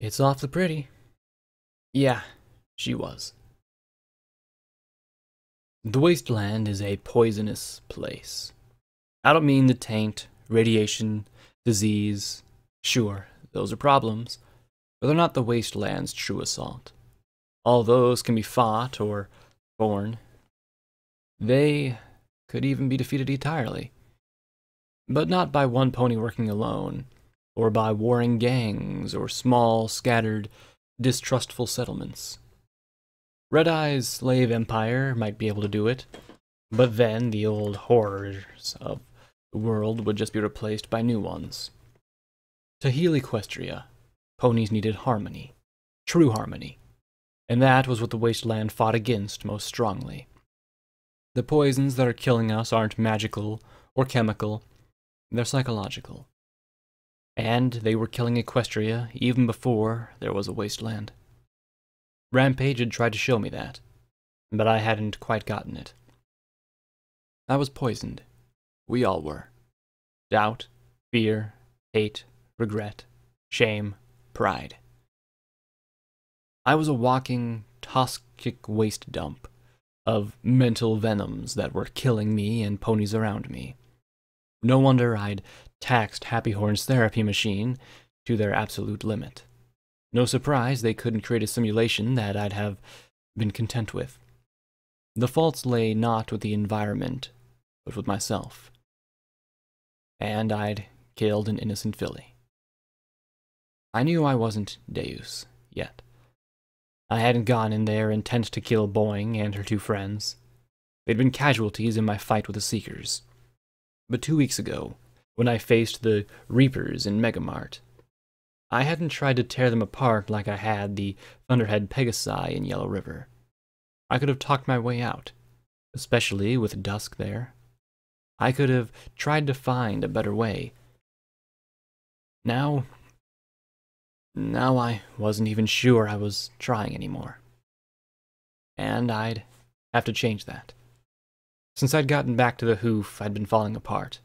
It's awfully pretty. Yeah, she was. The wasteland is a poisonous place. I don't mean the taint, radiation, disease. Sure, those are problems, but they're not the wasteland's true assault. All those can be fought or borne. They could even be defeated entirely. But not by one pony working alone, or by warring gangs or small, scattered, distrustful settlements. Red Eye's slave empire might be able to do it, but then the old horrors of the world would just be replaced by new ones. To heal Equestria, ponies needed harmony, true harmony, and that was what the wasteland fought against most strongly. The poisons that are killing us aren't magical or chemical, they're psychological. And they were killing Equestria even before there was a wasteland. Rampage had tried to show me that, but I hadn't quite gotten it. I was poisoned. We all were. Doubt, fear, hate, regret, shame, pride. I was a walking, toxic waste dump of mental venoms that were killing me and ponies around me. No wonder I'd taxed Happy Horn's therapy machine to their absolute limit. No surprise they couldn't create a simulation that I'd have been content with. The faults lay not with the environment, but with myself. And I'd killed an innocent filly. I knew I wasn't Deus yet. I hadn't gone in there intent to kill Boing and her two friends. They'd been casualties in my fight with the Seekers. But two weeks ago, when I faced the Reapers in Megamart, I hadn't tried to tear them apart like I had the Thunderhead Pegasi in Yellow River. I could have talked my way out, especially with dusk there. I could have tried to find a better way. Now, now I wasn't even sure I was trying anymore. And I'd have to change that. Since I'd gotten back to the hoof, I'd been falling apart.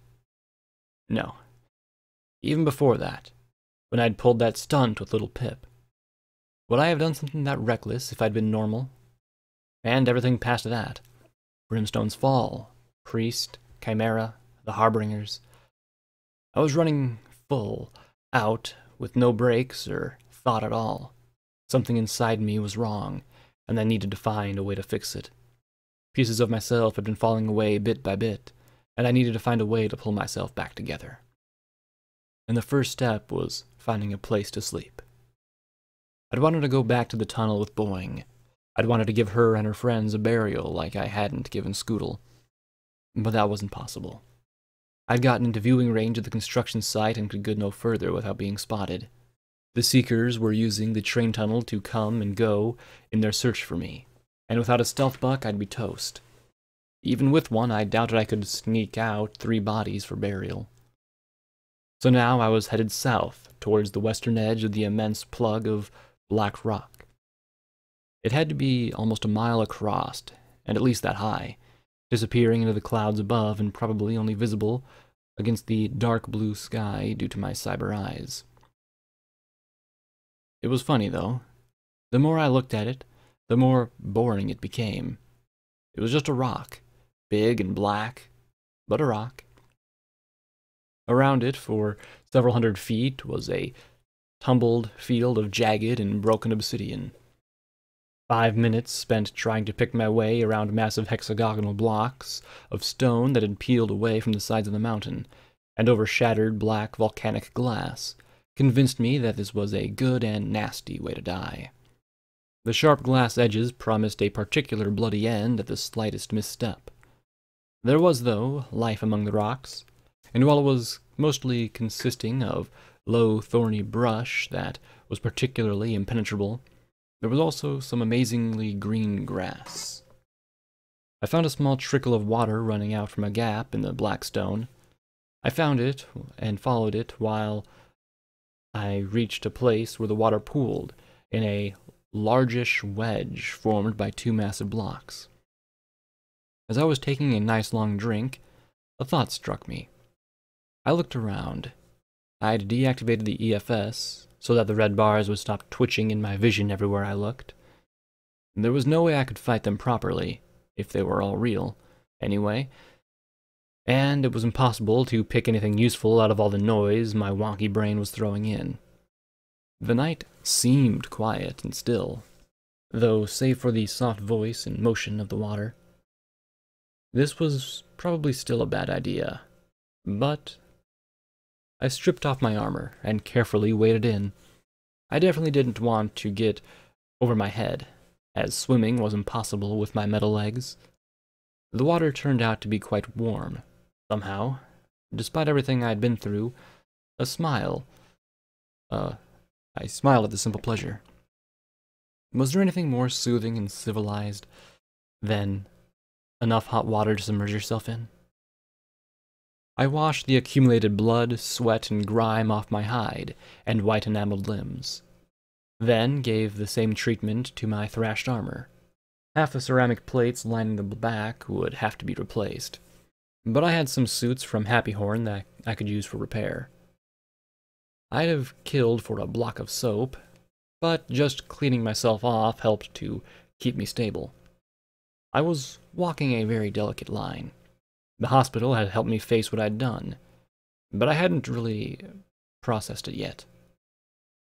No. Even before that, when I'd pulled that stunt with little Pip. Would I have done something that reckless if I'd been normal? And everything past that. Brimstone's Fall, Priest, Chimera, the Harbingers. I was running full, out, with no brakes or thought at all. Something inside me was wrong, and I needed to find a way to fix it. Pieces of myself had been falling away bit by bit, and I needed to find a way to pull myself back together. And the first step was finding a place to sleep. I'd wanted to go back to the tunnel with Boing. I'd wanted to give her and her friends a burial like I hadn't given Scootle. But that wasn't possible. I'd gotten into viewing range of the construction site and could go no further without being spotted. The Seekers were using the train tunnel to come and go in their search for me, and without a stealth buck, I'd be toast. Even with one, I doubted I could sneak out three bodies for burial. So now I was headed south, towards the western edge of the immense plug of black rock. It had to be almost a mile across, and at least that high, disappearing into the clouds above and probably only visible against the dark blue sky due to my cyber eyes. It was funny, though. The more I looked at it, the more boring it became. It was just a rock, big and black, but a rock. Around it, for several hundred feet, was a tumbled field of jagged and broken obsidian. Five minutes spent trying to pick my way around massive hexagonal blocks of stone that had peeled away from the sides of the mountain, and over shattered black volcanic glass, convinced me that this was a good and nasty way to die. The sharp glass edges promised a particular bloody end at the slightest misstep. There was, though, life among the rocks, and while it was mostly consisting of low thorny brush that was particularly impenetrable, there was also some amazingly green grass. I found a small trickle of water running out from a gap in the black stone. I found it and followed it while I reached a place where the water pooled in a largish wedge formed by two massive blocks. As I was taking a nice long drink, a thought struck me. I looked around. I had deactivated the EFS, so that the red bars would stop twitching in my vision everywhere I looked. There was no way I could fight them properly, if they were all real, anyway, and it was impossible to pick anything useful out of all the noise my wonky brain was throwing in. The night seemed quiet and still, though save for the soft voice and motion of the water. This was probably still a bad idea, but I stripped off my armor and carefully waded in. I definitely didn't want to get over my head, as swimming was impossible with my metal legs. The water turned out to be quite warm, somehow, despite everything I'd been through, a smile. Uh, I smiled at the simple pleasure. Was there anything more soothing and civilized than enough hot water to submerge yourself in? I washed the accumulated blood, sweat, and grime off my hide and white enameled limbs, then gave the same treatment to my thrashed armor. Half the ceramic plates lining the back would have to be replaced, but I had some suits from Happy Horn that I could use for repair. I'd have killed for a block of soap, but just cleaning myself off helped to keep me stable. I was walking a very delicate line. The hospital had helped me face what I'd done, but I hadn't really processed it yet.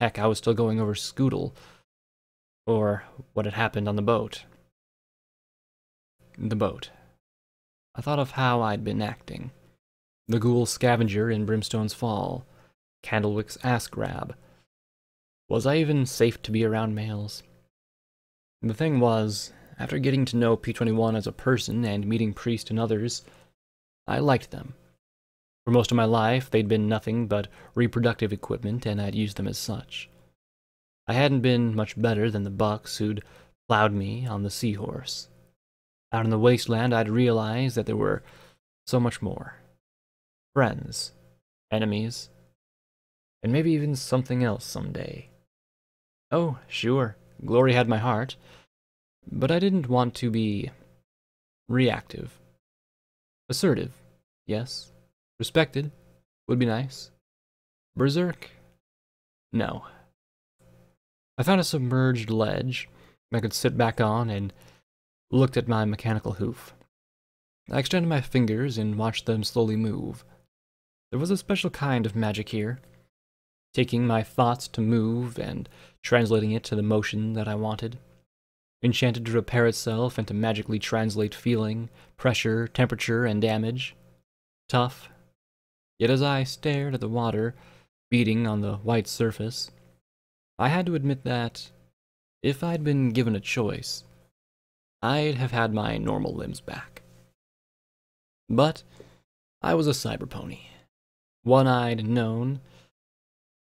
Heck, I was still going over Scootle, or what had happened on the boat. The boat. I thought of how I'd been acting. The ghoul scavenger in Brimstone's Fall, Candlewick's ass grab. Was I even safe to be around males? The thing was, after getting to know P21 as a person and meeting Priest and others, I liked them. For most of my life, they'd been nothing but reproductive equipment, and I'd used them as such. I hadn't been much better than the bucks who'd plowed me on the seahorse. Out in the wasteland, I'd realized that there were so much more. Friends, enemies, and maybe even something else someday. Oh, sure, Glory had my heart, but I didn't want to be reactive. Assertive, yes. Respected, would be nice. Berserk? No. I found a submerged ledge I could sit back on and looked at my mechanical hoof. I extended my fingers and watched them slowly move. There was a special kind of magic here, taking my thoughts to move and translating it to the motion that I wanted. Enchanted to repair itself and to magically translate feeling, pressure, temperature, and damage. Tough. Yet as I stared at the water, beating on the white surface, I had to admit that, if I'd been given a choice, I'd have had my normal limbs back. But I was a cyber pony. One I'd known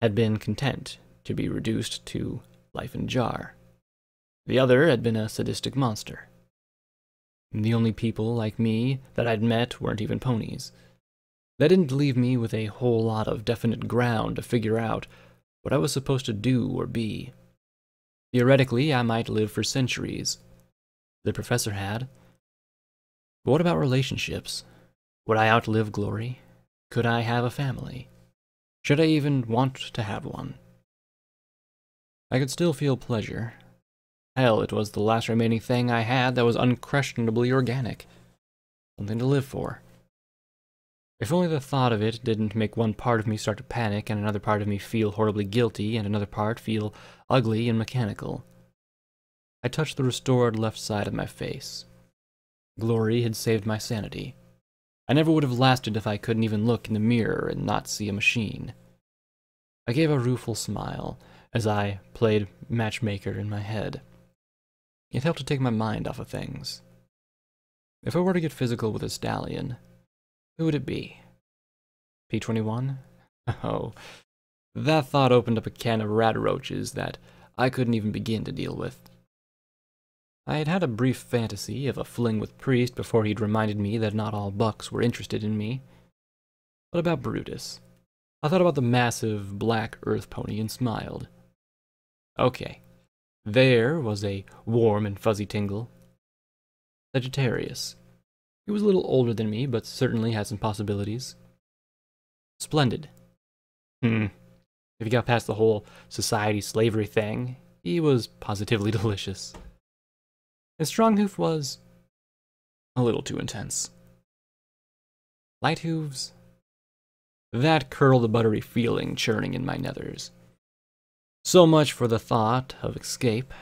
had been content to be reduced to life in jar. The other had been a sadistic monster. The only people like me that I'd met weren't even ponies. That didn't leave me with a whole lot of definite ground to figure out what I was supposed to do or be. Theoretically, I might live for centuries, the professor had. But what about relationships? Would I outlive glory? Could I have a family? Should I even want to have one? I could still feel pleasure. Hell, it was the last remaining thing I had that was unquestionably organic. Something to live for. If only the thought of it didn't make one part of me start to panic and another part of me feel horribly guilty and another part feel ugly and mechanical. I touched the restored left side of my face. Glory had saved my sanity. I never would have lasted if I couldn't even look in the mirror and not see a machine. I gave a rueful smile as I played matchmaker in my head. It helped to take my mind off of things. If I were to get physical with a stallion, who would it be? P21? Oh, that thought opened up a can of rad roaches that I couldn't even begin to deal with. I had had a brief fantasy of a fling with Priest before he'd reminded me that not all bucks were interested in me. What about Brutus? I thought about the massive black earth pony and smiled. Okay, there was a warm and fuzzy tingle. Sagittarius. He was a little older than me, but certainly had some possibilities. Splendid. Hmm. If he got past the whole society slavery thing, he was positively delicious. His strong hoof was a little too intense. Light hooves? That curled a buttery feeling churning in my nethers. So much for the thought of escape.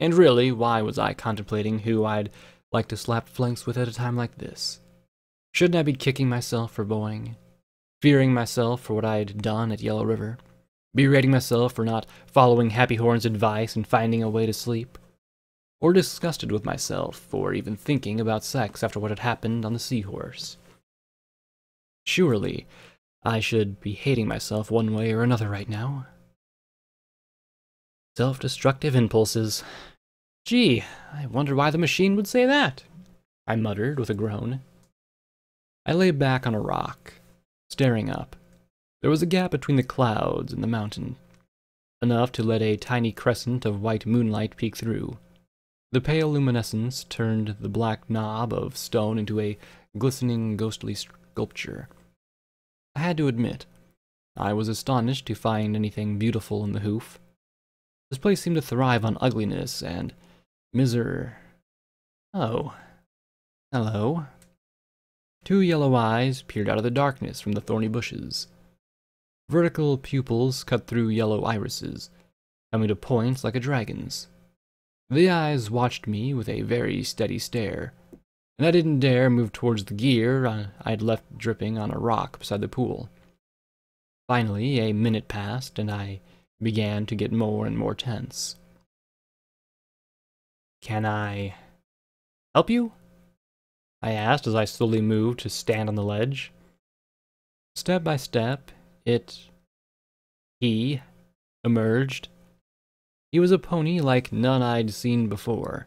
And really, why was I contemplating who I'd like to slap flanks with at a time like this? Shouldn't I be kicking myself for bowing? Fearing myself for what I had done at Yellow River? Berating myself for not following Happy Horn's advice and finding a way to sleep? Or disgusted with myself for even thinking about sex after what had happened on the seahorse? Surely, I should be hating myself one way or another right now. Self destructive impulses. Gee, I wonder why the machine would say that, I muttered with a groan. I lay back on a rock, staring up. There was a gap between the clouds and the mountain, enough to let a tiny crescent of white moonlight peek through. The pale luminescence turned the black knob of stone into a glistening, ghostly sculpture. I had to admit, I was astonished to find anything beautiful in the hoof. This place seemed to thrive on ugliness and miser. Oh. Hello. Two yellow eyes peered out of the darkness from the thorny bushes. Vertical pupils cut through yellow irises, coming to points like a dragon's. The eyes watched me with a very steady stare, and I didn't dare move towards the gear I had left dripping on a rock beside the pool. Finally, a minute passed, and I began to get more and more tense. Can I help you? I asked as I slowly moved to stand on the ledge. Step by step, it, he, emerged. He was a pony like none I'd seen before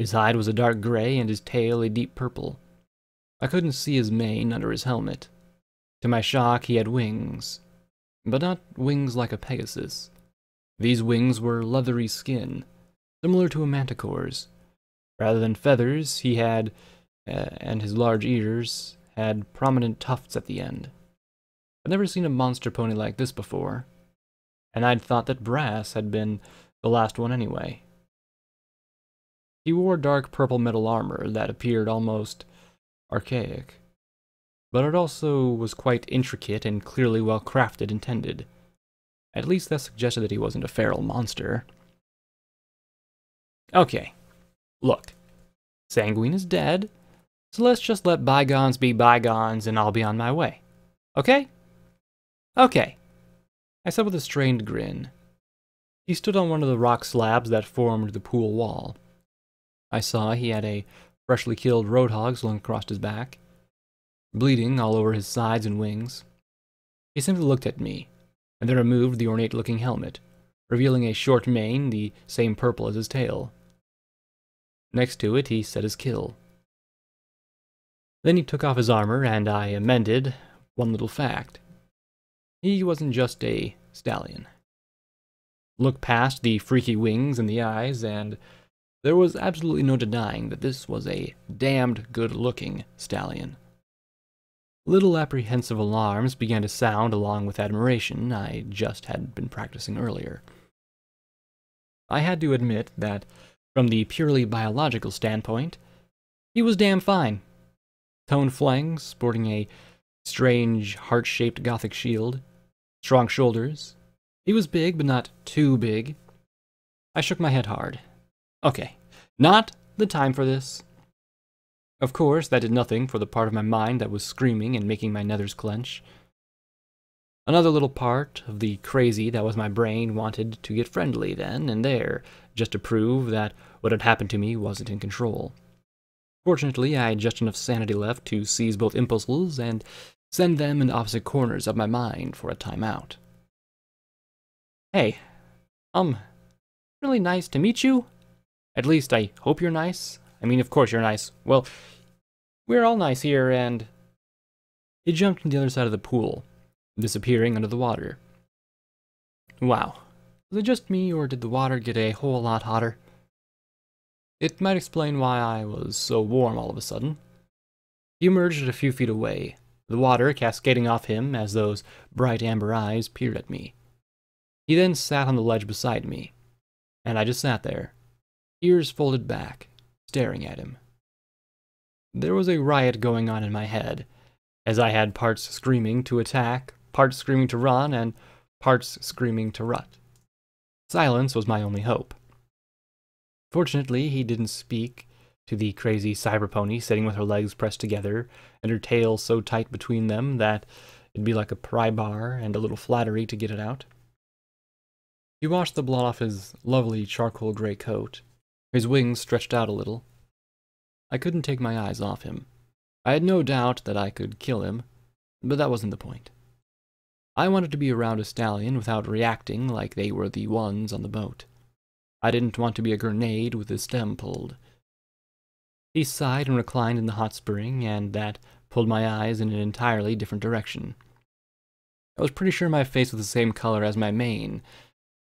his hide was a dark gray and his tail a deep purple. I couldn't see his mane under his helmet. To my shock, he had wings, but not wings like a Pegasus. These wings were leathery skin, similar to a manticore's. Rather than feathers, he had, uh, and his large ears, had prominent tufts at the end. I'd never seen a monster pony like this before, and I'd thought that Brass had been the last one anyway. He wore dark purple metal armor that appeared almost archaic, but it also was quite intricate and clearly well crafted and tended. At least that suggested that he wasn't a feral monster. Okay, look. Sanguine is dead, so let's just let bygones be bygones and I'll be on my way. Okay? Okay, I said with a strained grin. He stood on one of the rock slabs that formed the pool wall. I saw he had a freshly killed radhog slung across his back, bleeding all over his sides and wings. He simply looked at me, and then removed the ornate-looking helmet, revealing a short mane the same purple as his tail. Next to it, he set his kill. Then he took off his armor, and I amended one little fact. He wasn't just a stallion. Look past the freaky wings and the eyes, and there was absolutely no denying that this was a damned good-looking stallion. Little apprehensive alarms began to sound along with admiration I just had been practicing earlier. I had to admit that, from the purely biological standpoint, he was damn fine. Toned flanks, sporting a strange, heart-shaped gothic shield, strong shoulders. He was big, but not too big. I shook my head hard. Okay, not the time for this. Of course, that did nothing for the part of my mind that was screaming and making my nethers clench. Another little part of the crazy that was my brain wanted to get friendly then and there, just to prove that what had happened to me wasn't in control. Fortunately, I had just enough sanity left to seize both impulses and send them in opposite corners of my mind for a time out. Hey, um, really nice to meet you. At least I hope you're nice. I mean, of course you're nice. Well, we're all nice here, and... He jumped from the other side of the pool, disappearing under the water. Wow. Was it just me, or did the water get a whole lot hotter? It might explain why I was so warm all of a sudden. He emerged a few feet away, the water cascading off him as those bright amber eyes peered at me, He then sat on the ledge beside me, and I just sat there, ears folded back, staring at him. There was a riot going on in my head, as I had parts screaming to attack, parts screaming to run, and parts screaming to rut. Silence was my only hope. Fortunately, he didn't speak to the crazy cyber pony sitting with her legs pressed together and her tail so tight between them that it'd be like a pry bar and a little flattery to get it out. He washed the blood off his lovely charcoal gray coat. His wings stretched out a little. I couldn't take my eyes off him. I had no doubt that I could kill him, but that wasn't the point. I wanted to be around a stallion without reacting like they were the ones on the boat. I didn't want to be a grenade with the stem pulled. He sighed and reclined in the hot spring, and that pulled my eyes in an entirely different direction. I was pretty sure my face was the same color as my mane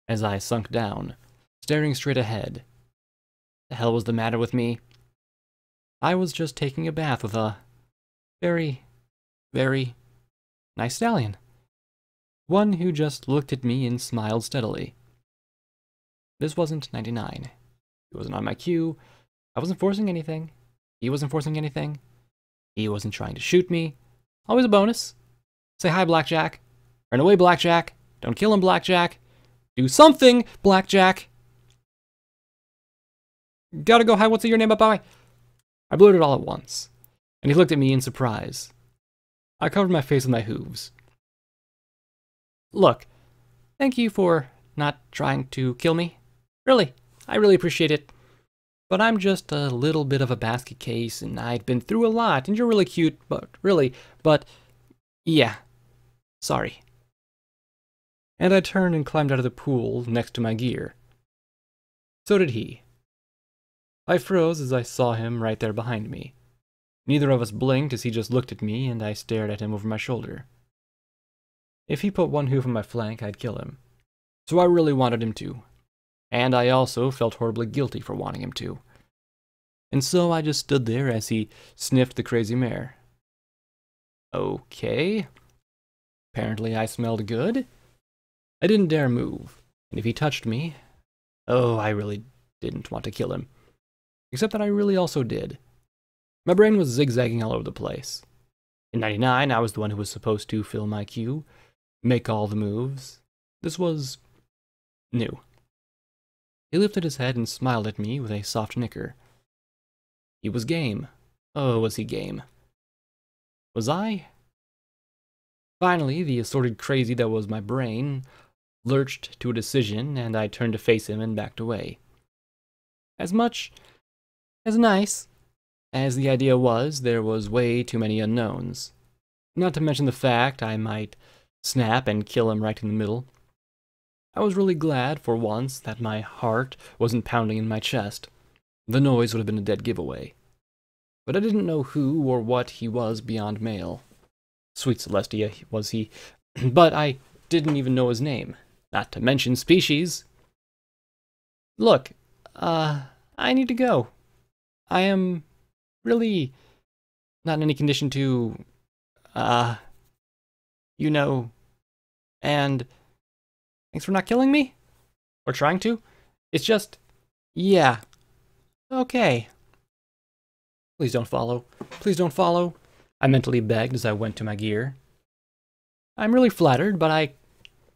as I sunk down, staring straight ahead. The hell was the matter with me? I was just taking a bath with a very, very nice stallion. One who just looked at me and smiled steadily. This wasn't 99. He wasn't on my cue. I wasn't forcing anything. He wasn't forcing anything. He wasn't trying to shoot me. Always a bonus. Say hi, Blackjack. Run away, Blackjack. Don't kill him, Blackjack. Do something, Blackjack. Gotta go, hi, what's your name, bye-bye. I blurted all at once, and he looked at me in surprise. I covered my face with my hooves. Look, thank you for not trying to kill me. Really, I really appreciate it. But I'm just a little bit of a basket case, and I've been through a lot, and you're really cute, but really, but yeah, sorry. And I turned and climbed out of the pool next to my gear. So did he. I froze as I saw him right there behind me. Neither of us blinked as he just looked at me, and I stared at him over my shoulder. If he put one hoof on my flank, I'd kill him. So I really wanted him to, and I also felt horribly guilty for wanting him to. And so I just stood there as he sniffed the crazy mare. Okay. Apparently I smelled good. I didn't dare move, and if he touched me, oh, I really didn't want to kill him. Except that I really also did. My brain was zigzagging all over the place. In 99, I was the one who was supposed to fill my cue, make all the moves. This was new. He lifted his head and smiled at me with a soft nicker. He was game. Oh, was he game. Was I? Finally, the assorted crazy that was my brain lurched to a decision, and I turned to face him and backed away. As much as nice as the idea was, there was way too many unknowns. Not to mention the fact I might snap and kill him right in the middle. I was really glad for once that my heart wasn't pounding in my chest. The noise would have been a dead giveaway. But I didn't know who or what he was beyond male. Sweet Celestia was he, but I didn't even know his name, not to mention species. Look, uh, I need to go. I am really not in any condition to, uh, you know, and Thanks for not killing me? Or trying to? It's just, yeah. Okay. Please don't follow. Please don't follow. I mentally begged as I went to my gear. I'm really flattered, but I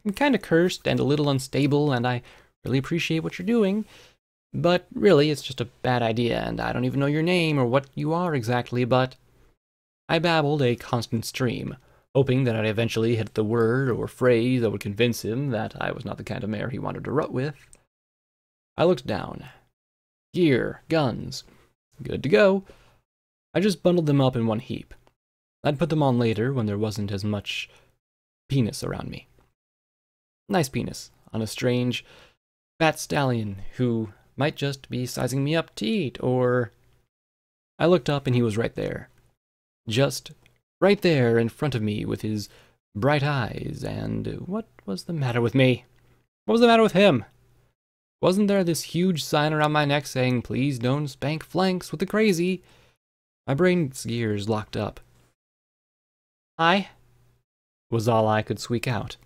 am kind of cursed and a little unstable, and I really appreciate what you're doing. But really, it's just a bad idea, and I don't even know your name or what you are exactly, but... I babbled a constant stream, hoping that I'd eventually hit the word or phrase that would convince him that I was not the kind of mare he wanted to rut with. I looked down. Gear, guns, good to go. I just bundled them up in one heap. I'd put them on later when there wasn't as much penis around me. Nice penis on a strange, fat stallion who might just be sizing me up to eat, or. I looked up and he was right there. Just right there in front of me with his bright eyes, and what was the matter with me? What was the matter with him? Wasn't there this huge sign around my neck saying, please don't spank flanks with the crazy? My brain's gears locked up. I was all I could squeak out.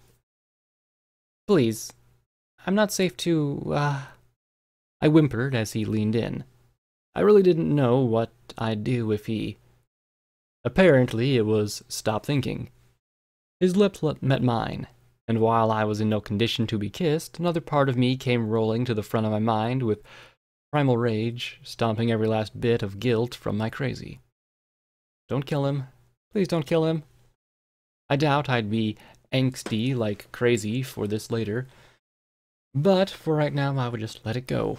Please, I'm not safe to, uh... I whimpered as he leaned in. I really didn't know what I'd do if he... Apparently, it was stop thinking. His lips met mine, and while I was in no condition to be kissed, another part of me came rolling to the front of my mind with primal rage, stomping every last bit of guilt from my crazy. Don't kill him. Please don't kill him. I doubt I'd be angsty like crazy for this later, but for right now I would just let it go.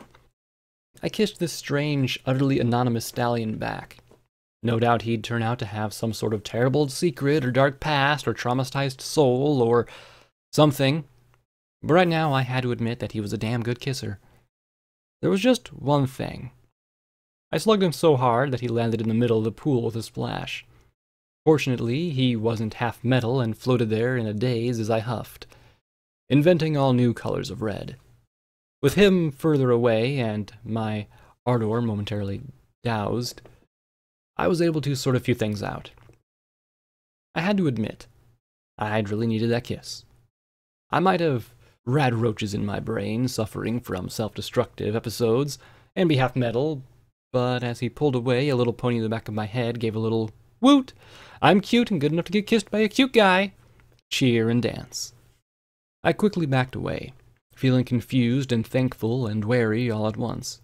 I kissed this strange, utterly anonymous stallion back. No doubt he'd turn out to have some sort of terrible secret or dark past or traumatized soul or something. But right now I had to admit that he was a damn good kisser. There was just one thing. I slugged him so hard that he landed in the middle of the pool with a splash. Fortunately, he wasn't half metal and floated there in a daze as I huffed, inventing all new colors of red. With him further away and my ardor momentarily doused, I was able to sort a few things out. I had to admit, I'd really needed that kiss. I might have rad roaches in my brain suffering from self-destructive episodes and be half metal, but as he pulled away, a little pony in the back of my head gave a little woot. I'm cute and good enough to get kissed by a cute guy. Cheer and dance. I quickly backed away, feeling confused and thankful and wary all at once.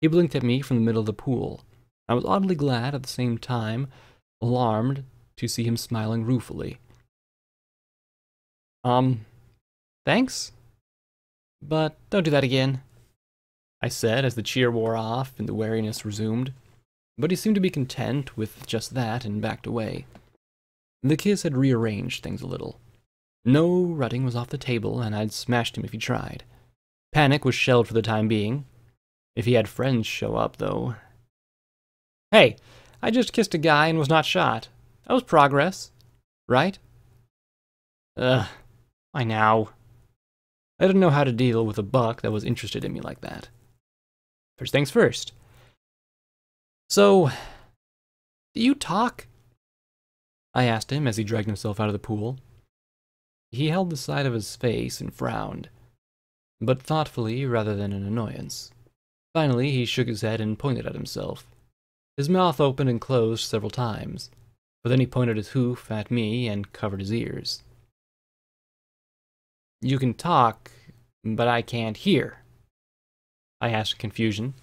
He blinked at me from the middle of the pool. I was oddly glad at the same time, alarmed to see him smiling ruefully. Um, thanks? But don't do that again, I said as the cheer wore off and the wariness resumed. But he seemed to be content with just that and backed away. The kiss had rearranged things a little. No rutting was off the table, and I'd smashed him if he tried. Panic was shelled for the time being. If he had friends show up, though. Hey, I just kissed a guy and was not shot. That was progress. Right? Ugh. Why now? I didn't know how to deal with a buck that was interested in me like that. First things first. So, do you talk? I asked him as he dragged himself out of the pool. He held the side of his face and frowned, but thoughtfully rather than in annoyance. Finally, he shook his head and pointed at himself. His mouth opened and closed several times, but then he pointed his hoof at me and covered his ears. You can talk, but I can't hear. I asked in confusion.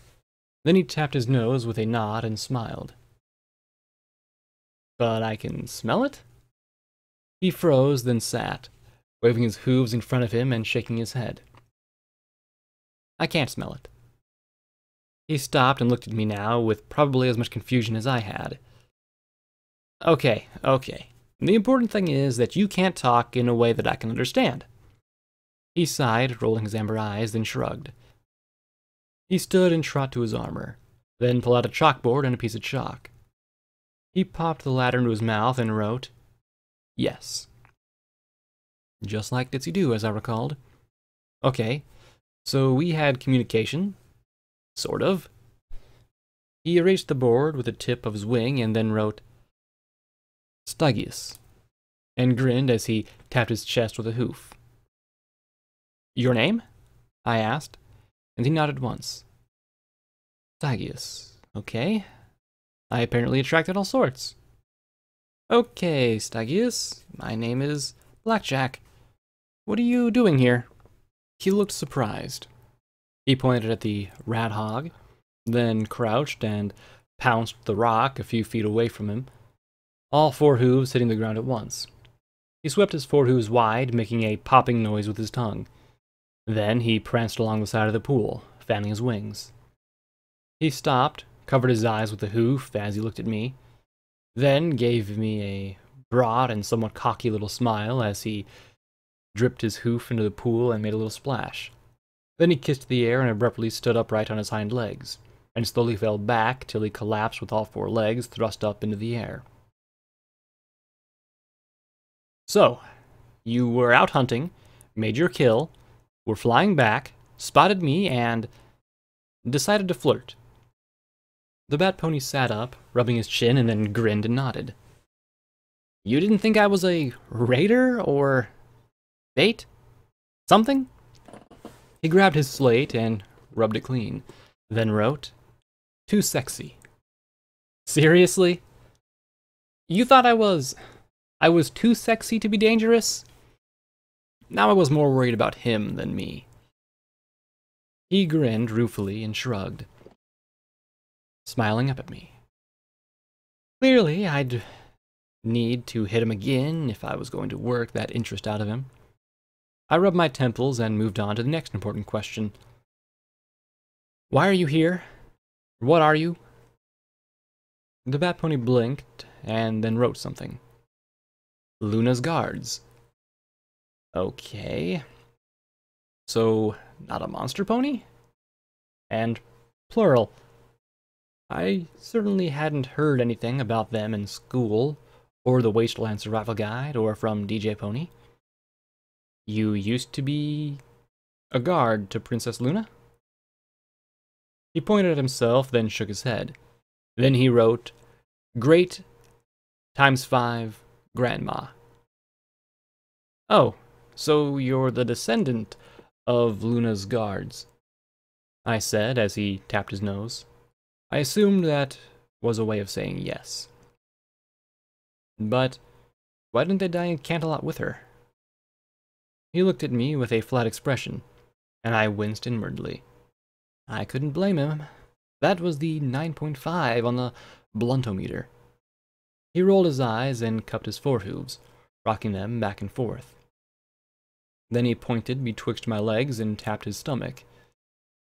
Then he tapped his nose with a nod and smiled. But I can smell it? He froze, then sat, waving his hooves in front of him and shaking his head. I can't smell it. He stopped and looked at me now with probably as much confusion as I had. Okay, okay. The important thing is that you can't talk in a way that I can understand. He sighed, rolling his amber eyes, then shrugged. He stood and trot to his armor, then pulled out a chalkboard and a piece of chalk. He popped the latter into his mouth and wrote, Yes. Just like Ditzy Doo, as I recalled. Okay, so we had communication. Sort of. He erased the board with the tip of his wing and then wrote, Stygius, and grinned as he tapped his chest with a hoof. Your name? I asked, and he nodded once. Stygius, okay. I apparently attracted all sorts. Okay, Stygius, my name is Blackjack. What are you doing here? He looked surprised. He pointed at the radhog, then crouched and pounced the rock a few feet away from him, all four hooves hitting the ground at once. He swept his four hooves wide, making a popping noise with his tongue. Then he pranced along the side of the pool, fanning his wings. He stopped, covered his eyes with a hoof as he looked at me, then gave me a broad and somewhat cocky little smile as he dripped his hoof into the pool and made a little splash. Then he kissed the air and abruptly stood upright on his hind legs, and slowly fell back till he collapsed with all four legs thrust up into the air. So, you were out hunting, made your kill, were flying back, spotted me, and decided to flirt. The bat pony sat up, rubbing his chin, and then grinned and nodded. You didn't think I was a raider or bait? Something? He grabbed his slate and rubbed it clean, then wrote, Too sexy. Seriously? You thought I was. I was too sexy to be dangerous? Now I was more worried about him than me. He grinned ruefully and shrugged, smiling up at me. Clearly, I'd need to hit him again if I was going to work that interest out of him. I rubbed my temples and moved on to the next important question. Why are you here? What are you? The bat pony blinked and then wrote something. Luna's guards. Okay. So, not a monster pony? And plural. I certainly hadn't heard anything about them in school, or the Wasteland Survival Guide, or from DJ Pony. You used to be a guard to Princess Luna? He pointed at himself, then shook his head. Then he wrote, Great times five grandma. Oh, so you're the descendant of Luna's guards, I said as he tapped his nose. I assumed that was a way of saying yes. But why didn't they die in Canterlot with her? He looked at me with a flat expression, and I winced inwardly. I couldn't blame him. That was the 9.5 on the bluntometer. He rolled his eyes and cupped his forehooves, rocking them back and forth. Then he pointed betwixt my legs and tapped his stomach.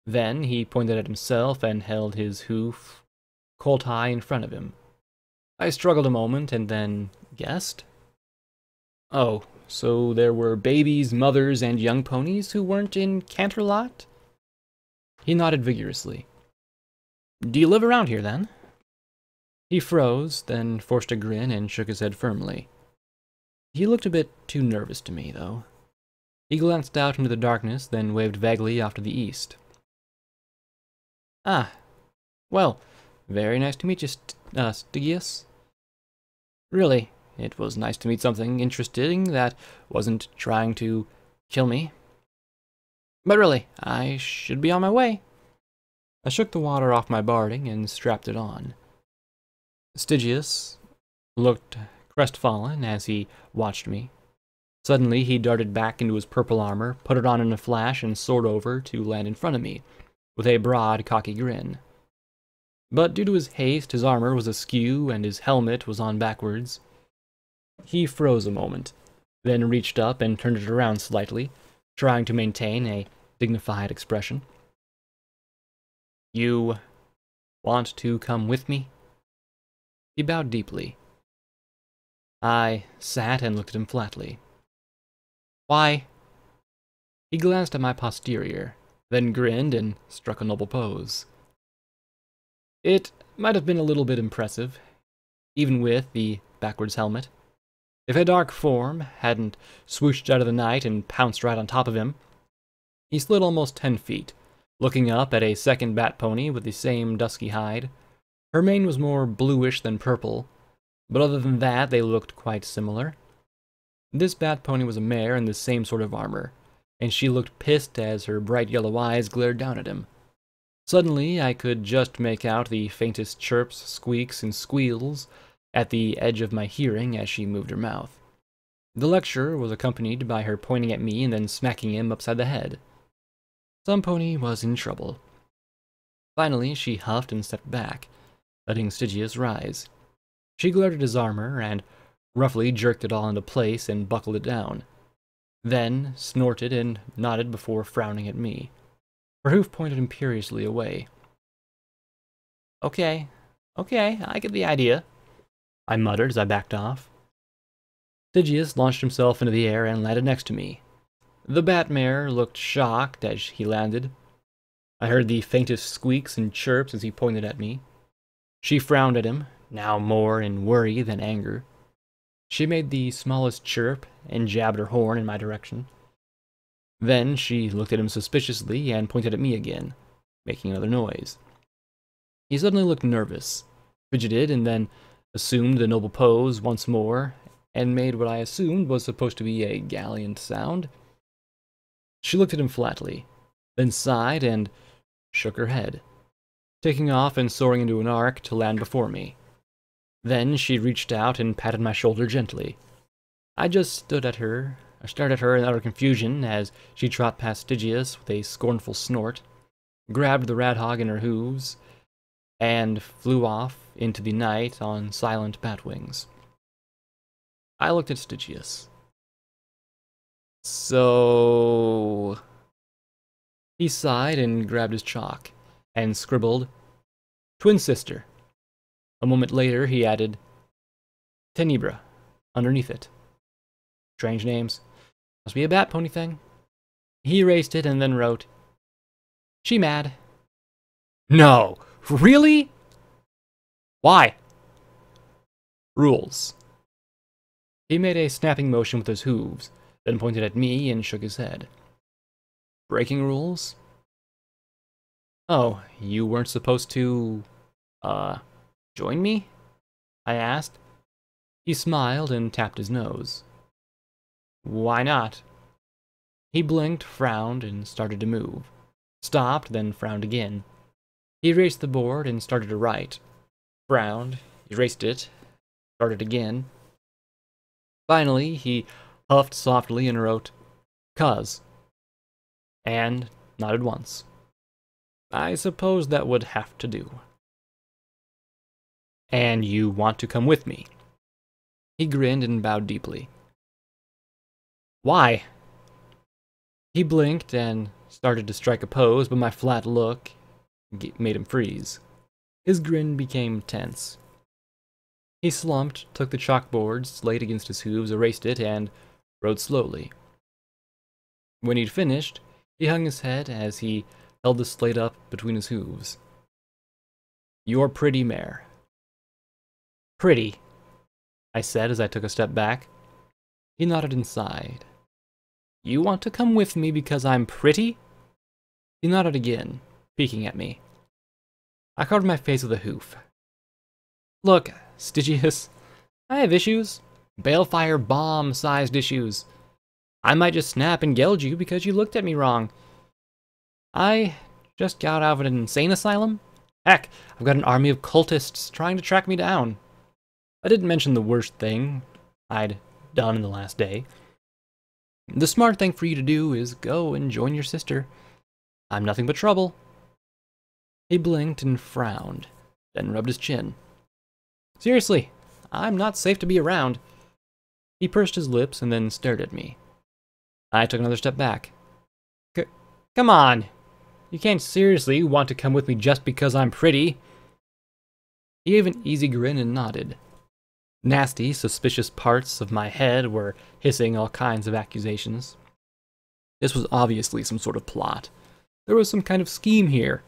Then he pointed at himself and held his hoof colt high in front of him. I struggled a moment and then guessed. Oh, so there were babies, mothers, and young ponies who weren't in Canterlot? He nodded vigorously. Do you live around here, then? He froze, then forced a grin and shook his head firmly. He looked a bit too nervous to me, though. He glanced out into the darkness, then waved vaguely off to the east. Ah, well, very nice to meet you, St uh, Stygius. Really, it was nice to meet something interesting that wasn't trying to kill me. But really, I should be on my way. I shook the water off my barding and strapped it on. Stygius looked crestfallen as he watched me. Suddenly, he darted back into his purple armor, put it on in a flash, and soared over to land in front of me, with a broad, cocky grin. But due to his haste, his armor was askew and his helmet was on backwards. He froze a moment, then reached up and turned it around slightly, trying to maintain a dignified expression. You want to come with me? He bowed deeply. I sat and looked at him flatly. Why? He glanced at my posterior, then grinned and struck a noble pose. It might have been a little bit impressive, even with the backwards helmet. If a dark form hadn't swooshed out of the night and pounced right on top of him, he slid almost ten feet, looking up at a second bat pony with the same dusky hide. Her mane was more bluish than purple, but other than that, they looked quite similar. This bat pony was a mare in the same sort of armor, and she looked pissed as her bright yellow eyes glared down at him. Suddenly, I could just make out the faintest chirps, squeaks, and squeals at the edge of my hearing as she moved her mouth. The lecture was accompanied by her pointing at me and then smacking him upside the head. Some pony was in trouble. Finally, she huffed and stepped back, letting Stygius rise. She glared at his armor and roughly jerked it all into place and buckled it down, then snorted and nodded before frowning at me. Her pointed imperiously away. Okay, okay, I get the idea, I muttered as I backed off. Stygius launched himself into the air and landed next to me. The Batmare looked shocked as he landed. I heard the faintest squeaks and chirps as he pointed at me. She frowned at him, now more in worry than anger. She made the smallest chirp and jabbed her horn in my direction. Then she looked at him suspiciously and pointed at me again, making another noise. He suddenly looked nervous, fidgeted, and then assumed the noble pose once more, and made what I assumed was supposed to be a gallant sound. She looked at him flatly, then sighed and shook her head, taking off and soaring into an arc to land before me. Then she reached out and patted my shoulder gently. I just stood at her, I stared at her in utter confusion as she trot past Stygius with a scornful snort, grabbed the radhog in her hooves, and flew off into the night on silent bat wings. I looked at Stygius. So. He sighed and grabbed his chalk and scribbled, Twin sister. A moment later, he added, Tenebra, underneath it. Strange names. Must be a bat pony thing. He erased it and then wrote, She mad. No, really? Why? Rules. He made a snapping motion with his hooves, then pointed at me and shook his head. Breaking rules? Oh, you weren't supposed to, uh, join me? I asked. He smiled and tapped his nose. Why not? He blinked, frowned, and started to move. Stopped, then frowned again. He erased the board and started to write. Frowned, erased it, started again. Finally, he huffed softly and wrote, Cuz, and nodded once. I suppose that would have to do. And you want to come with me? He grinned and bowed deeply. Why? He blinked and started to strike a pose, but my flat look made him freeze. His grin became tense. He slumped, took the chalkboard, slate against his hooves, erased it, and wrote slowly. When he'd finished, he hung his head as he held the slate up between his hooves. Your pretty mare. Pretty, I said as I took a step back. He nodded and sighed. You want to come with me because I'm pretty? He nodded again, peeking at me. I covered my face with a hoof. Look, Stygius, I have issues. Balefire bomb-sized issues. I might just snap and geld you because you looked at me wrong. I just got out of an insane asylum. Heck, I've got an army of cultists trying to track me down. I didn't mention the worst thing I'd done in the last day. The smart thing for you to do is go and join your sister. I'm nothing but trouble. He blinked and frowned, then rubbed his chin. Seriously, I'm not safe to be around. He pursed his lips and then stared at me. I took another step back. C come on. You can't seriously want to come with me just because I'm pretty. He gave an easy grin and nodded. Nasty, suspicious parts of my head were hissing all kinds of accusations. This was obviously some sort of plot. There was some kind of scheme here.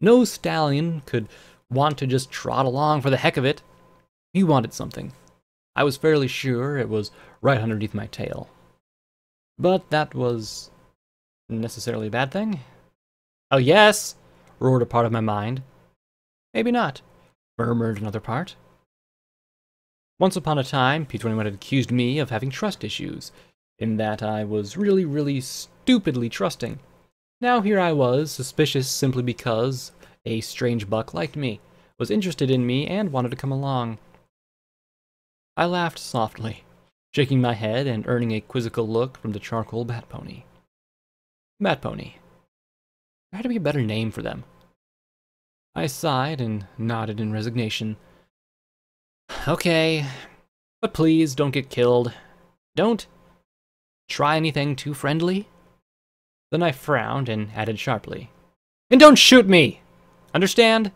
No stallion could want to just trot along for the heck of it. He wanted something. I was fairly sure it was right underneath my tail. But that was necessarily a bad thing. Oh yes, roared a part of my mind. Maybe not, murmured another part. Once upon a time, P21 had accused me of having trust issues, in that I was really, really stupidly trusting. Now here I was, suspicious simply because a strange buck liked me, was interested in me, and wanted to come along. I laughed softly, shaking my head and earning a quizzical look from the charcoal bat pony. Bat pony. There had to be a better name for them. I sighed and nodded in resignation. Okay, but please don't get killed. Don't try anything too friendly. Then I frowned and added sharply, And don't shoot me! Understand?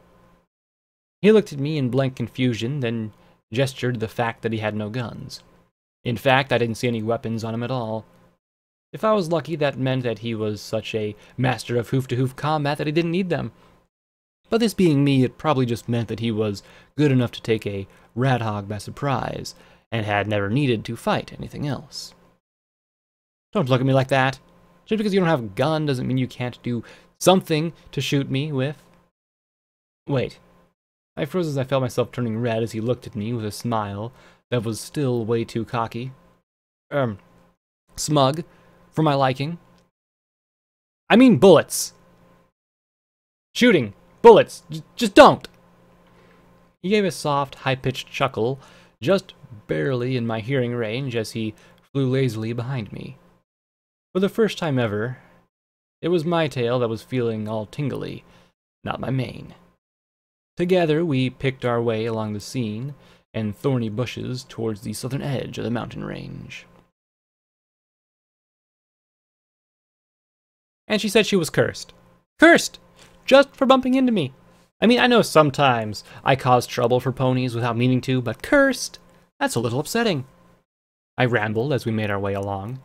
He looked at me in blank confusion, then gestured the fact that he had no guns. In fact, I didn't see any weapons on him at all. If I was lucky, that meant that he was such a master of hoof-to-hoof -hoof combat that he didn't need them. But this being me, it probably just meant that he was good enough to take a radhog by surprise, and had never needed to fight anything else. Don't look at me like that. Just because you don't have a gun doesn't mean you can't do something to shoot me with. Wait. I froze as I felt myself turning red as he looked at me with a smile that was still way too cocky. Um, smug, for my liking. I mean bullets. Shooting! Bullets! J just don't! He gave a soft, high-pitched chuckle, just barely in my hearing range as he flew lazily behind me. For the first time ever, it was my tail that was feeling all tingly, not my mane. Together we picked our way along the scene and thorny bushes towards the southern edge of the mountain range. And she said she was cursed. Cursed! Just for bumping into me. I mean, I know sometimes I cause trouble for ponies without meaning to, but cursed? That's a little upsetting. I rambled as we made our way along.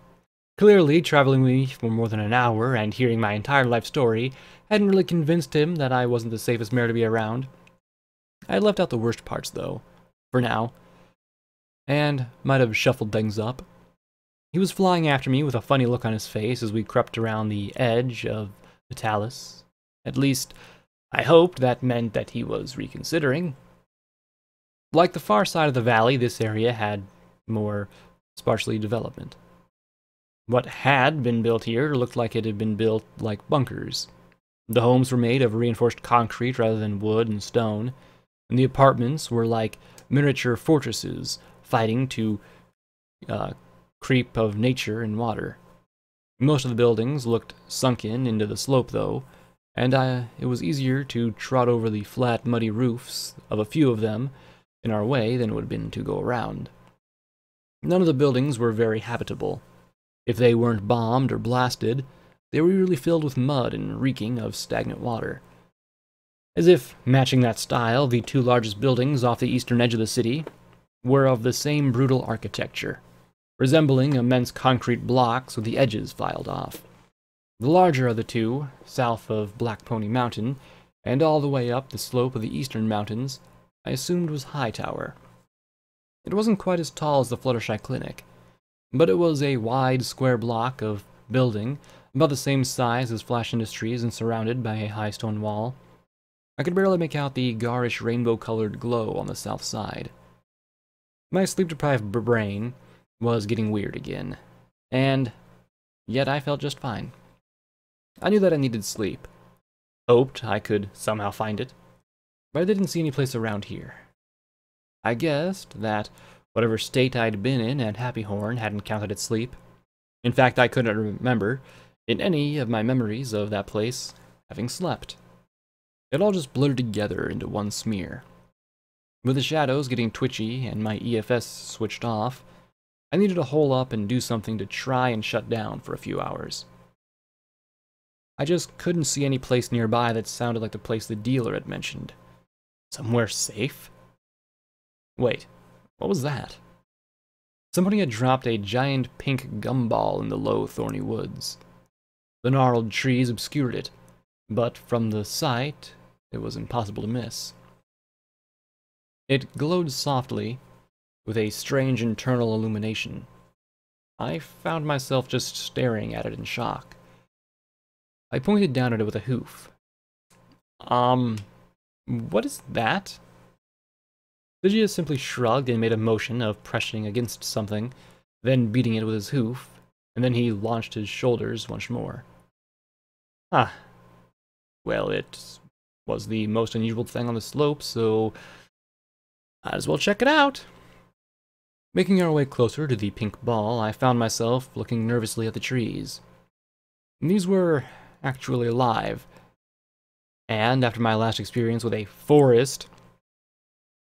Clearly, traveling with me for more than an hour and hearing my entire life story hadn't really convinced him that I wasn't the safest mare to be around. I left out the worst parts, though, for now, and might have shuffled things up. He was flying after me with a funny look on his face as we crept around the edge of the talus. At least, I hoped that meant that he was reconsidering. Like the far side of the valley, this area had more sparsely development. What had been built here looked like it had been built like bunkers. The homes were made of reinforced concrete rather than wood and stone, and the apartments were like miniature fortresses fighting to uh, creep of nature and water. Most of the buildings looked sunken into the slope, though, and uh, it was easier to trot over the flat, muddy roofs of a few of them in our way than it would have been to go around. None of the buildings were very habitable. If they weren't bombed or blasted, they were usually filled with mud and reeking of stagnant water. As if matching that style, the two largest buildings off the eastern edge of the city were of the same brutal architecture, resembling immense concrete blocks with the edges filed off. The larger of the two, south of Black Pony Mountain, and all the way up the slope of the eastern mountains, I assumed was Hightower. It wasn't quite as tall as the Fluttershy Clinic, but it was a wide square block of building, about the same size as Flash Industries and surrounded by a high stone wall. I could barely make out the garish rainbow-colored glow on the south side. My sleep-deprived brain was getting weird again, and yet I felt just fine. I knew that I needed sleep. Hoped I could somehow find it. But I didn't see any place around here. I guessed that whatever state I'd been in at Happy Horn hadn't counted as sleep. In fact, I couldn't remember, in any of my memories of that place, having slept. It all just blurred together into one smear. With the shadows getting twitchy and my EFS switched off, I needed to hole up and do something to try and shut down for a few hours. I just couldn't see any place nearby that sounded like the place the dealer had mentioned. Somewhere safe? Wait, what was that? Somebody had dropped a giant pink gumball in the low, thorny woods. The gnarled trees obscured it, but from the sight, it was impossible to miss. It glowed softly, with a strange internal illumination. I found myself just staring at it in shock. I pointed down at it with a hoof. Um, what is that? Stygius simply shrugged and made a motion of pressing against something, then beating it with his hoof, and then he launched his shoulders once more. Ah. Well, it was the most unusual thing on the slope, so might as well check it out. Making our way closer to the pink ball, I found myself looking nervously at the trees. These were actually alive. And after my last experience with a forest,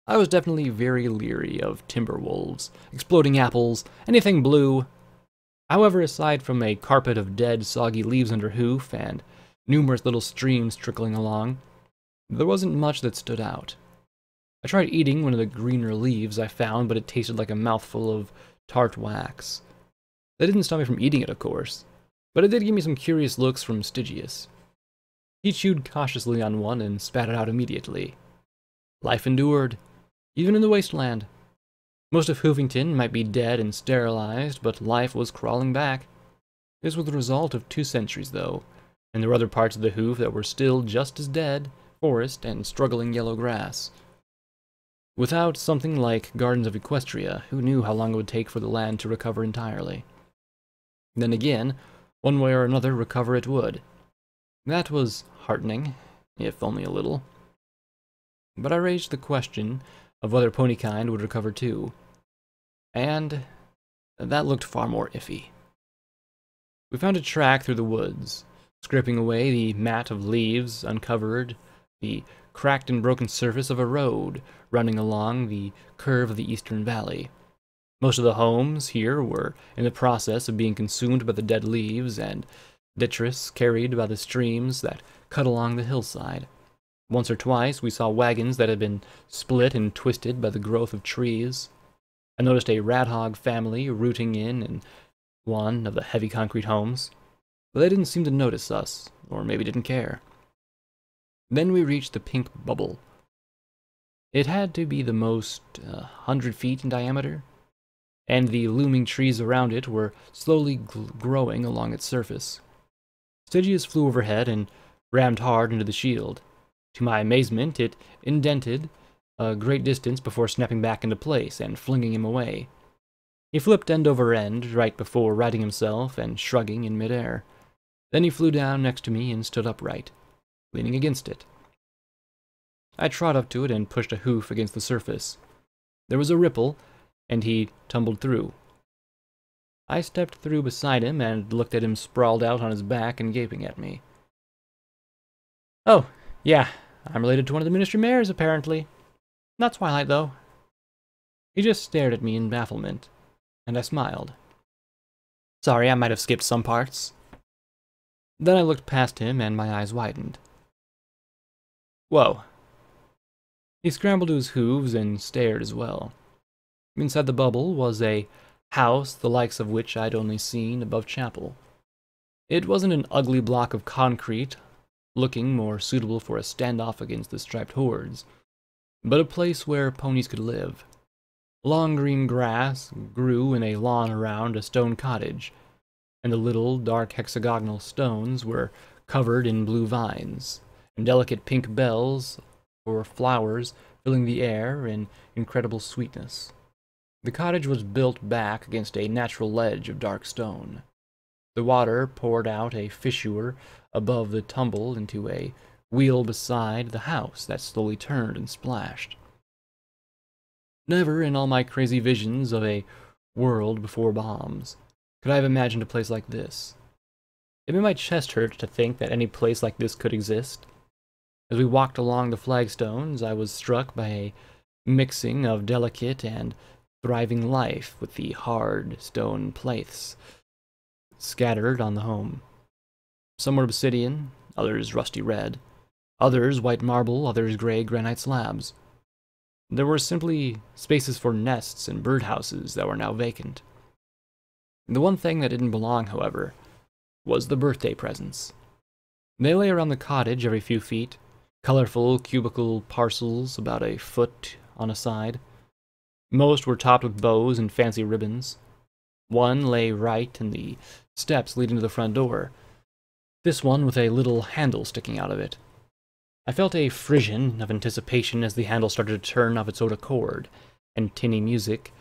I was definitely very leery of timber wolves, exploding apples, anything blue. However, aside from a carpet of dead, soggy leaves under hoof and numerous little streams trickling along, there wasn't much that stood out. I tried eating one of the greener leaves I found, but it tasted like a mouthful of tart wax. That didn't stop me from eating it, of course but it did give me some curious looks from Stygius. He chewed cautiously on one and spat it out immediately. Life endured, even in the wasteland. Most of Hoofington might be dead and sterilized, but life was crawling back. This was the result of two centuries, though, and there were other parts of the hoof that were still just as dead, forest and struggling yellow grass. Without something like Gardens of Equestria, who knew how long it would take for the land to recover entirely? Then again, one way or another recover it would. That was heartening, if only a little. But I raised the question of whether Ponykind would recover too, and that looked far more iffy. We found a track through the woods, scraping away the mat of leaves, uncovered the cracked and broken surface of a road running along the curve of the eastern valley. Most of the homes here were in the process of being consumed by the dead leaves and detritus carried by the streams that cut along the hillside. Once or twice we saw wagons that had been split and twisted by the growth of trees. I noticed a radhog family rooting in in one of the heavy concrete homes, but they didn't seem to notice us, or maybe didn't care. Then we reached the pink bubble. It had to be the most uh, hundred feet in diameter, and the looming trees around it were slowly growing along its surface. Stygius flew overhead and rammed hard into the shield. To my amazement, it indented a great distance before snapping back into place and flinging him away. He flipped end over end right before righting himself and shrugging in midair. Then he flew down next to me and stood upright, leaning against it. I trod up to it and pushed a hoof against the surface. There was a ripple, and he tumbled through. I stepped through beside him and looked at him sprawled out on his back and gaping at me. Oh, yeah, I'm related to one of the Ministry Mares, apparently. Not Twilight, though. He just stared at me in bafflement, and I smiled. Sorry, I might have skipped some parts. Then I looked past him, and my eyes widened. Whoa. He scrambled to his hooves and stared as well. Inside the bubble was a house the likes of which I'd only seen above chapel. It wasn't an ugly block of concrete, looking more suitable for a standoff against the striped hordes, but a place where ponies could live. Long green grass grew in a lawn around a stone cottage, and the little dark hexagonal stones were covered in blue vines, and delicate pink bells or flowers filling the air in incredible sweetness. The cottage was built back against a natural ledge of dark stone. The water poured out a fissure above the tumble into a wheel beside the house that slowly turned and splashed. Never in all my crazy visions of a world before bombs could I have imagined a place like this. It made my chest hurt to think that any place like this could exist. As we walked along the flagstones, I was struck by a mixing of delicate and thriving life with the hard stone plates scattered on the home. Some were obsidian, others rusty red, others white marble, others gray granite slabs. There were simply spaces for nests and birdhouses that were now vacant. The one thing that didn't belong, however, was the birthday presents. They lay around the cottage every few feet, colorful cubical parcels about a foot on a side. Most were topped with bows and fancy ribbons. One lay right in the steps leading to the front door, this one with a little handle sticking out of it. I felt a frisson of anticipation as the handle started to turn of its own accord, and tinny music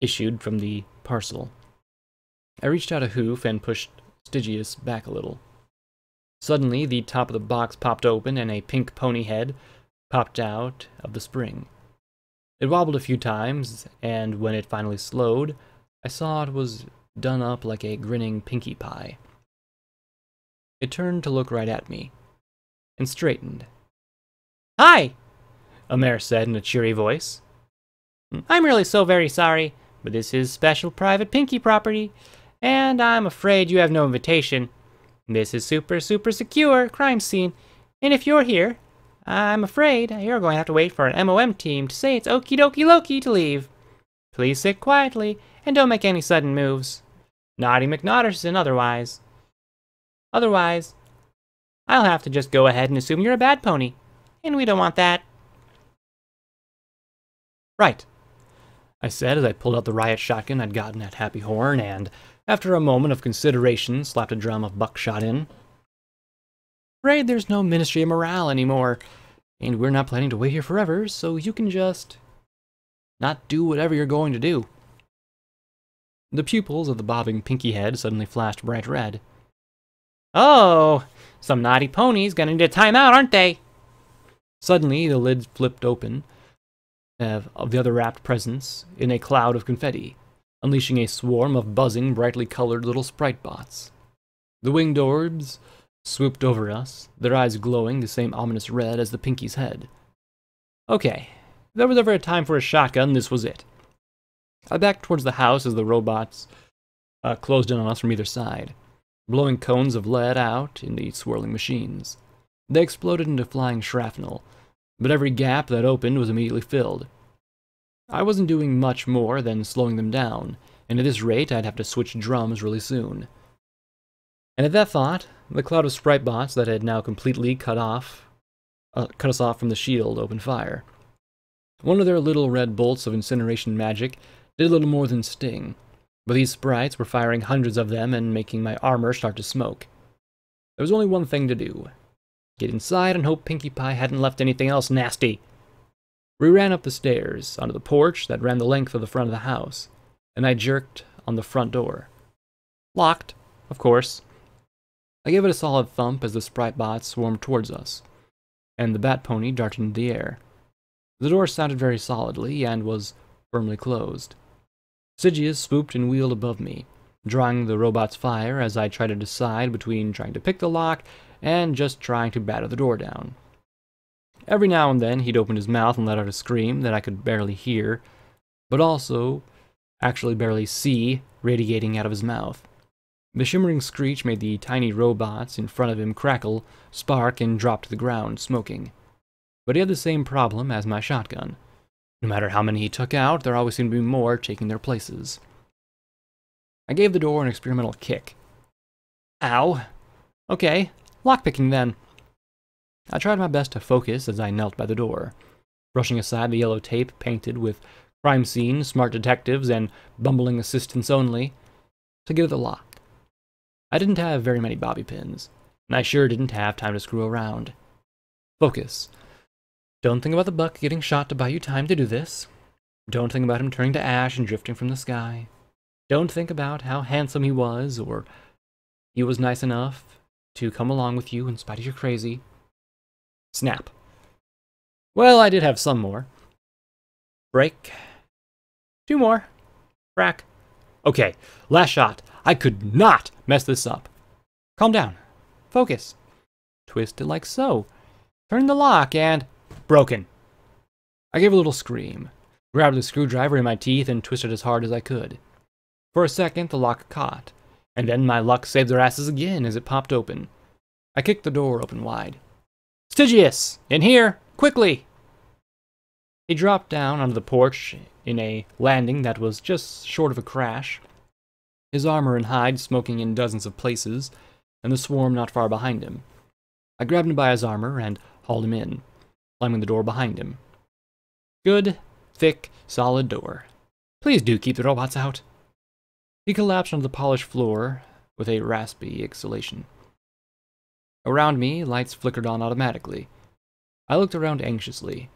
issued from the parcel. I reached out a hoof and pushed Stygius back a little. Suddenly, the top of the box popped open and a pink pony head popped out of the spring. It wobbled a few times, and when it finally slowed, I saw it was done up like a grinning Pinkie Pie. It turned to look right at me, and straightened. Hi! Omer said in a cheery voice. Hmm. I'm really so very sorry, but this is special private Pinkie property, and I'm afraid you have no invitation. This is super, super secure crime scene, and if you're here, I'm afraid you're going to have to wait for an MOM team to say it's okie dokie Loki to leave. Please sit quietly and don't make any sudden moves. Naughty McNaughterson otherwise. Otherwise, I'll have to just go ahead and assume you're a bad pony, and we don't want that. Right, I said as I pulled out the riot shotgun I'd gotten at Happy Horn and, after a moment of consideration, slapped a drum of buckshot in. There's no Ministry of Morale anymore, and we're not planning to wait here forever, so you can just not do whatever you're going to do. The pupils of the bobbing Pinkie head suddenly flashed bright red. Oh, some naughty ponies gonna need a timeout, aren't they? Suddenly, the lid flipped open of the other wrapped presents in a cloud of confetti, unleashing a swarm of buzzing, brightly colored little sprite bots. The winged orbs swooped over us, their eyes glowing the same ominous red as the Pinkie's head. Okay, if there was ever a time for a shotgun, this was it. I backed towards the house as the robots uh, closed in on us from either side, blowing cones of lead out in the swirling machines. They exploded into flying shrapnel, but every gap that opened was immediately filled. I wasn't doing much more than slowing them down, and at this rate I'd have to switch drums really soon. And at that thought, the cloud of sprite bots that had now completely cut off, uh, cut us off from the shield opened fire. One of their little red bolts of incineration magic did little more than sting, but these sprites were firing hundreds of them and making my armor start to smoke. There was only one thing to do. Get inside and hope Pinkie Pie hadn't left anything else nasty. We ran up the stairs, onto the porch that ran the length of the front of the house, and I jerked on the front door. Locked, of course. I gave it a solid thump as the sprite bots swarmed towards us, and the bat pony darted into the air. The door sounded very solidly and was firmly closed. Stygius swooped and wheeled above me, drawing the robot's fire as I tried to decide between trying to pick the lock and just trying to batter the door down. Every now and then he'd open his mouth and let out a scream that I could barely hear, but also actually barely see radiating out of his mouth. The shimmering screech made the tiny robots in front of him crackle, spark, and drop to the ground, smoking. But he had the same problem as my shotgun. No matter how many he took out, there always seemed to be more taking their places. I gave the door an experimental kick. Ow. Okay, lockpicking then. I tried my best to focus as I knelt by the door, brushing aside the yellow tape painted with crime scene, smart detectives, and bumbling assistants only, to get at the lock. I didn't have very many bobby pins, and I sure didn't have time to screw around. Focus. Don't think about the buck getting shot to buy you time to do this. Don't think about him turning to ash and drifting from the sky. Don't think about how handsome he was, or he was nice enough to come along with you in spite of your crazy. Snap. Well, I did have some more. Break. Two more. Crack. Okay, last shot. I could not mess this up. Calm down. Focus. Twist it like so. Turn the lock and... Broken. I gave a little scream, grabbed the screwdriver in my teeth, and twisted as hard as I could. For a second, the lock caught, and then my luck saved their asses again as it popped open. I kicked the door open wide. Stygius! In here! Quickly! He dropped down onto the porch in a landing that was just short of a crash, his armor and hide smoking in dozens of places, and the swarm not far behind him. I grabbed him by his armor and hauled him in, slamming the door behind him. Good, thick, solid door. Please do keep the robots out. He collapsed onto the polished floor with a raspy exhalation. Around me, lights flickered on automatically. I looked around anxiously,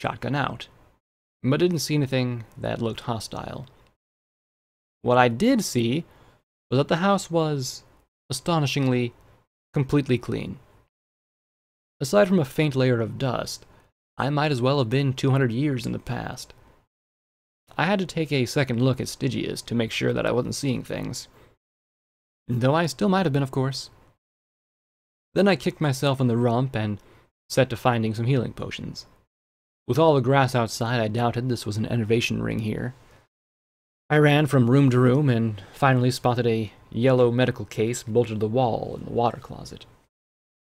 shotgun out, but didn't see anything that looked hostile. What I did see was that the house was, astonishingly, completely clean. Aside from a faint layer of dust, I might as well have been 200 years in the past. I had to take a second look at Stygius to make sure that I wasn't seeing things. Though I still might have been, of course. Then I kicked myself in the rump and set to finding some healing potions. With all the grass outside, I doubted this was an enervation ring here. I ran from room to room and finally spotted a yellow medical case bolted to the wall in the water closet.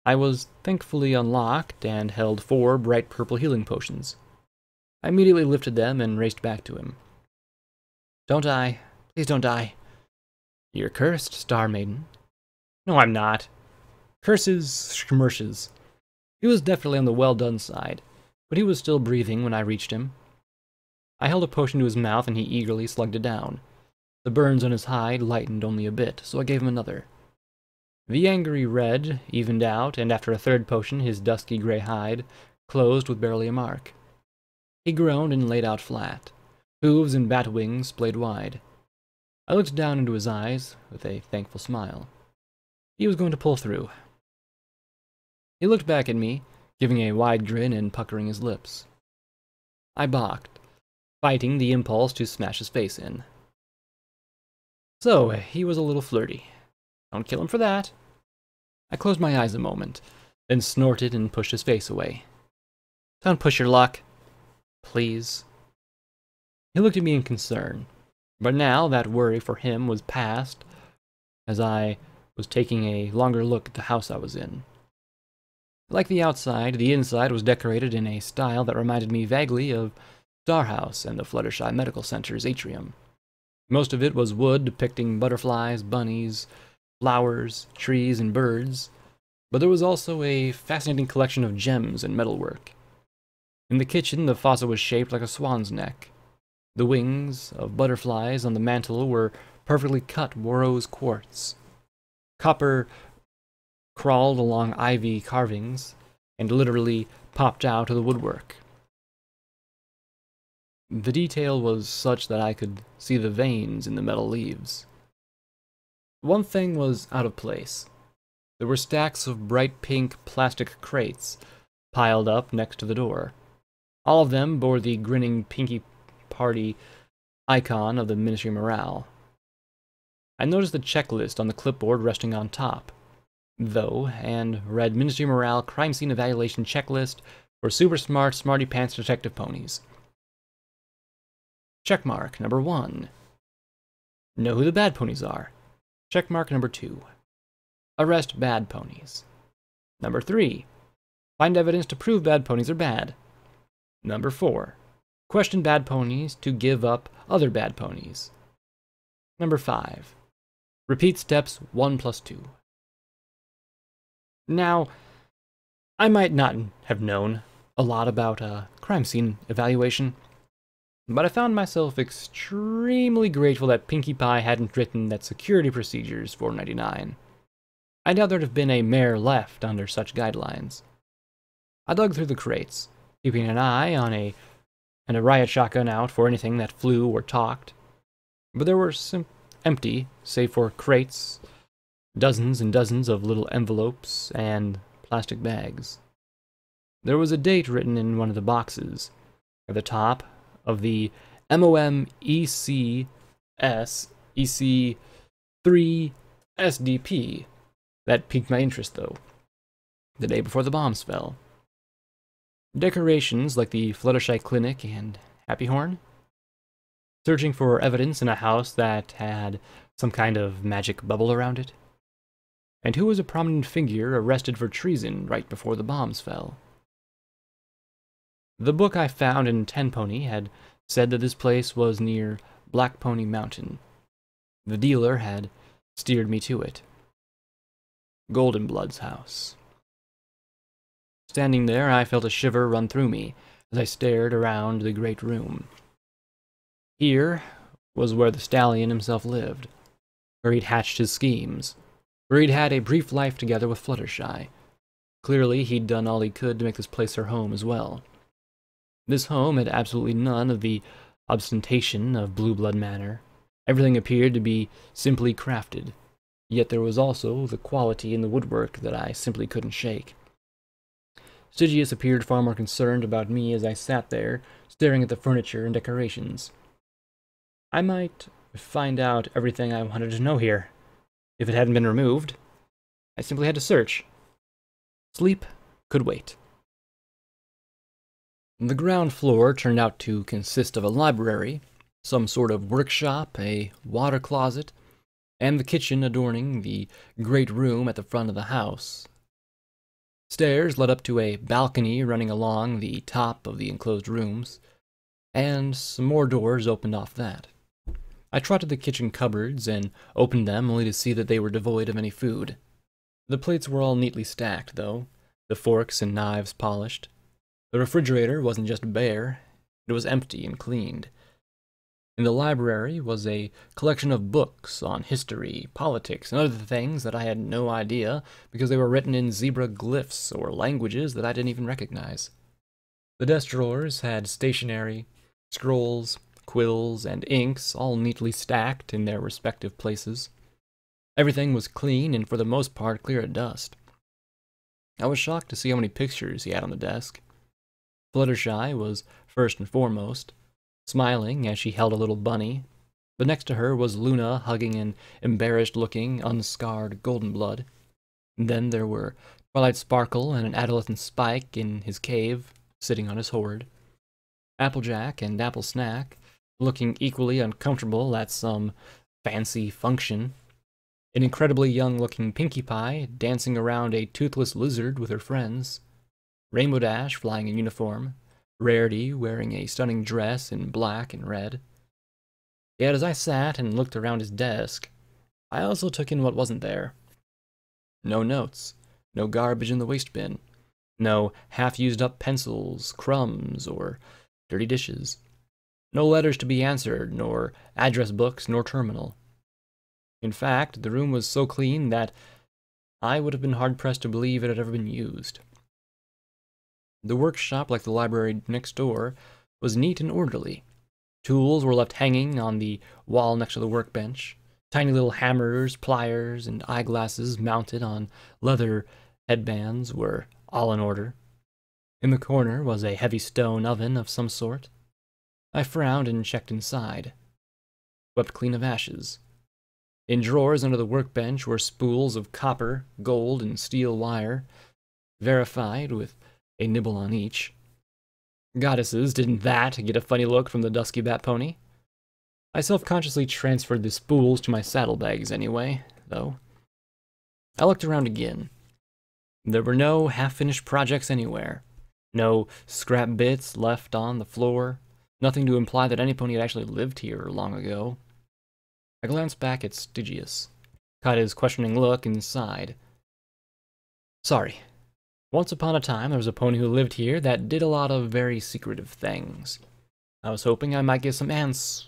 I was thankfully unlocked and held four bright purple healing potions. I immediately lifted them and raced back to him. Don't die. Please don't die. You're cursed, Star Maiden. No, I'm not. Curses, schmershes. He was definitely on the well done side, but he was still breathing when I reached him. I held a potion to his mouth and he eagerly slugged it down. The burns on his hide lightened only a bit, so I gave him another. The angry red evened out, and after a third potion, his dusky gray hide closed with barely a mark. He groaned and laid out flat. Hooves and bat wings splayed wide. I looked down into his eyes with a thankful smile. He was going to pull through. He looked back at me, giving a wide grin and puckering his lips. I balked, fighting the impulse to smash his face in. So, he was a little flirty. Don't kill him for that. I closed my eyes a moment, then snorted and pushed his face away. Don't push your luck. Please. He looked at me in concern, but now that worry for him was past as I was taking a longer look at the house I was in. Like the outside, the inside was decorated in a style that reminded me vaguely of Star House and the Fluttershy Medical Center's atrium. Most of it was wood depicting butterflies, bunnies, flowers, trees, and birds, but there was also a fascinating collection of gems and metalwork. In the kitchen, the faucet was shaped like a swan's neck. The wings of butterflies on the mantel were perfectly cut rose quartz. Copper crawled along ivy carvings and literally popped out of the woodwork. The detail was such that I could see the veins in the metal leaves. One thing was out of place. There were stacks of bright pink plastic crates piled up next to the door. All of them bore the grinning Pinkie Party icon of the Ministry Morale. I noticed the checklist on the clipboard resting on top, though, and read Ministry Morale Crime Scene Evaluation Checklist for Super Smart Smarty Pants Detective Ponies. Checkmark number one. Know who the bad ponies are. Checkmark number two. Arrest bad ponies. Number three. Find evidence to prove bad ponies are bad. Number four. Question bad ponies to give up other bad ponies. Number five. Repeat steps 1 plus 2. Now, I might not have known a lot about uh, crime scene evaluation, but I found myself extremely grateful that Pinkie Pie hadn't written that security procedures 499. I doubt there'd have been a mayor left under such guidelines. I dug through the crates, keeping an eye on a and a riot shotgun out for anything that flew or talked, but there were some empty, save for crates, dozens and dozens of little envelopes, and plastic bags. There was a date written in one of the boxes, at the top of the MOM ECS EC3 SDP. That piqued my interest, though. The day before the bombs fell. Decorations like the Fluttershy Clinic and Happy Horn searching for evidence in a house that had some kind of magic bubble around it? And who was a prominent figure arrested for treason right before the bombs fell? The book I found in Tenpony had said that this place was near Black Pony Mountain. The dealer had steered me to it. Goldenblood's house. Standing there, I felt a shiver run through me as I stared around the great room. Here was where the stallion himself lived, where he'd hatched his schemes, where he'd had a brief life together with Fluttershy. Clearly, he'd done all he could to make this place her home as well. This home had absolutely none of the ostentation of Blue Blood Manor. Everything appeared to be simply crafted, yet there was also the quality in the woodwork that I simply couldn't shake. Stygius appeared far more concerned about me as I sat there, staring at the furniture and decorations. I might find out everything I wanted to know here. If it hadn't been removed, I simply had to search. Sleep could wait. The ground floor turned out to consist of a library, some sort of workshop, a water closet, and the kitchen adorning the great room at the front of the house. Stairs led up to a balcony running along the top of the enclosed rooms, and some more doors opened off that. I trotted the kitchen cupboards and opened them only to see that they were devoid of any food. The plates were all neatly stacked, though, the forks and knives polished. The refrigerator wasn't just bare, it was empty and cleaned. In the library was a collection of books on history, politics, and other things that I had no idea because they were written in zebra glyphs or languages that I didn't even recognize. The desk drawers had stationery, scrolls, quills, and inks all neatly stacked in their respective places. Everything was clean and for the most part clear of dust. I was shocked to see how many pictures he had on the desk. Fluttershy was first and foremost, smiling as she held a little bunny, but next to her was Luna hugging an embarrassed looking, unscarred Goldenblood. And then there were Twilight Sparkle and an adolescent Spike in his cave, sitting on his hoard. Applejack and Apple Snack, looking equally uncomfortable at some fancy function. An incredibly young looking Pinkie Pie dancing around a toothless lizard with her friends. Rainbow Dash flying in uniform. Rarity wearing a stunning dress in black and red. Yet as I sat and looked around his desk, I also took in what wasn't there. No notes, no garbage in the waste bin, no half used up pencils, crumbs, or dirty dishes. No letters to be answered, nor address books, nor terminal. In fact, the room was so clean that I would have been hard pressed to believe it had ever been used. The workshop, like the library next door, was neat and orderly. Tools were left hanging on the wall next to the workbench. Tiny little hammers, pliers, and eyeglasses mounted on leather headbands were all in order. In the corner was a heavy stone oven of some sort. I frowned and checked inside. Swept clean of ashes. In drawers under the workbench were spools of copper, gold, and steel wire, verified with a nibble on each. Goddesses, didn't that get a funny look from the dusky bat pony? I self-consciously transferred the spools to my saddlebags anyway, though. I looked around again. There were no half-finished projects anywhere. No scrap bits left on the floor. Nothing to imply that any pony had actually lived here long ago. I glanced back at Stygius, caught his questioning look, and sighed. Sorry. Once upon a time, there was a pony who lived here that did a lot of very secretive things. I was hoping I might get some ants.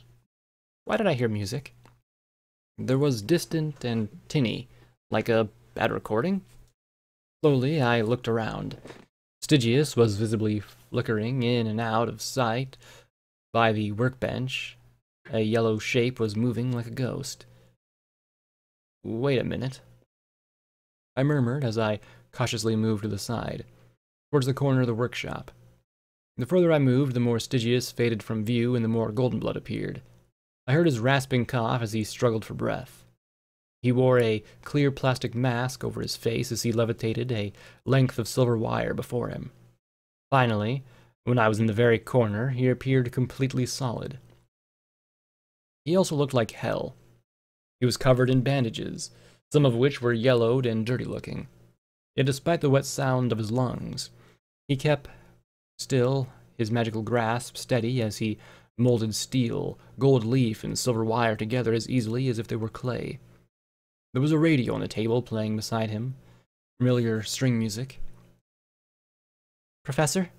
Why did I hear music? There was distant and tinny, like a bad recording. Slowly, I looked around. Stygius was visibly flickering in and out of sight by the workbench, a yellow shape was moving like a ghost. Wait a minute. I murmured as I cautiously moved to the side, towards the corner of the workshop. The further I moved, the more Stygius faded from view and the more Goldenblood appeared. I heard his rasping cough as he struggled for breath. He wore a clear plastic mask over his face as he levitated a length of silver wire before him. Finally, when I was in the very corner, he appeared completely solid. He also looked like hell. He was covered in bandages, some of which were yellowed and dirty looking. Yet despite the wet sound of his lungs, he kept still his magical grasp steady as he molded steel, gold leaf, and silver wire together as easily as if they were clay. There was a radio on the table playing beside him, familiar string music. Professor?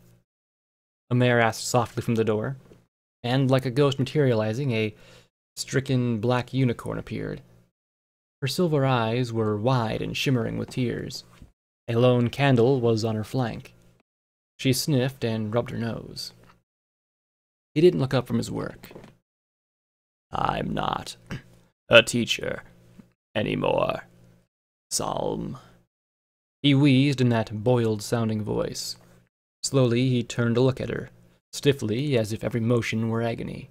A mare asked softly from the door, and like a ghost materializing, a stricken black unicorn appeared. Her silver eyes were wide and shimmering with tears. A lone candle was on her flank. She sniffed and rubbed her nose. He didn't look up from his work. I'm not a teacher anymore. Psalm. He wheezed in that boiled sounding voice. Slowly he turned to look at her, stiffly as if every motion were agony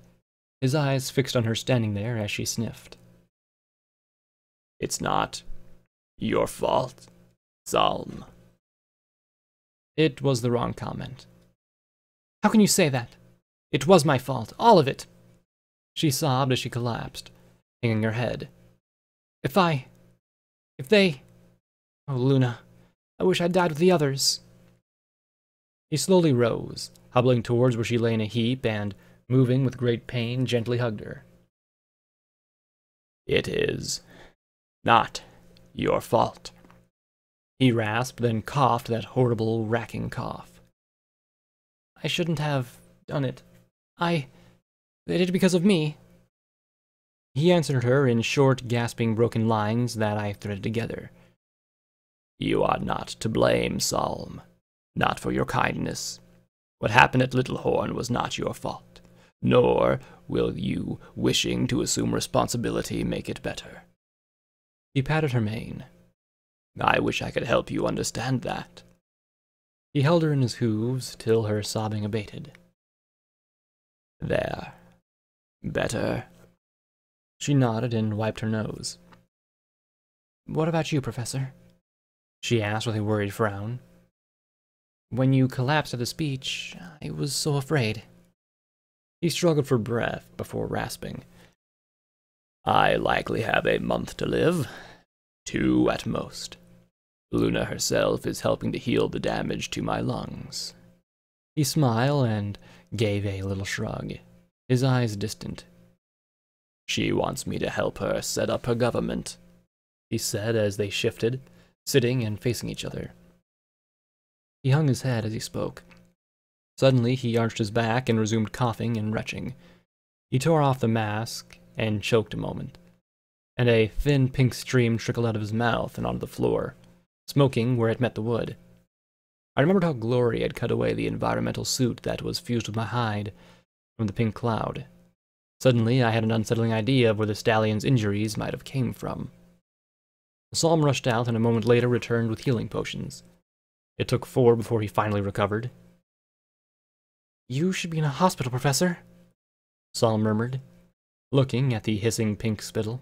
his eyes fixed on her standing there as she sniffed. It's not your fault, Psalm. It was the wrong comment. How can you say that? It was my fault, all of it. She sobbed as she collapsed, hanging her head. If I. if they. Oh, Luna, I wish I'd died with the others. He slowly rose, hobbling towards where she lay in a heap, and, moving with great pain, gently hugged her. It is not your fault. He rasped, then coughed that horrible, racking cough. I shouldn't have done it. I. They did it because of me. He answered her in short, gasping, broken lines that I threaded together. You are not to blame, Psalm. Not for your kindness. What happened at Littlehorn was not your fault nor will you, wishing to assume responsibility, make it better. He patted her mane. I wish I could help you understand that. He held her in his hooves till her sobbing abated. There. Better. She nodded and wiped her nose. What about you, Professor? She asked with a worried frown. When you collapsed at the speech, I was so afraid. He struggled for breath before rasping. I likely have a month to live. Two at most. Luna herself is helping to heal the damage to my lungs. He smiled and gave a little shrug, his eyes distant. She wants me to help her set up her government, he said as they shifted, sitting and facing each other. He hung his head as he spoke. Suddenly, he arched his back and resumed coughing and retching. He tore off the mask and choked a moment, and a thin pink stream trickled out of his mouth and onto the floor smoking where it met the wood. I remembered how Glory had cut away the environmental suit that was fused with my hide from the pink cloud. Suddenly, I had an unsettling idea of where the stallion's injuries might have came from. Psalm rushed out and a moment later returned with healing potions. It took four before he finally recovered. You should be in a hospital, Professor, Psalm murmured, looking at the hissing pink spittle.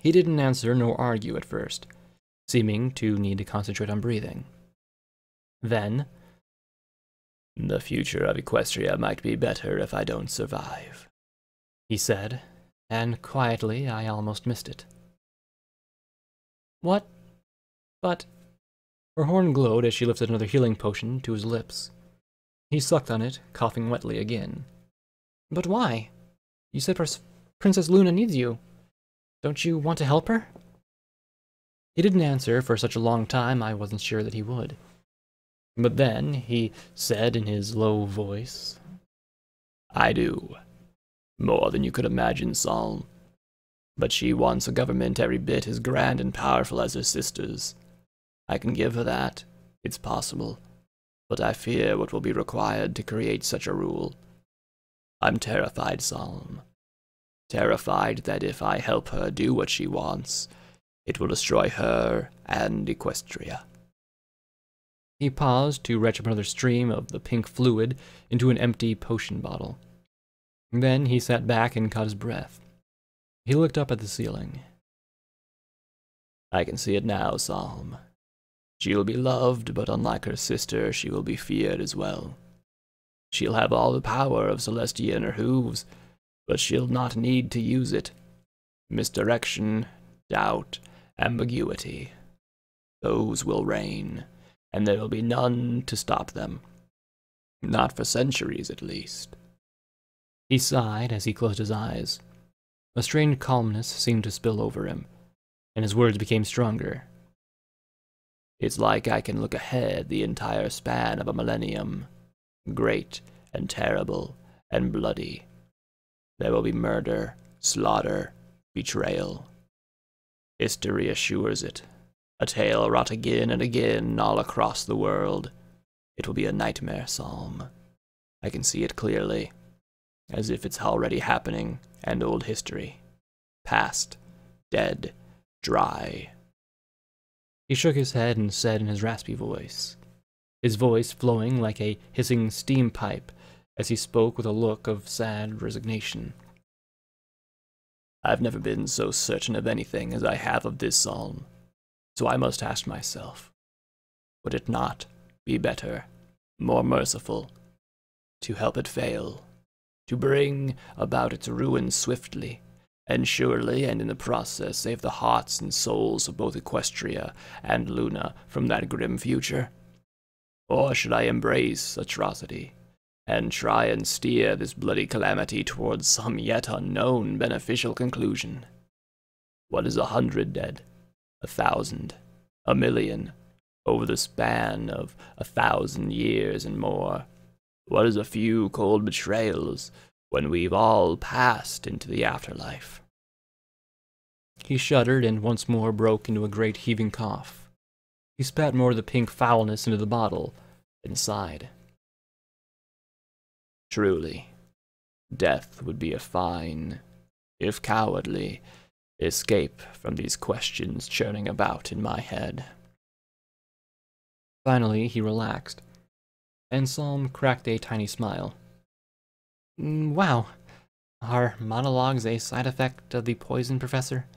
He didn't answer nor argue at first seeming to need to concentrate on breathing. Then, the future of Equestria might be better if I don't survive, he said, and quietly I almost missed it. What? But. Her horn glowed as she lifted another healing potion to his lips. He sucked on it, coughing wetly again. But why? You said Princess Luna needs you. Don't you want to help her? He didn't answer for such a long time I wasn't sure that he would. But then he said in his low voice, I do. More than you could imagine, Psalm. But she wants a government every bit as grand and powerful as her sisters. I can give her that. It's possible. But I fear what will be required to create such a rule. I'm terrified, Psalm. Terrified that if I help her do what she wants, it will destroy her and Equestria. He paused to retch another stream of the pink fluid into an empty potion bottle. Then he sat back and caught his breath. He looked up at the ceiling. I can see it now, Psalm. She will be loved, but unlike her sister, she will be feared as well. She'll have all the power of Celestia in her hooves, but she'll not need to use it. Misdirection, doubt, ambiguity. Those will reign, and there will be none to stop them. Not for centuries, at least. He sighed as he closed his eyes. A strange calmness seemed to spill over him, and his words became stronger. It's like I can look ahead the entire span of a millennium, great and terrible and bloody. There will be murder, slaughter, betrayal. History assures it. A tale wrought again and again all across the world. It will be a nightmare psalm. I can see it clearly, as if it's already happening, and old history. Past, dead, dry. He shook his head and said in his raspy voice, his voice flowing like a hissing steam pipe as he spoke with a look of sad resignation. I've never been so certain of anything as I have of this psalm, so I must ask myself, would it not be better, more merciful, to help it fail, to bring about its ruin swiftly, and surely, and in the process save the hearts and souls of both Equestria and Luna from that grim future? Or should I embrace atrocity, and try and steer this bloody calamity towards some yet unknown beneficial conclusion. What is a hundred dead? A thousand? A million? Over the span of a thousand years and more? What is a few cold betrayals when we've all passed into the afterlife? He shuddered and once more broke into a great heaving cough. He spat more of the pink foulness into the bottle and sighed. Truly, death would be a fine, if cowardly, escape from these questions churning about in my head. Finally, he relaxed, and Psalm cracked a tiny smile. "Mm, Wow, are monologues a side effect of the poison, Professor?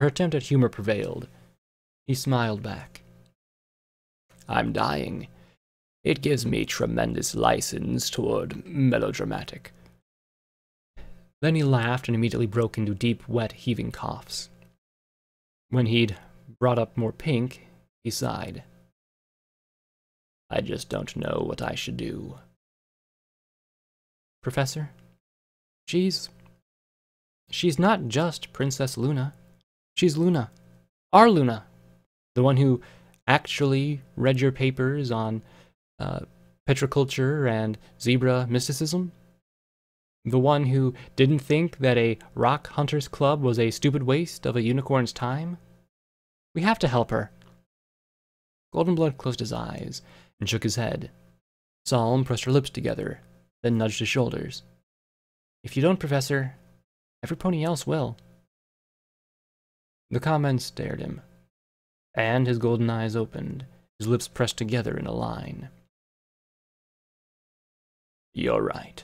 Her attempt at humor prevailed. He smiled back. I'm dying. It gives me tremendous license toward melodramatic. Then he laughed and immediately broke into deep, wet, heaving coughs. When he'd brought up more pink, he sighed. I just don't know what I should do. Professor, she's. She's not just Princess Luna. She's Luna. Our Luna. The one who actually read your papers on uh, petroculture and zebra mysticism. The one who didn't think that a rock hunters club was a stupid waste of a unicorn's time. We have to help her. Goldenblood closed his eyes and shook his head. Psalm pressed her lips together, then nudged his shoulders. If you don't, Professor, every pony else will. The comment stared him, and his golden eyes opened, his lips pressed together in a line. You're right.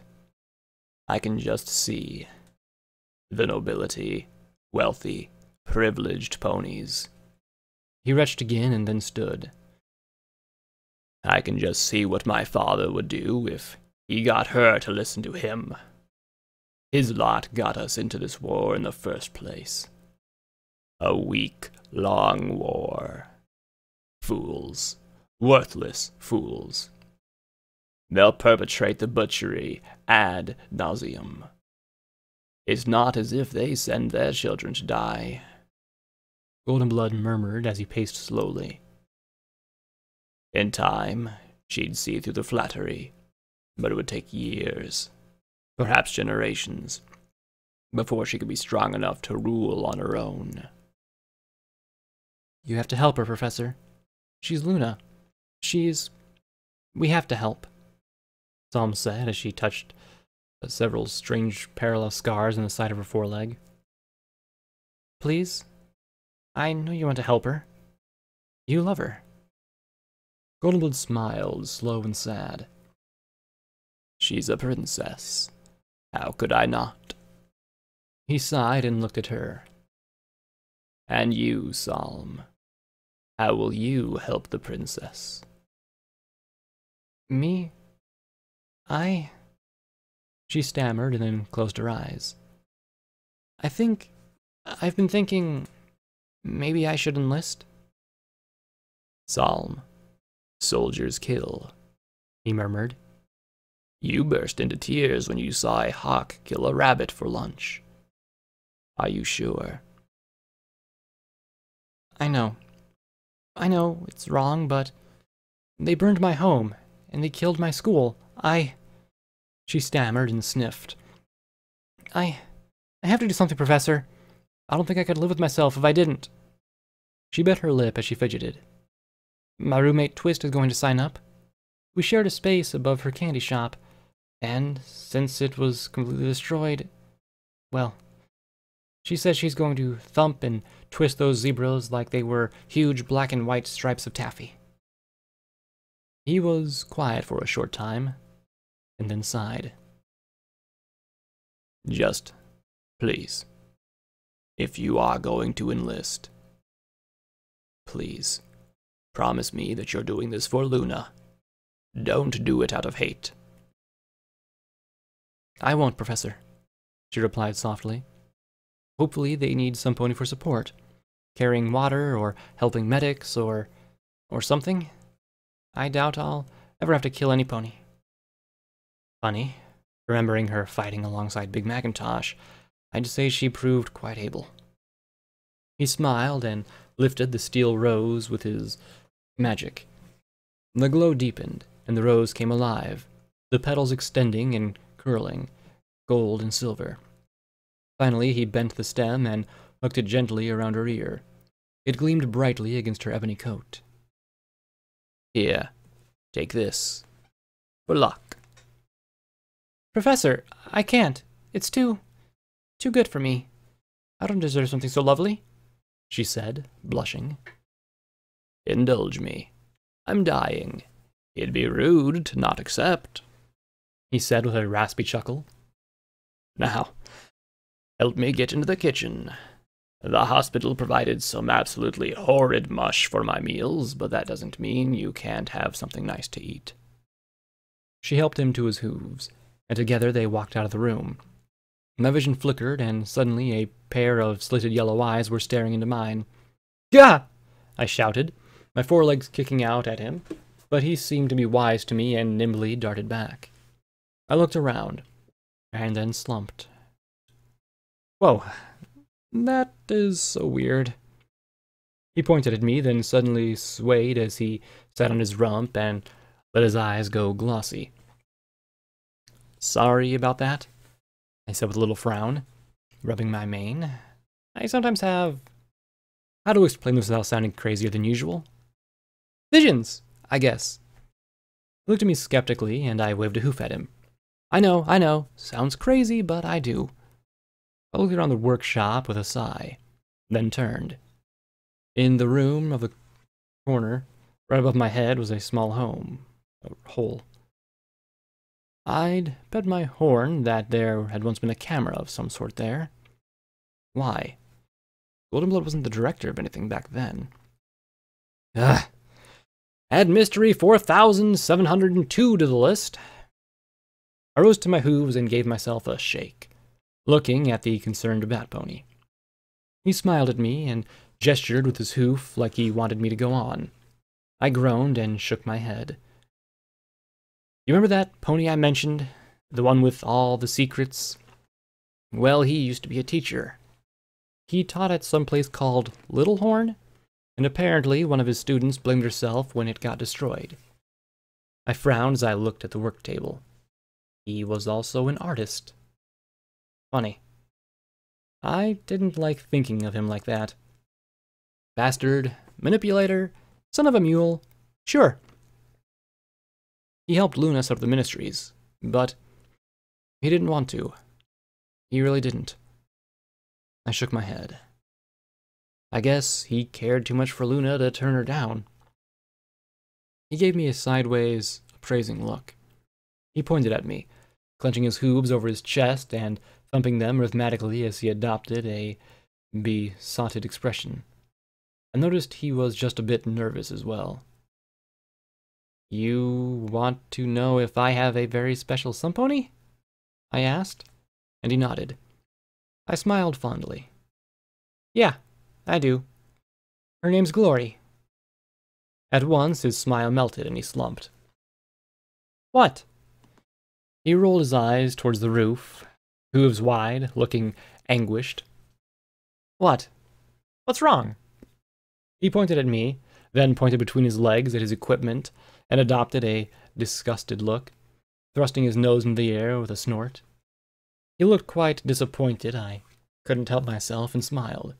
I can just see the nobility, wealthy, privileged ponies. He retched again and then stood. I can just see what my father would do if he got her to listen to him. His lot got us into this war in the first place. A week long war. Fools. Worthless fools. They'll perpetrate the butchery ad nauseum. It's not as if they send their children to die. Goldenblood murmured as he paced slowly. In time, she'd see through the flattery, but it would take years, perhaps generations, before she could be strong enough to rule on her own. You have to help her, Professor. She's Luna. She's. We have to help. Psalm said as she touched uh, several strange parallel scars on the side of her foreleg. Please? I know you want to help her. You love her. Goldenblood smiled, slow and sad. She's a princess. How could I not? He sighed and looked at her. And you, Psalm. How will you help the princess? Me? I. She stammered and then closed her eyes. I think. I've been thinking. Maybe I should enlist? Psalm. Soldiers kill, he murmured. You burst into tears when you saw a hawk kill a rabbit for lunch. Are you sure? I know. I know it's wrong, but they burned my home and they killed my school. I. She stammered and sniffed. I. I have to do something, Professor. I don't think I could live with myself if I didn't. She bit her lip as she fidgeted. My roommate Twist is going to sign up. We shared a space above her candy shop, and since it was completely destroyed, well, she says she's going to thump and twist those zebras like they were huge black and white stripes of taffy. He was quiet for a short time, and then sighed. Just, please, if you are going to enlist, please Promise me that you're doing this for Luna. Don't do it out of hate. I won't, Professor, she replied softly. Hopefully they need some pony for support. Carrying water, or helping medics, or... or something. I doubt I'll ever have to kill any pony. Funny, remembering her fighting alongside Big Macintosh, I'd say she proved quite able. He smiled and lifted the steel rose with his Magic. The glow deepened, and the rose came alive, the petals extending and curling, gold and silver. Finally, he bent the stem and hooked it gently around her ear. It gleamed brightly against her ebony coat. Here, take this. For luck. Professor, I can't. It's too. too good for me. I don't deserve something so lovely, she said, blushing. Indulge me. I'm dying. It'd be rude to not accept, he said with a raspy chuckle. Now, help me get into the kitchen. The hospital provided some absolutely horrid mush for my meals, but that doesn't mean you can't have something nice to eat. She helped him to his hooves, and together they walked out of the room. My vision flickered, and suddenly a pair of slitted yellow eyes were staring into mine. Gah! I shouted, my forelegs kicking out at him, but he seemed to be wise to me and nimbly darted back. I looked around, and then slumped. Whoa, that is so weird. He pointed at me, then suddenly swayed as he sat on his rump and let his eyes go glossy. Sorry about that, I said with a little frown, rubbing my mane. I sometimes have. How to explain this without sounding crazier than usual? Visions, I guess. He looked at me skeptically, and I waved a hoof at him. I know, I know, sounds crazy, but I do. I looked around the workshop with a sigh, then turned. In the room of the corner, right above my head, was a small home, a hole. I'd bet my horn that there had once been a camera of some sort there. Why? Goldenblood wasn't the director of anything back then. Ah! Add Mystery 4702 to the list. I rose to my hooves and gave myself a shake looking at the concerned bat pony. He smiled at me and gestured with his hoof like he wanted me to go on. I groaned and shook my head. You remember that pony I mentioned? The one with all the secrets? Well, he used to be a teacher. He taught at some place called Littlehorn, and apparently one of his students blamed herself when it got destroyed. I frowned as I looked at the work table. He was also an artist. Funny. I didn't like thinking of him like that. Bastard, manipulator, son of a mule, sure. He helped Luna set up the ministries, but he didn't want to. He really didn't. I shook my head. I guess he cared too much for Luna to turn her down. He gave me a sideways, appraising look. He pointed at me, clenching his hooves over his chest and thumping them rhythmically as he adopted a besotted expression. I noticed he was just a bit nervous as well. You want to know if I have a very special sun pony? I asked, and he nodded. I smiled fondly. Yeah, I do. Her name's Glory. At once his smile melted and he slumped. What? He rolled his eyes towards the roof, hooves wide, looking anguished. What? What's wrong? He pointed at me, then pointed between his legs at his equipment, and adopted a disgusted look, thrusting his nose in the air with a snort. He looked quite disappointed. I couldn't help myself and smiled.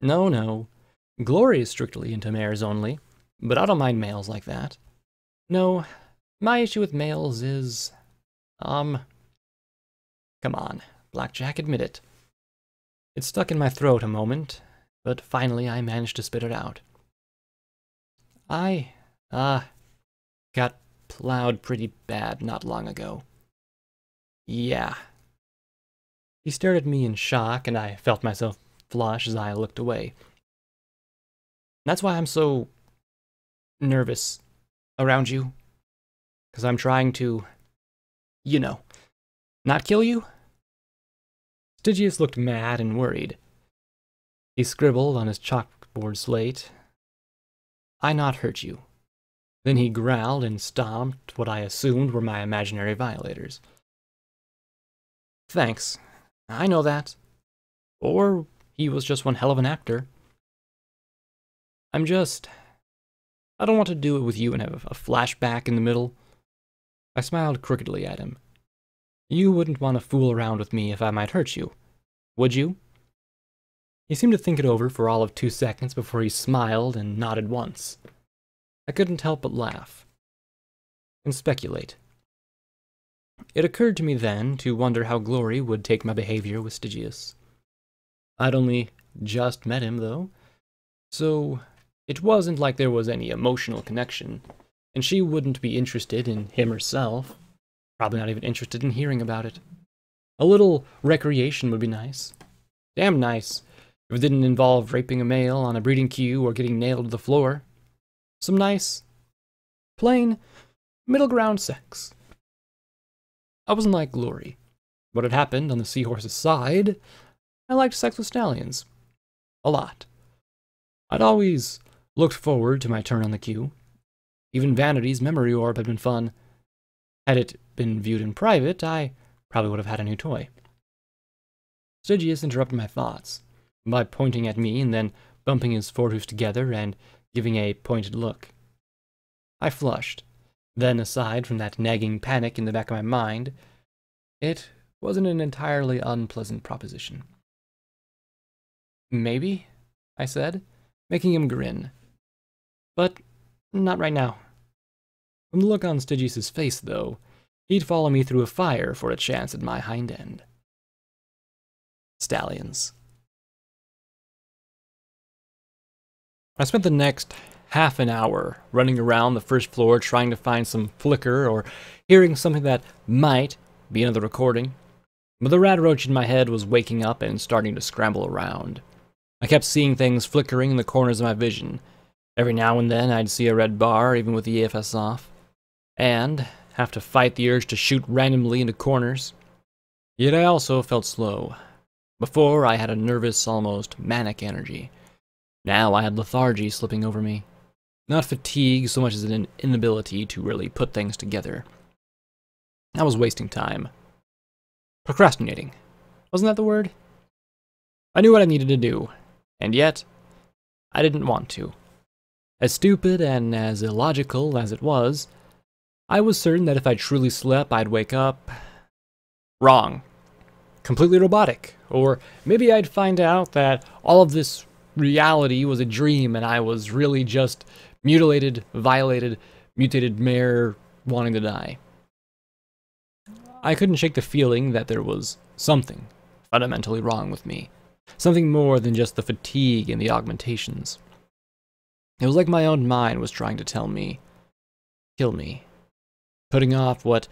No, no. Glory is strictly into mares only, but I don't mind males like that. No, my issue with males is, um, Come on, Blackjack, admit it. It stuck in my throat a moment, but finally I managed to spit it out. I, uh, got plowed pretty bad not long ago. Yeah. He stared at me in shock, and I felt myself flush as I looked away. That's why I'm so nervous around you. Because I'm trying to, you know, not kill you? Stygius looked mad and worried. He scribbled on his chalkboard slate, I not hurt you. Then he growled and stomped what I assumed were my imaginary violators. Thanks. I know that. Or he was just one hell of an actor. I'm just. I don't want to do it with you and have a flashback in the middle. I smiled crookedly at him. You wouldn't want to fool around with me if I might hurt you, would you? He seemed to think it over for all of two seconds before he smiled and nodded once. I couldn't help but laugh. And speculate. It occurred to me then to wonder how Glory would take my behavior with Stygius. I'd only just met him, though, so It wasn't like there was any emotional connection, and she wouldn't be interested in him herself. Probably not even interested in hearing about it. A little recreation would be nice. Damn nice, if it didn't involve raping a male on a breeding queue or getting nailed to the floor. Some nice, plain, middle ground sex. I wasn't like Glory. What had happened on the seahorse's side, I liked sex with stallions. A lot. I'd always looked forward to my turn on the queue. Even Vanity's memory orb had been fun. Had it been viewed in private, I probably would have had a new toy. Stygius interrupted my thoughts by pointing at me and then bumping his forehoofs together and giving a pointed look. I flushed. Then, aside from that nagging panic in the back of my mind, it wasn't an entirely unpleasant proposition. Maybe, I said, making him grin. But not right now. From the look on Stygius's face, though, he'd follow me through a fire for a chance at my hind end. Stallions. I spent the next half an hour running around the first floor trying to find some flicker or hearing something that might be another recording. But the rad roach in my head was waking up and starting to scramble around. I kept seeing things flickering in the corners of my vision. Every now and then I'd see a red bar, even with the EFS off, and have to fight the urge to shoot randomly into corners. Yet I also felt slow. Before, I had a nervous, almost manic energy. Now I had lethargy slipping over me. Not fatigue so much as an inability to really put things together. I was wasting time. Procrastinating. Wasn't that the word? I knew what I needed to do, and yet, I didn't want to. As stupid and as illogical as it was, I was certain that if I truly slept, I'd wake up. wrong. Completely robotic. Or maybe I'd find out that all of this reality was a dream and I was really just mutilated, violated, mutated mare wanting to die. I couldn't shake the feeling that there was something fundamentally wrong with me. Something more than just the fatigue and the augmentations. It was like my own mind was trying to tell me, kill me, putting off what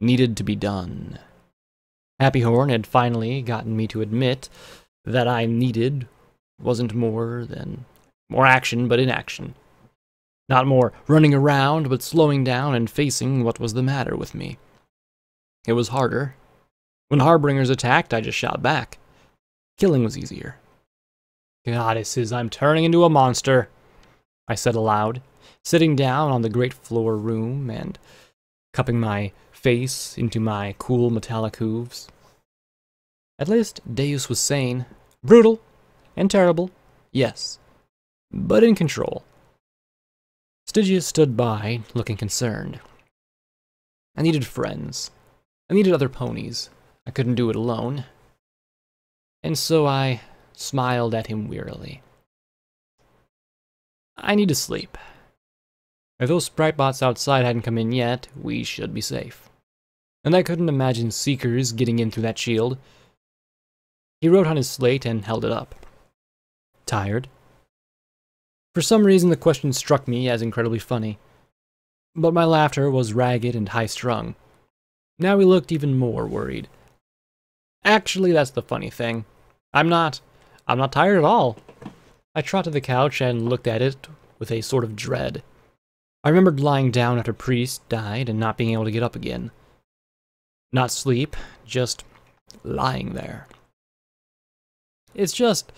needed to be done. Happy Horn had finally gotten me to admit that I needed wasn't more than more action but inaction. Not more running around, but slowing down and facing what was the matter with me. It was harder. When Harbingers attacked, I just shot back. Killing was easier. Goddesses, I'm turning into a monster, I said aloud, sitting down on the great floor room and cupping my face into my cool metallic hooves. At least Deus was sane. Brutal and terrible, yes, but in control. Stygius stood by, looking concerned. I needed friends. I needed other ponies. I couldn't do it alone. And so I smiled at him wearily. I need to sleep. If those sprite bots outside hadn't come in yet, we should be safe. And I couldn't imagine Seekers getting in through that shield. He wrote on his slate and held it up. Tired? For some reason, the question struck me as incredibly funny. But my laughter was ragged and high strung. Now he looked even more worried. Actually, that's the funny thing. I'm not. I'm not tired at all. I trotted the couch and looked at it with a sort of dread. I remembered lying down after Priest died and not being able to get up again. Not sleep, just lying there. It's just,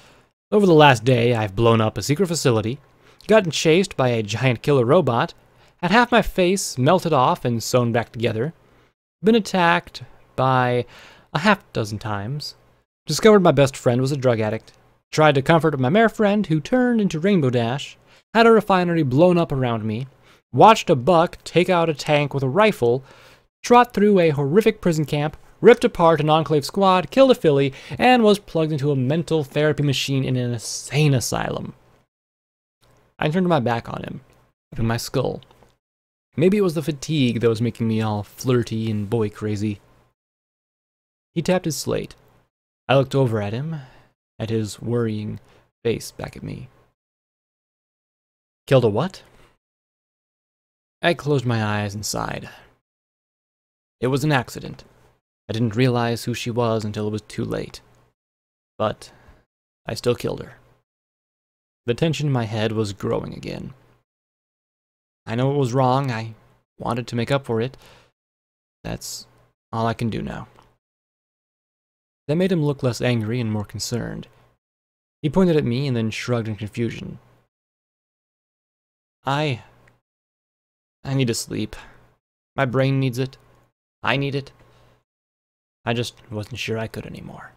over the last day, I've blown up a secret facility, gotten chased by a giant killer robot, had half my face melted off and sewn back together, been attacked by a half dozen times, discovered my best friend was a drug addict, tried to comfort my mare friend who turned into Rainbow Dash, had a refinery blown up around me, watched a buck take out a tank with a rifle, trot through a horrific prison camp, ripped apart an Enclave squad, killed a filly, and was plugged into a mental therapy machine in an insane asylum. I turned my back on him, in my skull. Maybe it was the fatigue that was making me all flirty and boy crazy. He tapped his slate. I looked over at him, at his worrying face back at me. Killed a what? I closed my eyes and sighed. It was an accident. I didn't realize who she was until it was too late. But I still killed her. The tension in my head was growing again. I know it was wrong. I wanted to make up for it. That's all I can do now. That made him look less angry and more concerned. He pointed at me and then shrugged in confusion. I. I need to sleep. My brain needs it. I need it. I just wasn't sure I could anymore.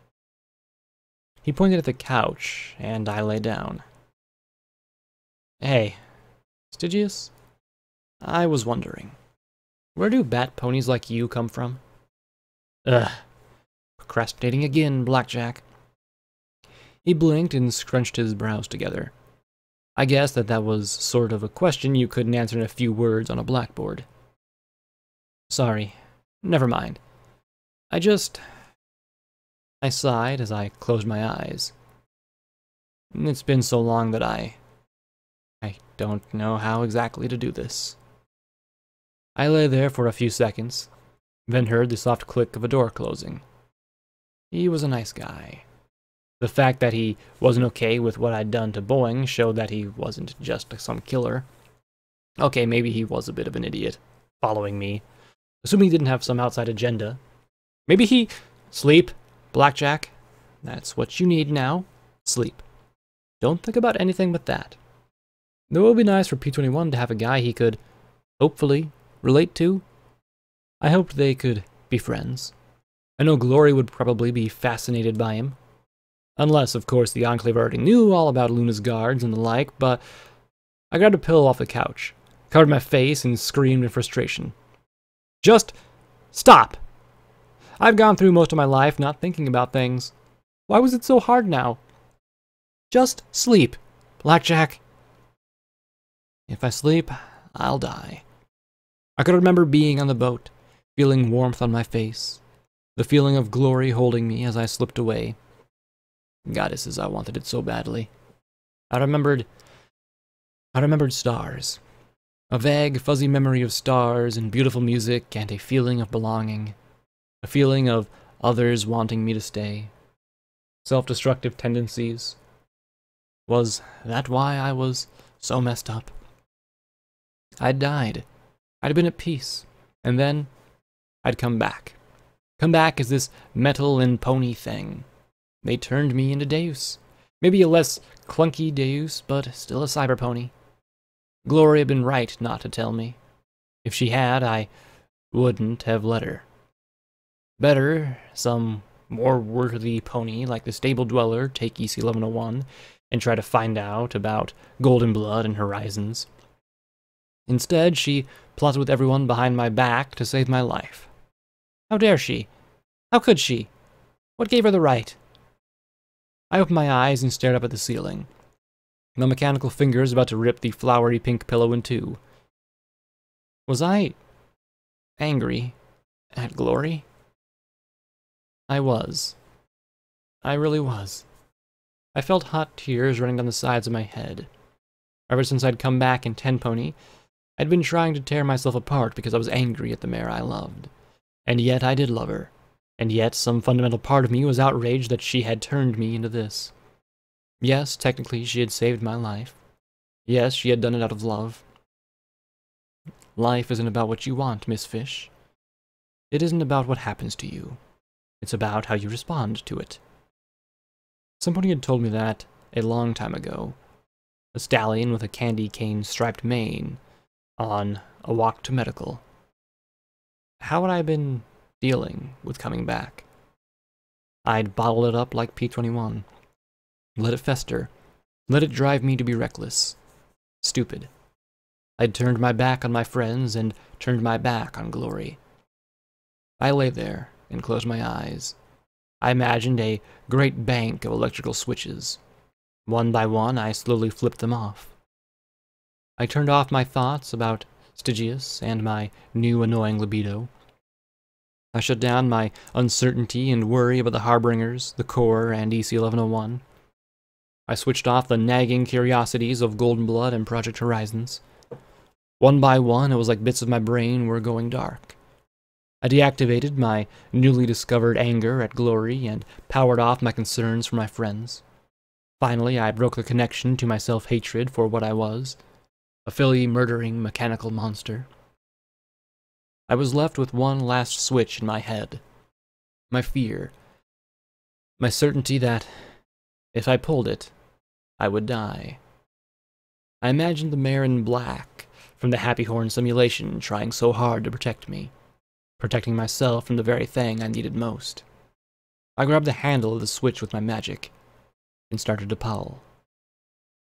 He pointed at the couch, and I lay down. Hey, Stygius? I was wondering, where do bat ponies like you come from? Ugh, procrastinating again, Blackjack. He blinked and scrunched his brows together. I guess that that was sort of a question you couldn't answer in a few words on a blackboard. Sorry, never mind. I just... I sighed as I closed my eyes. It's been so long that I... I don't know how exactly to do this. I lay there for a few seconds, then heard the soft click of a door closing. He was a nice guy. The fact that he wasn't okay with what I'd done to Boeing showed that he wasn't just some killer. Okay, maybe he was a bit of an idiot, following me. Assuming he didn't have some outside agenda. Maybe he... Sleep, Blackjack. That's what you need now. Sleep. Don't think about anything but that. Though it would be nice for P21 to have a guy he could, hopefully, relate to. I hoped they could be friends. I know Glory would probably be fascinated by him. Unless, of course, the Enclave already knew all about Luna's guards and the like, but I grabbed a pillow off the couch, covered my face, and screamed in frustration. Just stop! I've gone through most of my life not thinking about things. Why was it so hard now? Just sleep, Blackjack. If I sleep, I'll die. I could remember being on the boat, feeling warmth on my face, the feeling of glory holding me as I slipped away. Goddesses, I wanted it so badly. I remembered. I remembered stars. A vague, fuzzy memory of stars and beautiful music and a feeling of belonging. A feeling of others wanting me to stay. Self destructive tendencies. Was that why I was so messed up? I'd died. I'd been at peace. And then I'd come back. Come back as this metal and pony thing. They turned me into Deus. Maybe a less clunky Deus, but still a cyber pony. Glory had been right not to tell me. If she had, I wouldn't have let her. Better, some more worthy pony like the Stable Dweller take EC 1101 and try to find out about Golden Blood and Horizons. Instead, she plotted with everyone behind my back to save my life. How dare she? How could she? What gave her the right? I opened my eyes and stared up at the ceiling, my mechanical fingers about to rip the flowery pink pillow in two. Was I angry at Glory? I was. I really was. I felt hot tears running down the sides of my head. Ever since I'd come back in Ten Pony, I'd been trying to tear myself apart because I was angry at the mare I loved. And yet I did love her. And yet, some fundamental part of me was outraged that she had turned me into this. Yes, technically, she had saved my life. Yes, she had done it out of love. Life isn't about what you want, Miss Fish. It isn't about what happens to you. It's about how you respond to it. Somebody had told me that a long time ago. A stallion with a candy cane striped mane on a walk to medical. How had I been dealing with coming back. I'd bottle it up like P21. Let it fester. Let it drive me to be reckless. Stupid. I'd turned my back on my friends and turned my back on glory. I lay there and closed my eyes. I imagined a great bank of electrical switches. One by one, I slowly flipped them off. I turned off my thoughts about Stygius and my new annoying libido I shut down my uncertainty and worry about the Harbingers, the Core, and EC 1101. I switched off the nagging curiosities of Golden Blood and Project Horizons. One by one, it was like bits of my brain were going dark. I deactivated my newly discovered anger at Glory and powered off my concerns for my friends. Finally, I broke the connection to my self hatred for what I was a filly murdering mechanical monster. I was left with one last switch in my head my fear, my certainty that, if I pulled it, I would die. I imagined the mare in black from the Happy Horn simulation trying so hard to protect me, protecting myself from the very thing I needed most. I grabbed the handle of the switch with my magic and started to pull.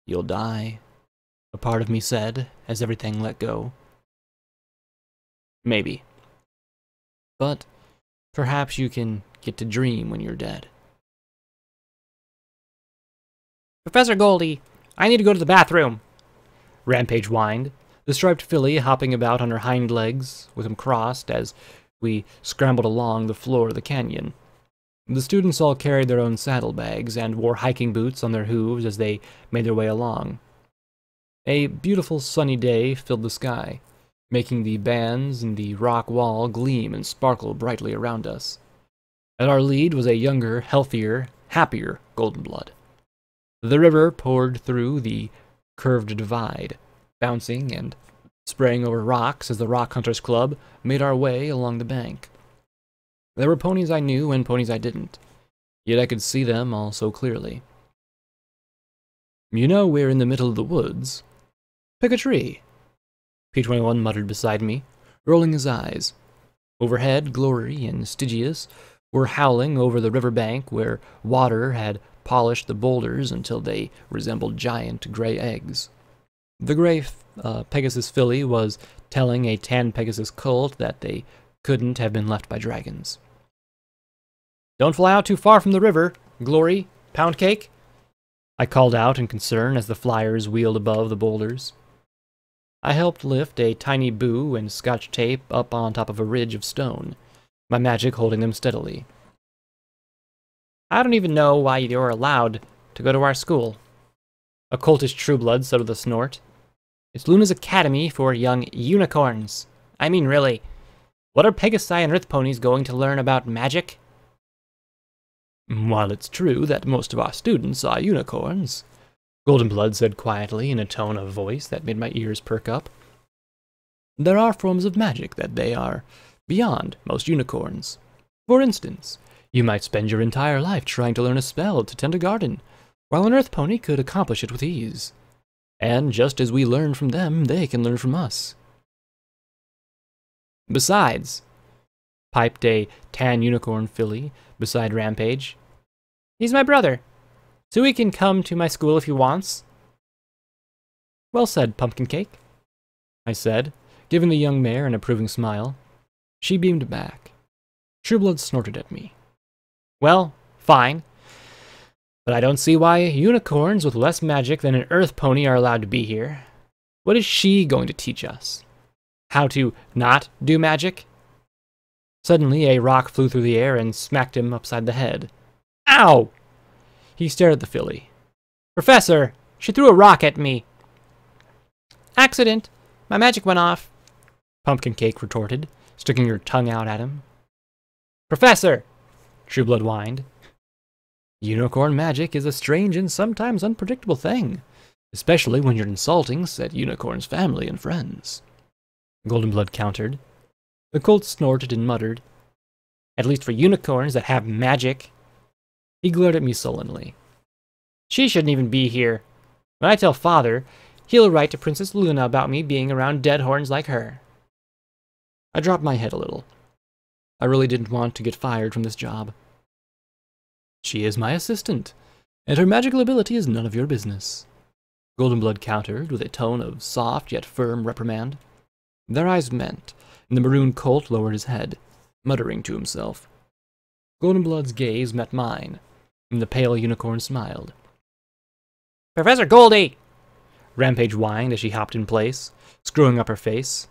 You'll die, a part of me said as everything let go. Maybe. But perhaps you can get to dream when you're dead. Professor Goldie, I need to go to the bathroom. Rampage whined, the striped filly hopping about on her hind legs, with them crossed as we scrambled along the floor of the canyon. The students all carried their own saddlebags and wore hiking boots on their hooves as they made their way along. A beautiful sunny day filled the sky, making the bands in the rock wall gleam and sparkle brightly around us. At our lead was a younger, healthier, happier Golden Blood. The river poured through the curved divide, bouncing and spraying over rocks as the Rock Hunters Club made our way along the bank. There were ponies I knew and ponies I didn't, yet I could see them all so clearly. You know we're in the middle of the woods. Pick a tree, P21 muttered beside me, rolling his eyes. Overhead, Glory and Stygius were howling over the river bank where water had polished the boulders until they resembled giant gray eggs. The gray uh, Pegasus filly was telling a tan Pegasus colt that they couldn't have been left by dragons. Don't fly out too far from the river, Glory, pound cake, I called out in concern as the flyers wheeled above the boulders. I helped lift a tiny boo and scotch tape up on top of a ridge of stone, my magic holding them steadily. I don't even know why you're allowed to go to our school. A cultish trueblood said with a snort. It's Luna's Academy for young unicorns. I mean, really. What are Pegasi and Earth ponies going to learn about magic? While it's true that most of our students are unicorns, Golden Blood said quietly in a tone of voice that made my ears perk up. There are forms of magic that they are beyond most unicorns. For instance, you might spend your entire life trying to learn a spell to tend a garden, while an earth pony could accomplish it with ease. And just as we learn from them, they can learn from us. Besides, piped a tan unicorn filly beside Rampage, he's my brother so he can come to my school if he wants. Well said, Pumpkin Cake, I said, giving the young mare an approving smile. She beamed back. Trueblood snorted at me. Well, fine. But I don't see why unicorns with less magic than an earth pony are allowed to be here. What is she going to teach us? How to not do magic? Suddenly, a rock flew through the air and smacked him upside the head. Ow! He stared at the filly. Professor, she threw a rock at me. Accident. My magic went off. Pumpkin Cake retorted, sticking her tongue out at him. Professor, Trueblood whined. Unicorn magic is a strange and sometimes unpredictable thing, especially when you're insulting said unicorn's family and friends. Goldenblood countered. The colt snorted and muttered, At least for unicorns that have magic, he glared at me sullenly. She shouldn't even be here. When I tell father, he'll write to Princess Luna about me being around dead horns like her. I dropped my head a little. I really didn't want to get fired from this job. She is my assistant, and her magical ability is none of your business. Goldenblood countered with a tone of soft yet firm reprimand. Their eyes met, and the maroon colt lowered his head, muttering to himself. Goldenblood's gaze met mine, and the pale unicorn smiled. Professor Goldie! Rampage whined as she hopped in place, screwing up her face.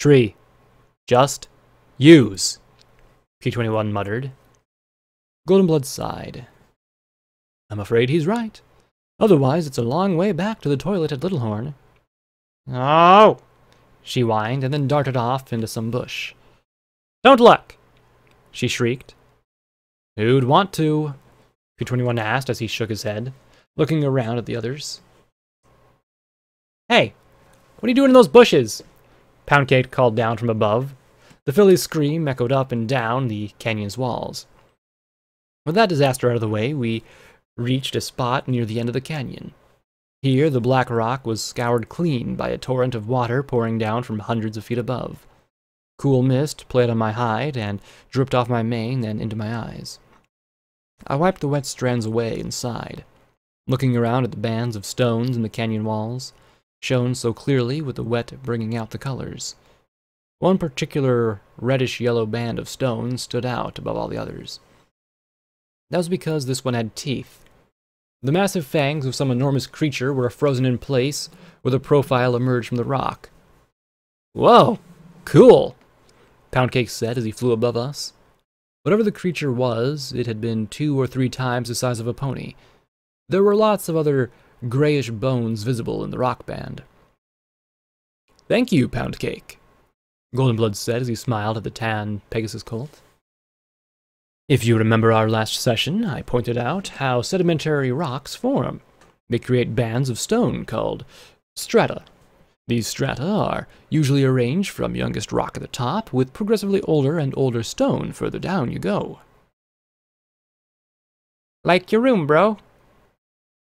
Tree. Just use, P21 muttered. Goldenblood sighed. I'm afraid he's right. Otherwise, it's a long way back to the toilet at Littlehorn. Oh! She whined and then darted off into some bush. Don't look! She shrieked. Who'd want to? P21 asked as he shook his head, looking around at the others. Hey, what are you doing in those bushes? Poundcake called down from above. The filly's scream echoed up and down the canyon's walls. With that disaster out of the way, we reached a spot near the end of the canyon. Here, the black rock was scoured clean by a torrent of water pouring down from hundreds of feet above. Cool mist played on my hide and dripped off my mane and into my eyes. I wiped the wet strands away and sighed, looking around at the bands of stones in the canyon walls, shown so clearly with the wet bringing out the colors. One particular reddish yellow band of stone stood out above all the others. That was because this one had teeth. The massive fangs of some enormous creature were frozen in place where the profile emerged from the rock. Whoa, cool, Poundcake said as he flew above us. Whatever the creature was, it had been two or three times the size of a pony. There were lots of other grayish bones visible in the rock band. Thank you, Poundcake, Goldenblood said as he smiled at the tan Pegasus colt. If you remember our last session, I pointed out how sedimentary rocks form. They create bands of stone called strata. These strata are usually arranged from youngest rock at the top, with progressively older and older stone further down you go. Like your room, bro.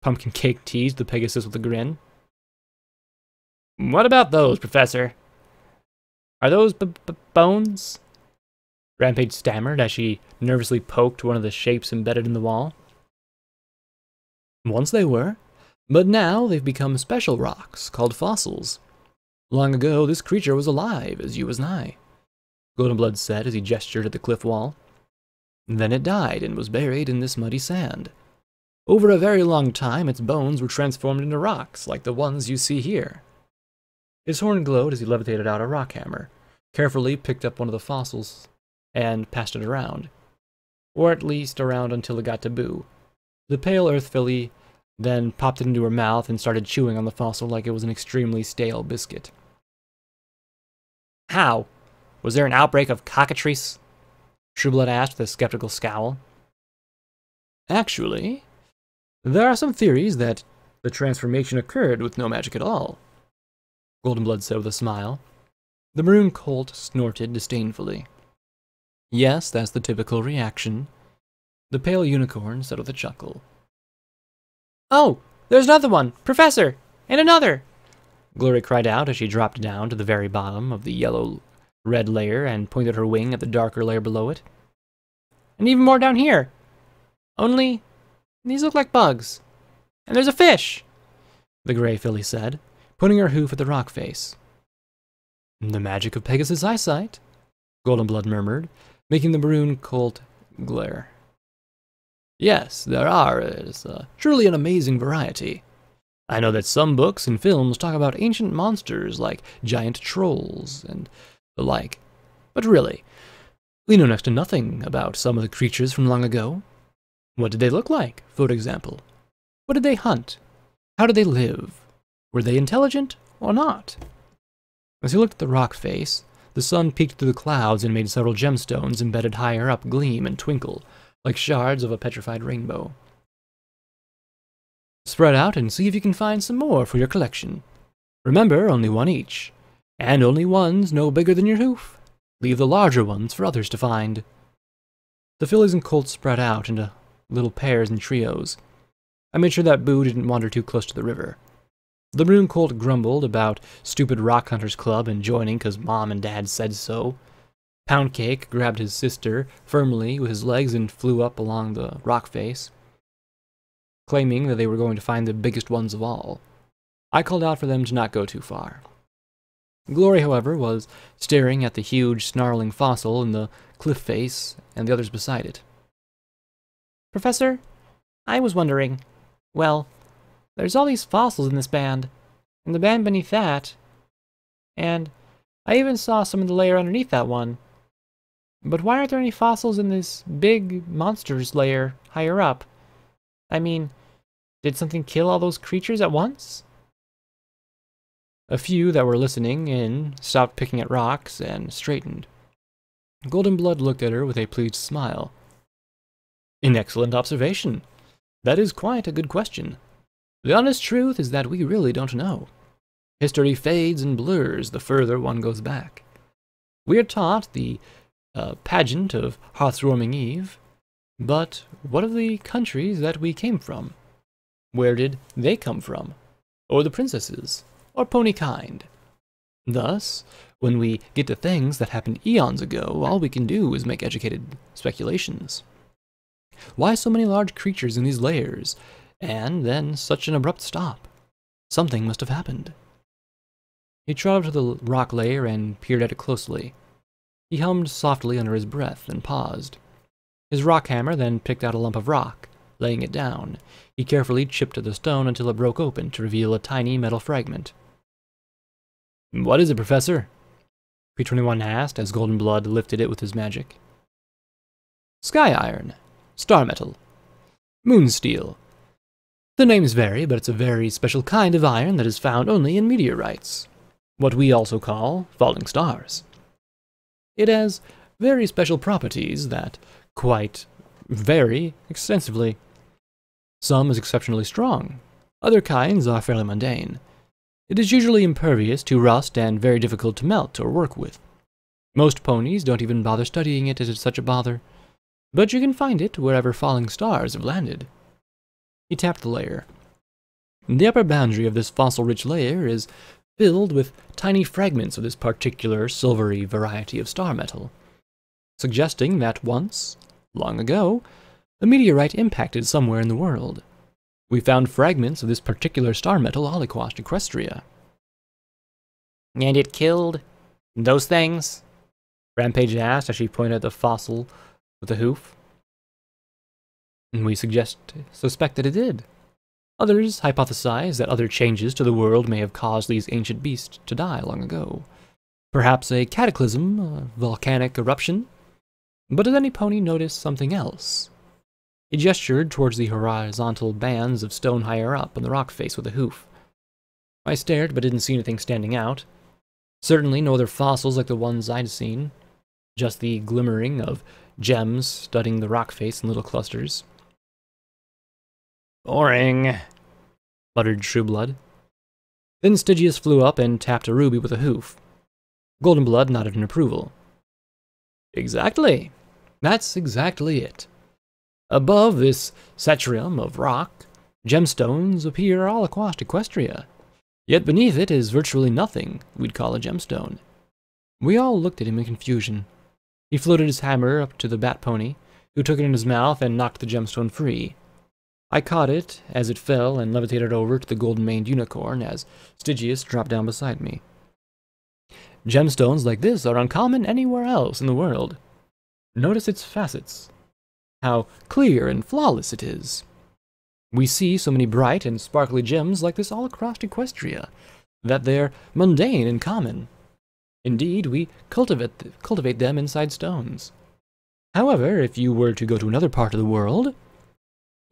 Pumpkin Cake teased the Pegasus with a grin. What about those, Professor? Are those b b bones? Rampage stammered as she nervously poked one of the shapes embedded in the wall. Once they were, but now they've become special rocks called fossils. Long ago, this creature was alive as you and I, Goldenblood said as he gestured at the cliff wall. Then it died and was buried in this muddy sand. Over a very long time, its bones were transformed into rocks, like the ones you see here. His horn glowed as he levitated out a rock hammer, carefully picked up one of the fossils, and passed it around. Or at least around until it got to Boo. The pale earth filly then popped it into her mouth and started chewing on the fossil like it was an extremely stale biscuit. How? Was there an outbreak of cockatrice? Trueblood asked with a skeptical scowl. Actually, there are some theories that the transformation occurred with no magic at all, Goldenblood said with a smile. The maroon colt snorted disdainfully. Yes, that's the typical reaction. The pale unicorn said with a chuckle. Oh, there's another one! Professor! And another! Glory cried out as she dropped down to the very bottom of the yellow red layer and pointed her wing at the darker layer below it. And even more down here! Only these look like bugs. And there's a fish, the gray filly said, putting her hoof at the rock face. The magic of Pegasus' eyesight, Goldenblood murmured, making the maroon colt glare. Yes, there are. It's uh, truly an amazing variety. I know that some books and films talk about ancient monsters like giant trolls and the like. But really, we know next to nothing about some of the creatures from long ago. What did they look like, for example? What did they hunt? How did they live? Were they intelligent or not? As he looked at the rock face, the sun peeked through the clouds and made several gemstones embedded higher up gleam and twinkle, like shards of a petrified rainbow. Spread out and see if you can find some more for your collection. Remember, only one each, and only ones no bigger than your hoof. Leave the larger ones for others to find. The fillies and colts spread out into little pairs and trios. I made sure that Boo didn't wander too close to the river. The maroon colt grumbled about stupid rock hunters club and joining because mom and dad said so. Poundcake grabbed his sister firmly with his legs and flew up along the rock face, claiming that they were going to find the biggest ones of all. I called out for them to not go too far. Glory, however, was staring at the huge, snarling fossil in the cliff face and the others beside it. Professor, I was wondering. Well, there's all these fossils in this band, and the band beneath that, and I even saw some in the layer underneath that one. But why aren't there any fossils in this big monsters layer higher up? I mean, Did something kill all those creatures at once? A few that were listening in stopped picking at rocks and straightened. Golden Blood looked at her with a pleased smile. An excellent observation. That is quite a good question. The honest truth is that we really don't know. History fades and blurs the further one goes back. We are taught the uh, pageant of Hearthwarming Eve, but what of the countries that we came from? Where did they come from? Or the princesses? Or pony kind? Thus, when we get to things that happened eons ago, all we can do is make educated speculations. Why so many large creatures in these layers, and then such an abrupt stop? Something must have happened. He trod to the rock layer and peered at it closely. He hummed softly under his breath and paused. His rock hammer then picked out a lump of rock. Laying it down, he carefully chipped at the stone until it broke open to reveal a tiny metal fragment. What is it, Professor? P21 asked as Golden Blood lifted it with his magic. Sky iron, star metal, moon steel. The names vary, but it's a very special kind of iron that is found only in meteorites, what we also call falling stars. It has very special properties that quite vary extensively. Some is exceptionally strong, other kinds are fairly mundane. It is usually impervious to rust and very difficult to melt or work with. Most ponies don't even bother studying it as it's such a bother, but you can find it wherever falling stars have landed. He tapped the layer. The upper boundary of this fossil-rich layer is filled with tiny fragments of this particular silvery variety of star metal, suggesting that once, long ago, a meteorite impacted somewhere in the world. We found fragments of this particular star metal across Equestria. And it killed those things? Rampage asked as she pointed at the fossil with a hoof. And we suggest suspect that it did. Others hypothesize that other changes to the world may have caused these ancient beasts to die long ago. Perhaps a cataclysm, a volcanic eruption. But did any pony notice something else? He gestured towards the horizontal bands of stone higher up on the rock face with a hoof. I stared, but didn't see anything standing out. Certainly no other fossils like the ones I'd seen. Just the glimmering of gems studding the rock face in little clusters. Boring, muttered Trueblood. Then Stygius flew up and tapped a ruby with a hoof. Goldenblood nodded in approval. Exactly. That's exactly it. Above this stratum of rock, gemstones appear all across Equestria. Yet beneath it is virtually nothing we'd call a gemstone. We all looked at him in confusion. He floated his hammer up to the bat pony, who took it in his mouth and knocked the gemstone free. I caught it as it fell and levitated over to the golden-maned unicorn as Stygius dropped down beside me. Gemstones like this are uncommon anywhere else in the world. Notice its facets, how clear and flawless it is. We see so many bright and sparkly gems like this all across Equestria, that they're mundane and common. Indeed, we cultivate, th cultivate them inside stones. However, if you were to go to another part of the world,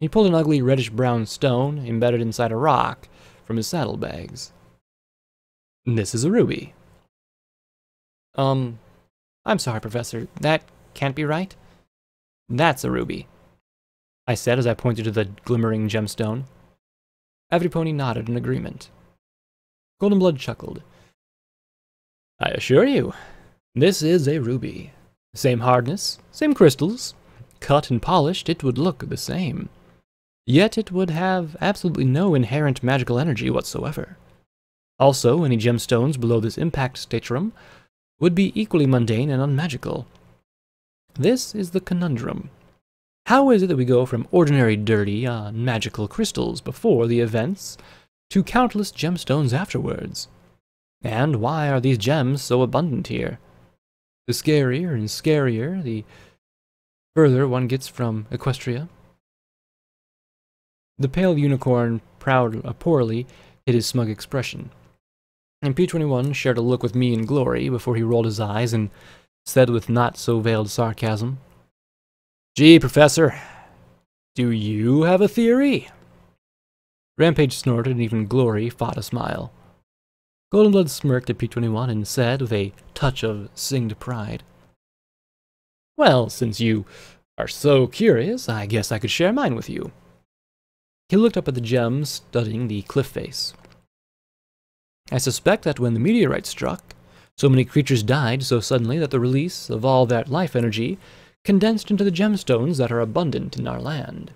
he pulled an ugly reddish-brown stone embedded inside a rock from his saddlebags. This is a ruby. Um, I'm sorry, Professor, that can't be right. That's a ruby, I said as I pointed to the glimmering gemstone. Every pony nodded in agreement. Goldenblood chuckled. I assure you, this is a ruby. Same hardness, same crystals. Cut and polished, it would look the same. Yet it would have absolutely no inherent magical energy whatsoever. Also, any gemstones below this impact stratum would be equally mundane and unmagical. This is the conundrum. How is it that we go from ordinary dirty, uh, magical crystals before the events to countless gemstones afterwards? And why are these gems so abundant here? The scarier and scarier the further one gets from Equestria. The pale unicorn proud, uh, poorly hid his smug expression. And P21 shared a look with me in glory before he rolled his eyes and said with not so veiled sarcasm. Gee, Professor, do you have a theory? Rampage snorted and even Glory fought a smile. Goldenblood smirked at P21 and said with a touch of singed pride, Well, since you are so curious, I guess I could share mine with you. He looked up at the gems studding the cliff face. I suspect that when the meteorite struck, so many creatures died so suddenly that the release of all that life energy condensed into the gemstones that are abundant in our land.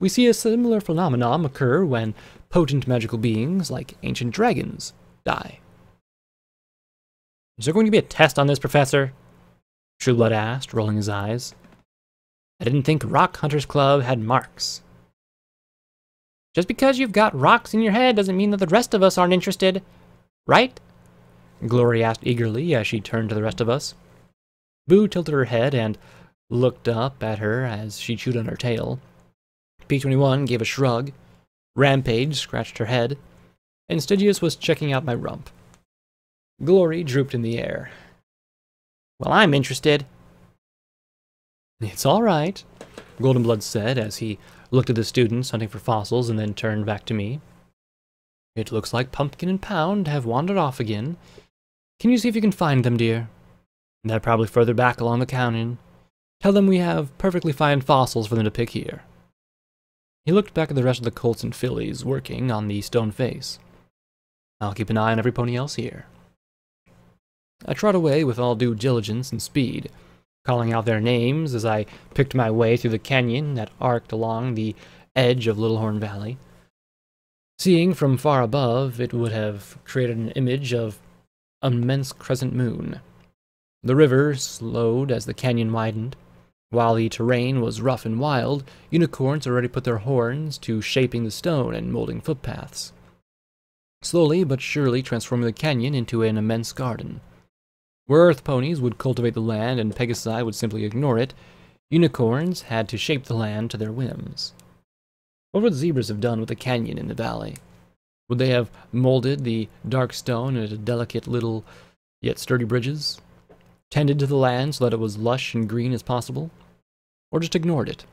We see a similar phenomenon occur when potent magical beings, like ancient dragons, die. Is there going to be a test on this, Professor? Trueblood asked, rolling his eyes. I didn't think Rock Hunters Club had marks. Just because you've got rocks in your head doesn't mean that the rest of us aren't interested, right? Glory asked eagerly as she turned to the rest of us. Boo tilted her head and looked up at her as she chewed on her tail. P21 gave a shrug. Rampage scratched her head. And Stygius was checking out my rump. Glory drooped in the air. Well, I'm interested. It's all right, Goldenblood said as he looked at the students hunting for fossils and then turned back to me. It looks like Pumpkin and Pound have wandered off again. Can you see if you can find them, dear? They're probably further back along the canyon. Tell them we have perfectly fine fossils for them to pick here. He looked back at the rest of the colts and fillies working on the stone face. I'll keep an eye on every pony else here. I trot away with all due diligence and speed, calling out their names as I picked my way through the canyon that arced along the edge of Little Horn Valley. Seeing from far above, it would have created an image of an immense crescent moon. The river slowed as the canyon widened. While the terrain was rough and wild, unicorns already put their horns to shaping the stone and molding footpaths. Slowly but surely transforming the canyon into an immense garden. Where earth ponies would cultivate the land and Pegasi would simply ignore it, unicorns had to shape the land to their whims. What would zebras have done with the canyon in the valley? Would they have molded the dark stone into delicate little yet sturdy bridges? Tended to the land so that it was lush and green as possible? Or just ignored it?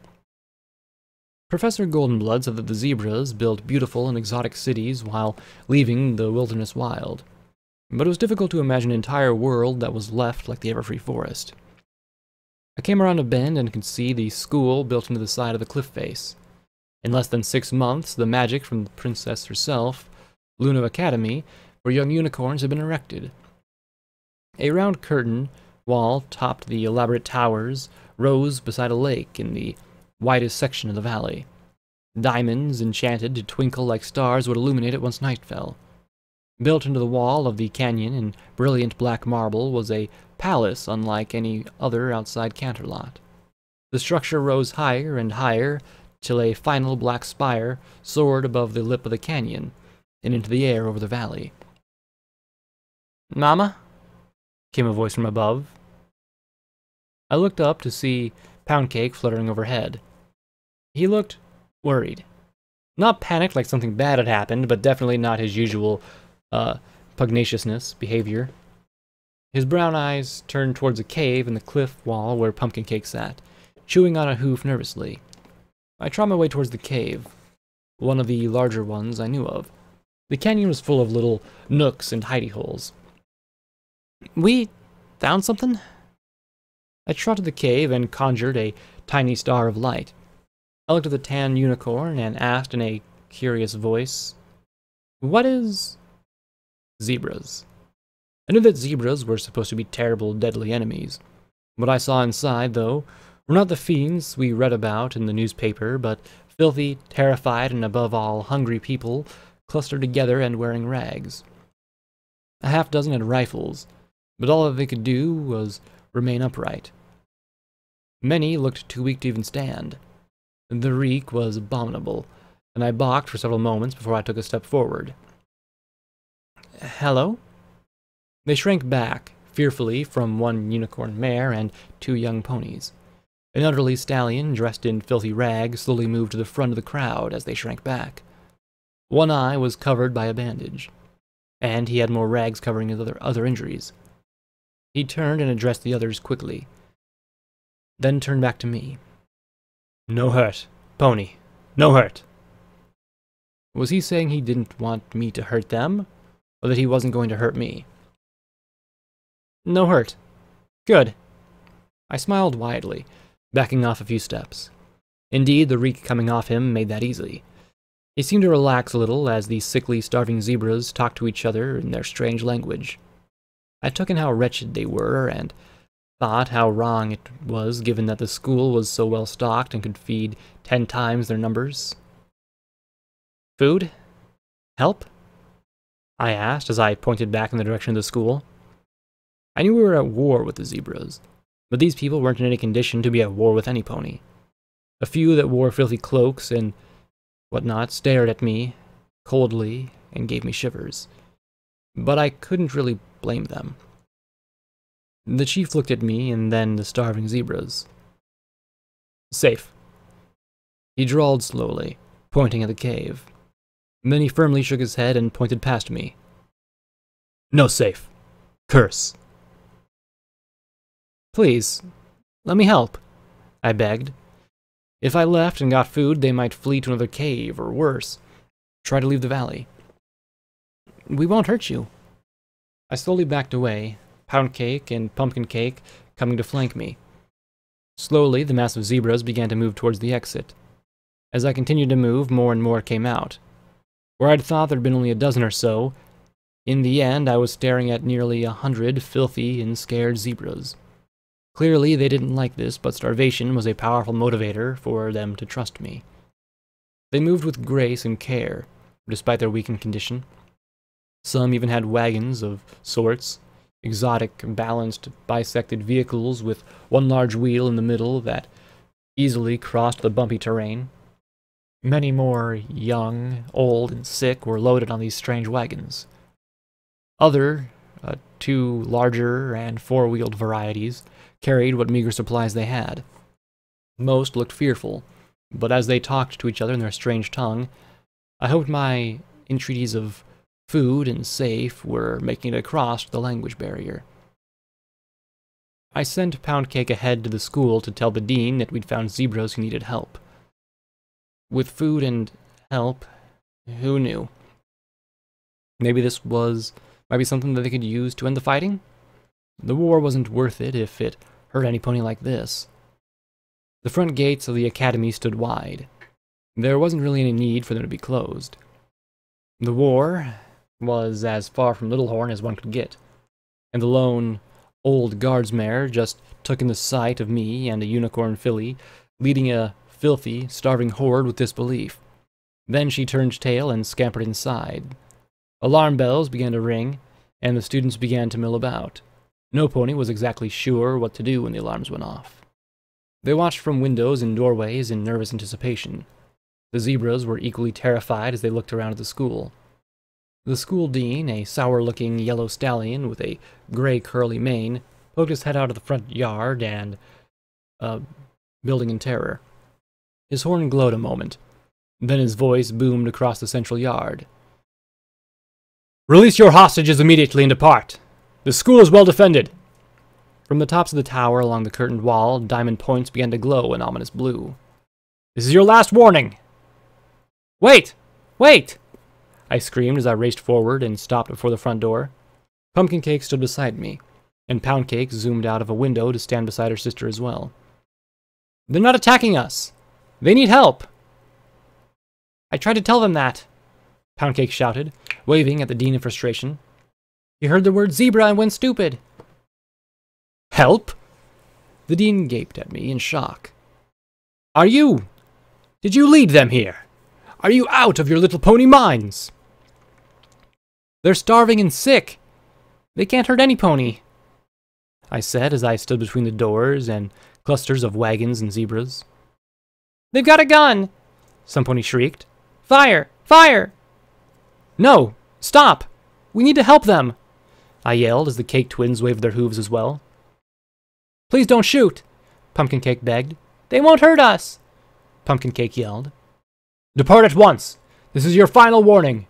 Professor Goldenblood said that the zebras built beautiful and exotic cities while leaving the wilderness wild. But it was difficult to imagine an entire world that was left like the Everfree Forest. I came around a bend and could see the school built into the side of the cliff face. In less than six months, the magic from the princess herself, Luna Academy, where young unicorns had been erected. A round curtain wall topped the elaborate towers, rose beside a lake in the widest section of the valley. Diamonds, enchanted to twinkle like stars, would illuminate it once night fell. Built into the wall of the canyon in brilliant black marble was a palace unlike any other outside Canterlot. The structure rose higher and higher till a final black spire soared above the lip of the canyon and into the air over the valley. Mama? came a voice from above. I looked up to see Poundcake fluttering overhead. He looked worried. Not panicked like something bad had happened, but definitely not his usual uh, pugnaciousness behavior. His brown eyes turned towards a cave in the cliff wall where Pumpkin Cake sat, chewing on a hoof nervously. I trod my way towards the cave, one of the larger ones I knew of. The canyon was full of little nooks and hidey holes. We found something? I trotted the cave and conjured a tiny star of light. I looked at the tan unicorn and asked in a curious voice, What is zebras? I knew that zebras were supposed to be terrible, deadly enemies. What I saw inside, though, were not the fiends we read about in the newspaper, but filthy, terrified, and above all, hungry people clustered together and wearing rags. A half dozen had rifles, but all that they could do was remain upright. Many looked too weak to even stand. The reek was abominable, and I balked for several moments before I took a step forward. Hello? They shrank back, fearfully, from one unicorn mare and two young ponies. An elderly stallion, dressed in filthy rags, slowly moved to the front of the crowd as they shrank back. One eye was covered by a bandage, and he had more rags covering his other, other injuries. He turned and addressed the others quickly, then turned back to me. No hurt, pony. No hurt. Was he saying he didn't want me to hurt them, or that he wasn't going to hurt me? No hurt. Good. I smiled widely, backing off a few steps. Indeed, the reek coming off him made that easy. He seemed to relax a little as the sickly, starving zebras talked to each other in their strange language. I took in how wretched they were, and thought how wrong it was given that the school was so well stocked and could feed ten times their numbers. Food? Help? I asked as I pointed back in the direction of the school. I knew we were at war with the zebras, but these people weren't in any condition to be at war with any pony. A few that wore filthy cloaks and whatnot stared at me coldly and gave me shivers. But I couldn't really blame them. The chief looked at me and then the starving zebras. Safe. He drawled slowly, pointing at the cave. Then he firmly shook his head and pointed past me. No safe. Curse. Please, let me help, I begged, if I left and got food, they might flee to another cave, or worse, try to leave the valley. We won't hurt you. I slowly backed away, pound cake and pumpkin cake coming to flank me. Slowly, the mass of zebras began to move towards the exit. As I continued to move, more and more came out. Where I'd thought there'd been only a dozen or so, in the end I was staring at nearly a hundred filthy and scared zebras. Clearly, they didn't like this, but starvation was a powerful motivator for them to trust me. They moved with grace and care, despite their weakened condition. Some even had wagons of sorts, exotic, balanced, bisected vehicles with one large wheel in the middle that easily crossed the bumpy terrain. Many more young, old, and sick were loaded on these strange wagons. Other, uh, two larger and four-wheeled varieties carried what meager supplies they had. Most looked fearful, but as they talked to each other in their strange tongue, I hoped my entreaties of food and safe were making it across the language barrier. I sent Pound Cake ahead to the school to tell the dean that we'd found zebras who needed help. With food and help, who knew? Maybe this was might be something that they could use to end the fighting? The war wasn't worth it if it hurt any pony like this. The front gates of the academy stood wide. There wasn't really any need for them to be closed. The war was as far from Littlehorn as one could get, and the lone old guards mare just took in the sight of me and a unicorn filly leading a filthy, starving horde with disbelief. Then she turned tail and scampered inside. Alarm bells began to ring, and the students began to mill about. No pony was exactly sure what to do when the alarms went off. They watched from windows and doorways in nervous anticipation. The zebras were equally terrified as they looked around at the school. The school dean, a sour-looking yellow stallion with a gray curly mane, poked his head out of the front yard and, uh, building in terror. His horn glowed a moment. Then his voice boomed across the central yard. Release your hostages immediately and depart. The school is well defended. From the tops of the tower along the curtained wall, diamond points began to glow in ominous blue. This is your last warning! Wait! Wait! I screamed as I raced forward and stopped before the front door. Pumpkin Cake stood beside me, and Pound Cake zoomed out of a window to stand beside her sister as well. They're not attacking us! They need help! I tried to tell them that, Poundcake shouted, waving at the Dean in frustration. He heard the word zebra and went stupid. Help? The dean gaped at me in shock. Are you? Did you lead them here? Are you out of your little pony minds? They're starving and sick. They can't hurt any pony. I said as I stood between the doors and clusters of wagons and zebras. They've got a gun! Some pony shrieked. Fire! Fire! No! Stop! We need to help them! I yelled as the Cake Twins waved their hooves as well. Please don't shoot, Pumpkin Cake begged. They won't hurt us, Pumpkin Cake yelled. Depart at once. This is your final warning.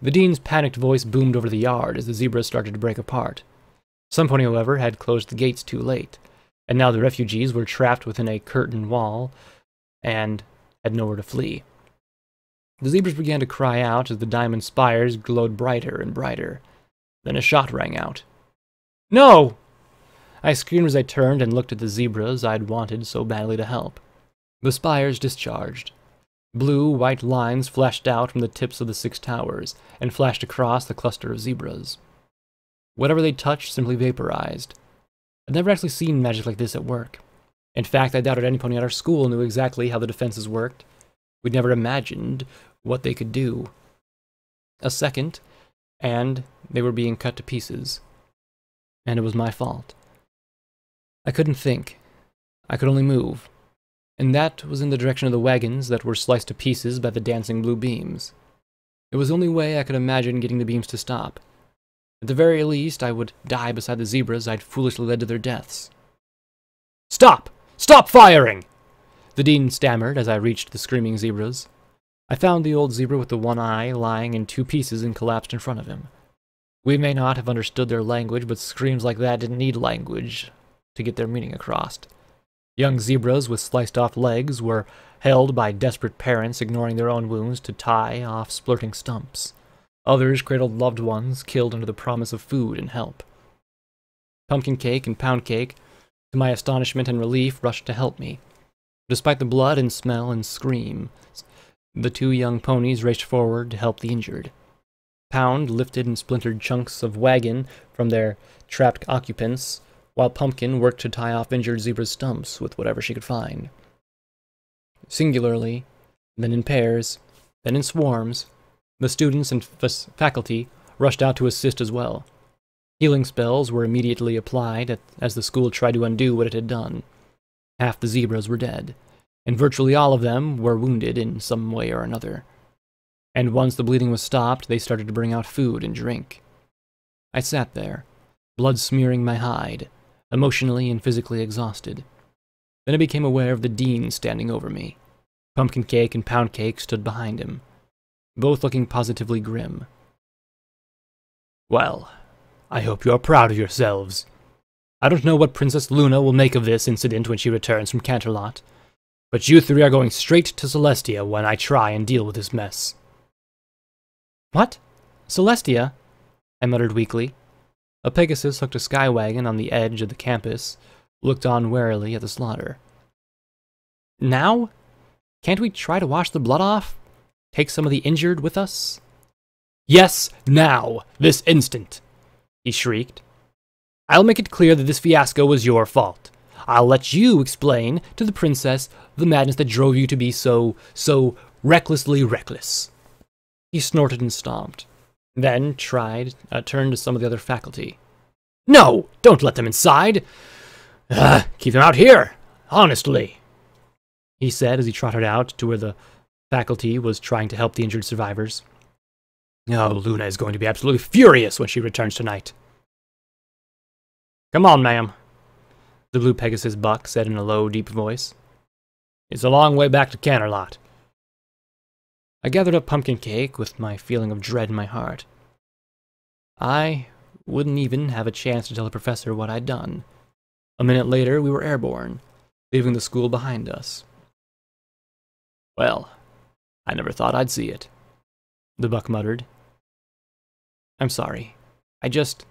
The Dean's panicked voice boomed over the yard as the zebras started to break apart. Some pony, however, had closed the gates too late, and now the refugees were trapped within a curtain wall and had nowhere to flee. The zebras began to cry out as the diamond spires glowed brighter and brighter. Then a shot rang out. No! I screamed as I turned and looked at the zebras I'd wanted so badly to help. The spires discharged. Blue, white lines flashed out from the tips of the six towers and flashed across the cluster of zebras. Whatever they touched simply vaporized. I'd never actually seen magic like this at work. In fact, I doubted any pony at our school knew exactly how the defenses worked. We'd never imagined what they could do. A second, and they were being cut to pieces. And it was my fault. I couldn't think. I could only move. And that was in the direction of the wagons that were sliced to pieces by the dancing blue beams. It was the only way I could imagine getting the beams to stop. At the very least, I would die beside the zebras I'd foolishly led to their deaths. Stop! Stop firing! The dean stammered as I reached the screaming zebras. I found the old zebra with the one eye lying in two pieces and collapsed in front of him. We may not have understood their language, but screams like that didn't need language to get their meaning across. Young zebras with sliced off legs were held by desperate parents ignoring their own wounds to tie off splurting stumps. Others cradled loved ones killed under the promise of food and help. Pumpkin Cake and Pound Cake, to my astonishment and relief, rushed to help me. Despite the blood and smell and scream, the two young ponies raced forward to help the injured. Pound lifted and splintered chunks of wagon from their trapped occupants, while Pumpkin worked to tie off injured zebra's stumps with whatever she could find. Singularly, then in pairs, then in swarms, the students and faculty rushed out to assist as well. Healing spells were immediately applied as the school tried to undo what it had done. Half the zebras were dead, and virtually all of them were wounded in some way or another. And once the bleeding was stopped, they started to bring out food and drink. I sat there, blood smearing my hide, emotionally and physically exhausted. Then I became aware of the dean standing over me. Pumpkin Cake and Pound Cake stood behind him, both looking positively grim. Well, I hope you are proud of yourselves. I don't know what Princess Luna will make of this incident when she returns from Canterlot, but you three are going straight to Celestia when I try and deal with this mess. What? Celestia? I muttered weakly. A Pegasus hooked a skywagon on the edge of the campus, looked on warily at the slaughter. Now? Can't we try to wash the blood off? Take some of the injured with us? Yes, now! This instant! He shrieked. I'll make it clear that this fiasco was your fault. I'll let you explain to the princess the madness that drove you to be so, so recklessly reckless. He snorted and stomped, then tried, uh, turned to some of the other faculty. No, don't let them inside. Uh, keep them out here, honestly, he said as he trotted out to where the faculty was trying to help the injured survivors. Oh, Luna is going to be absolutely furious when she returns tonight. Come on, ma'am, the Blue Pegasus buck said in a low, deep voice. It's a long way back to Canterlot. I gathered up pumpkin cake with my feeling of dread in my heart. I wouldn't even have a chance to tell the professor what I'd done. A minute later, we were airborne, leaving the school behind us. Well, I never thought I'd see it, the buck muttered. I'm sorry. I just...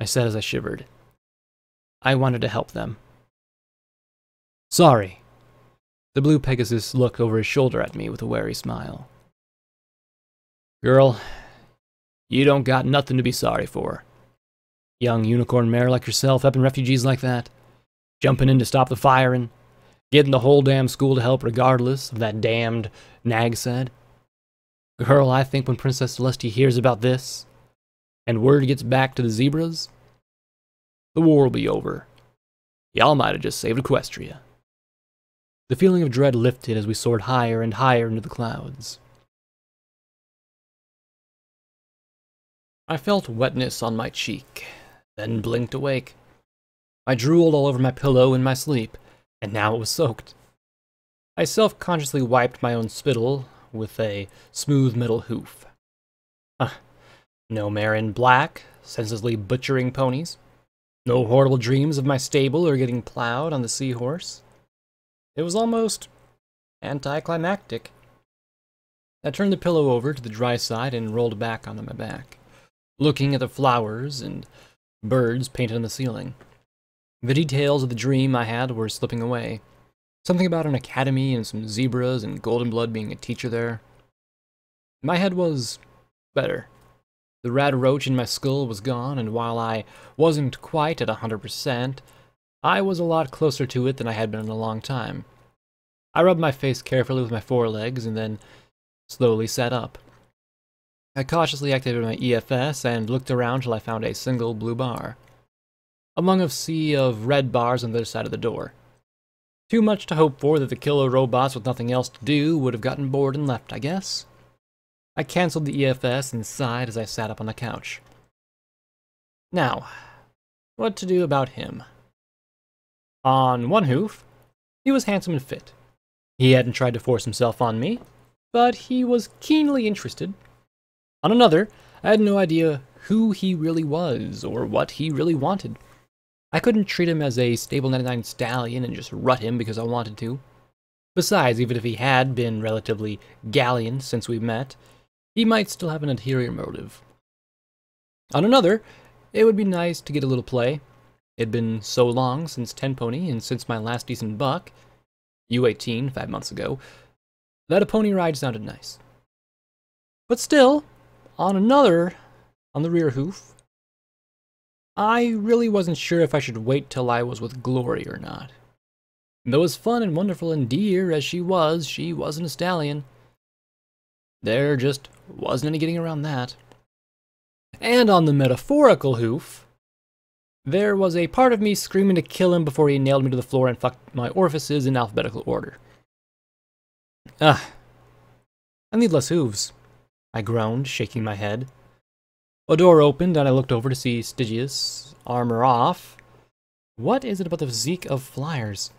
I said as I shivered. I wanted to help them. Sorry. The blue Pegasus looked over his shoulder at me with a wary smile. Girl, you don't got nothing to be sorry for. Young unicorn mare like yourself helping refugees like that, jumping in to stop the firing, getting the whole damn school to help regardless of that damned nag said. Girl, I think when Princess Celestia hears about this, and word gets back to the zebras, the war will be over. Y'all might have just saved Equestria. The feeling of dread lifted as we soared higher and higher into the clouds. I felt wetness on my cheek, then blinked awake. I drooled all over my pillow in my sleep, and now it was soaked. I self-consciously wiped my own spittle with a smooth metal hoof. Uh, no mare in black, senselessly butchering ponies. No horrible dreams of my stable or getting plowed on the seahorse. It was almost anticlimactic. I turned the pillow over to the dry side and rolled back onto my back, looking at the flowers and birds painted on the ceiling. The details of the dream I had were slipping away. Something about an academy and some zebras and Goldenblood being a teacher there. My head was better. The rad roach in my skull was gone, and while I wasn't quite at a 100%, I was a lot closer to it than I had been in a long time. I rubbed my face carefully with my forelegs and then slowly sat up. I cautiously activated my EFS and looked around till I found a single blue bar. Among a sea of red bars on the other side of the door. Too much to hope for that the killer robots with nothing else to do would have gotten bored and left, I guess. I cancelled the EFS and sighed as I sat up on the couch. Now, what to do about him? On one hoof, he was handsome and fit. He hadn't tried to force himself on me, but he was keenly interested. On another, I had no idea who he really was or what he really wanted. I couldn't treat him as a stable 99 stallion and just rut him because I wanted to. Besides, even if he had been relatively gallant since we met, he might still have an ulterior motive. On another, it would be nice to get a little play. It'd been so long since Ten Pony and since my last decent buck, U18 five months ago, that a pony ride sounded nice. But still, on another, on the rear hoof, I really wasn't sure if I should wait till I was with Glory or not. Though as fun and wonderful and dear as she was, she wasn't a stallion. There just wasn't any getting around that. And on the metaphorical hoof, there was a part of me screaming to kill him before he nailed me to the floor and fucked my orifices in alphabetical order. Ah, I need less hooves, I groaned, shaking my head. A door opened and I looked over to see Stygius, armor off. What is it about the physique of flyers?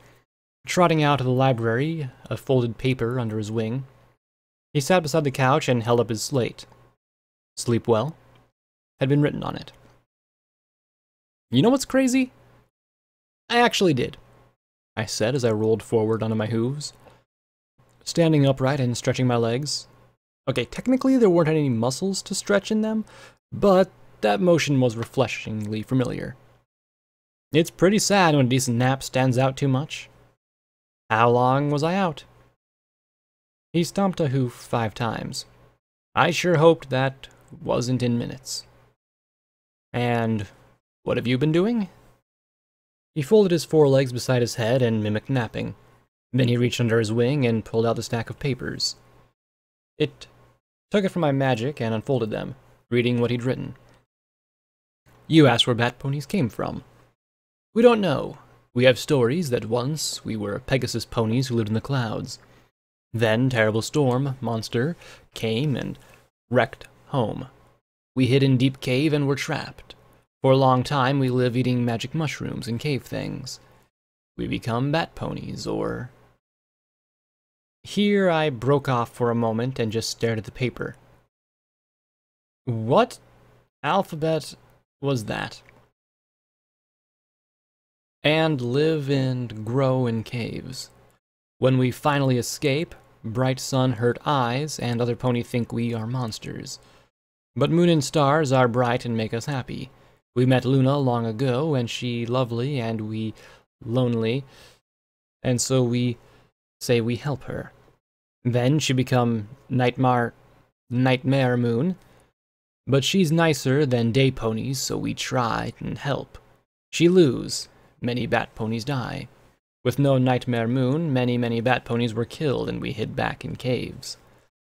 Trotting out of the library, a folded paper under his wing. He sat beside the couch and held up his slate. Sleep well had been written on it. You know what's crazy? I actually did, I said as I rolled forward onto my hooves, standing upright and stretching my legs. Okay, technically there weren't any muscles to stretch in them, but that motion was refreshingly familiar. It's pretty sad when a decent nap stands out too much. How long was I out? He stomped a hoof five times. I sure hoped that wasn't in minutes. And what have you been doing? He folded his forelegs beside his head and mimicked napping. Then he reached under his wing and pulled out the stack of papers. It took it from my magic and unfolded them, reading what he'd written. You asked where bat ponies came from. We don't know. We have stories that once we were Pegasus ponies who lived in the clouds. Then terrible storm, monster, came and wrecked home. We hid in deep cave and were trapped. For a long time we live eating magic mushrooms and cave things. We become bat ponies, or... Here I broke off for a moment and just stared at the paper. What alphabet was that? And live and grow in caves. When we finally escape, bright sun hurt eyes, and other pony think we are monsters. But moon and stars are bright and make us happy. We met Luna long ago, and she lovely, and we lonely, and so we say we help her. Then she become Nightmare, Nightmare Moon, but she's nicer than day ponies, so we try and help. She lose, many bat ponies die. With no Nightmare Moon, many, many bat ponies were killed, and we hid back in caves.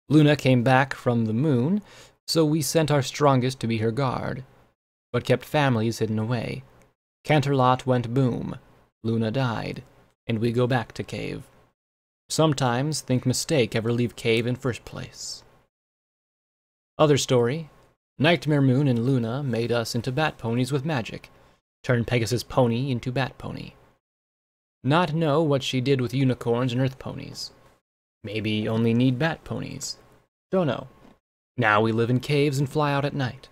Luna came back from the moon, so we sent our strongest to be her guard but kept families hidden away. Canterlot went boom, Luna died, and we go back to cave. Sometimes think mistake ever leave cave in first place. Other story, Nightmare Moon and Luna made us into bat ponies with magic, turned Pegasus pony into bat pony. Not know what she did with unicorns and earth ponies. Maybe only need bat ponies. Don't know. Now we live in caves and fly out at night.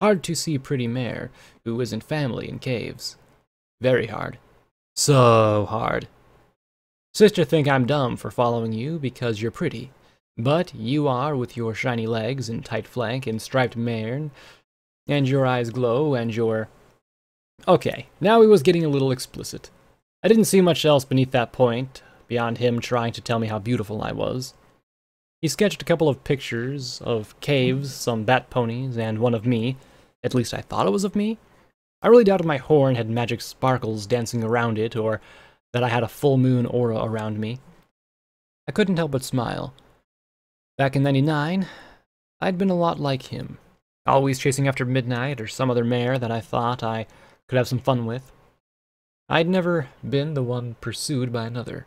Hard to see pretty mare who isn't family in caves. Very hard. So hard. Sister think I'm dumb for following you because you're pretty. But you are, with your shiny legs and tight flank and striped mane, and your eyes glow, and your. Okay, now he was getting a little explicit. I didn't see much else beneath that point, beyond him trying to tell me how beautiful I was. He sketched a couple of pictures of caves, some bat ponies, and one of me. At least I thought it was of me. I really doubted my horn had magic sparkles dancing around it, or that I had a full moon aura around me. I couldn't help but smile. Back in 99, I'd been a lot like him, always chasing after Midnight or some other mare that I thought I could have some fun with. I'd never been the one pursued by another.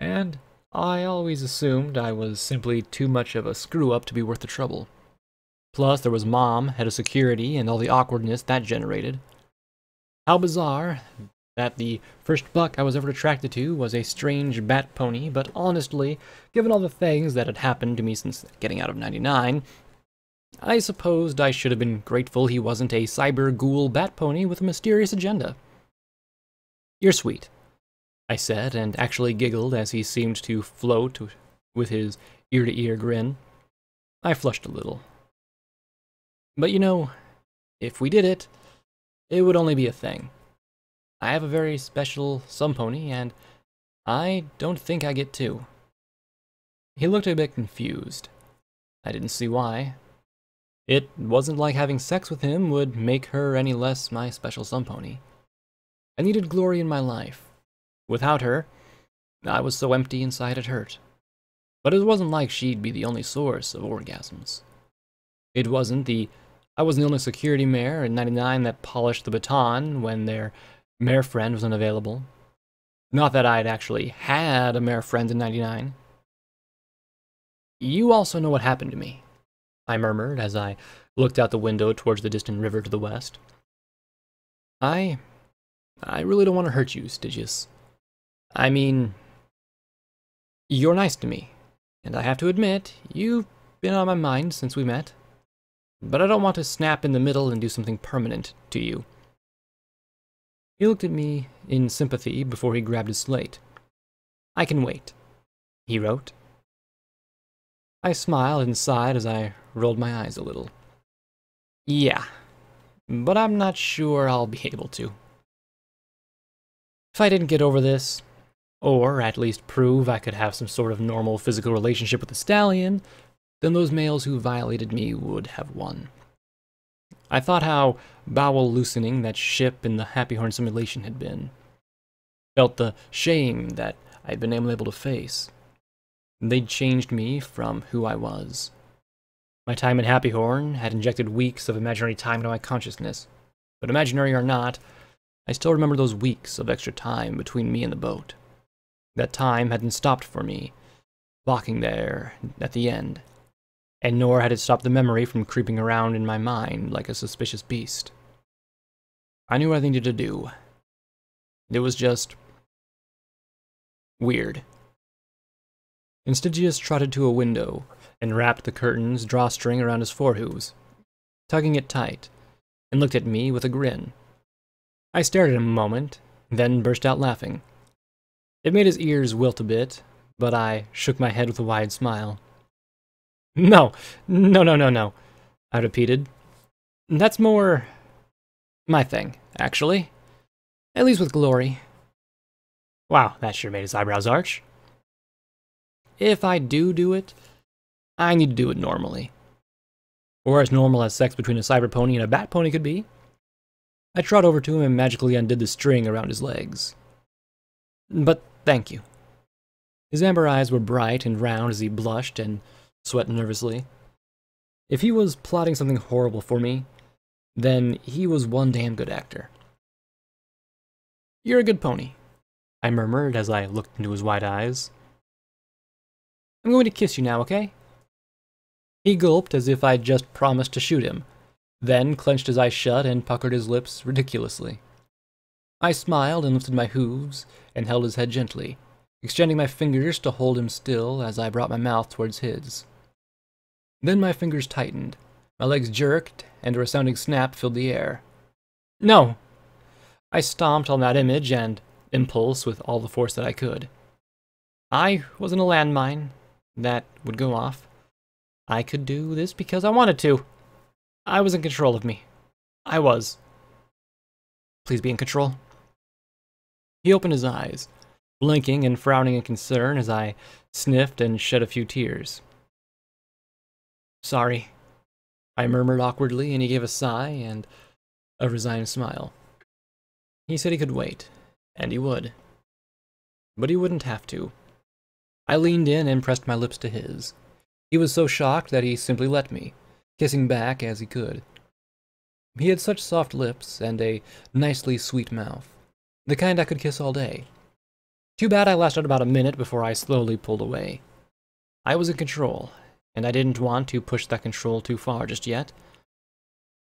And I always assumed I was simply too much of a screw up to be worth the trouble. Plus, there was Mom, head of security, and all the awkwardness that generated. How bizarre that the first buck I was ever attracted to was a strange bat pony, but honestly, given all the things that had happened to me since getting out of 99, I supposed I should have been grateful he wasn't a cyber ghoul bat pony with a mysterious agenda. You're sweet, I said, and actually giggled as he seemed to float with his ear to ear grin. I flushed a little. But you know, if we did it, it would only be a thing. I have a very special sun pony, and I don't think I get two. He looked a bit confused. I didn't see why. It wasn't like having sex with him would make her any less my special sun pony. I needed glory in my life. Without her, I was so empty inside it hurt. But it wasn't like she'd be the only source of orgasms. It wasn't the I wasn't the only security mare in 99 that polished the baton when their mare friend was unavailable. Not that I'd actually had a mare friend in 99. You also know what happened to me, I murmured as I looked out the window towards the distant river to the west. I. I really don't want to hurt you, Stygius. I mean. You're nice to me, and I have to admit, you've been on my mind since we met. But I don't want to snap in the middle and do something permanent to you. He looked at me in sympathy before he grabbed his slate. I can wait, he wrote. I smiled and sighed as I rolled my eyes a little. Yeah, but I'm not sure I'll be able to. If I didn't get over this, or at least prove I could have some sort of normal physical relationship with the stallion, then those males who violated me would have won. I thought how bowel loosening that ship in the Happy Horn simulation had been. Felt the shame that I'd been able to face. They'd changed me from who I was. My time in Happy Horn had injected weeks of imaginary time into my consciousness. But imaginary or not, I still remember those weeks of extra time between me and the boat. That time hadn't stopped for me, walking there at the end and nor had it stopped the memory from creeping around in my mind like a suspicious beast. I knew what I needed to do. It was just weird. Instigius trotted to a window and wrapped the curtain's drawstring around his forehooves, tugging it tight, and looked at me with a grin. I stared at him a moment, then burst out laughing. It made his ears wilt a bit, but I shook my head with a wide smile. No, no, no, no, no, I repeated. That's more my thing, actually. At least with glory. Wow, that sure made his eyebrows arch. If I do do it, I need to do it normally. Or as normal as sex between a cyber pony and a bat pony could be. I trot over to him and magically undid the string around his legs. But thank you. His amber eyes were bright and round as he blushed and sweat nervously. If he was plotting something horrible for me, then he was one damn good actor. You're a good pony, I murmured as I looked into his wide eyes. I'm going to kiss you now, okay? He gulped as if I'd just promised to shoot him, then clenched his eyes shut and puckered his lips ridiculously. I smiled and lifted my hooves and held his head gently, extending my fingers to hold him still as I brought my mouth towards his. Then my fingers tightened, my legs jerked, and a resounding snap filled the air. No! I stomped on that image and impulse with all the force that I could. I wasn't a landmine, that would go off. I could do this because I wanted to. I was in control of me. I was. Please be in control. He opened his eyes, blinking and frowning in concern as I sniffed and shed a few tears. Sorry, I murmured awkwardly, and he gave a sigh and a resigned smile. He said he could wait, and he would. But he wouldn't have to. I leaned in and pressed my lips to his. He was so shocked that he simply let me, kissing back as he could. He had such soft lips and a nicely sweet mouth, the kind I could kiss all day. Too bad I lasted about a minute before I slowly pulled away. I was in control, and I didn't want to push that control too far just yet.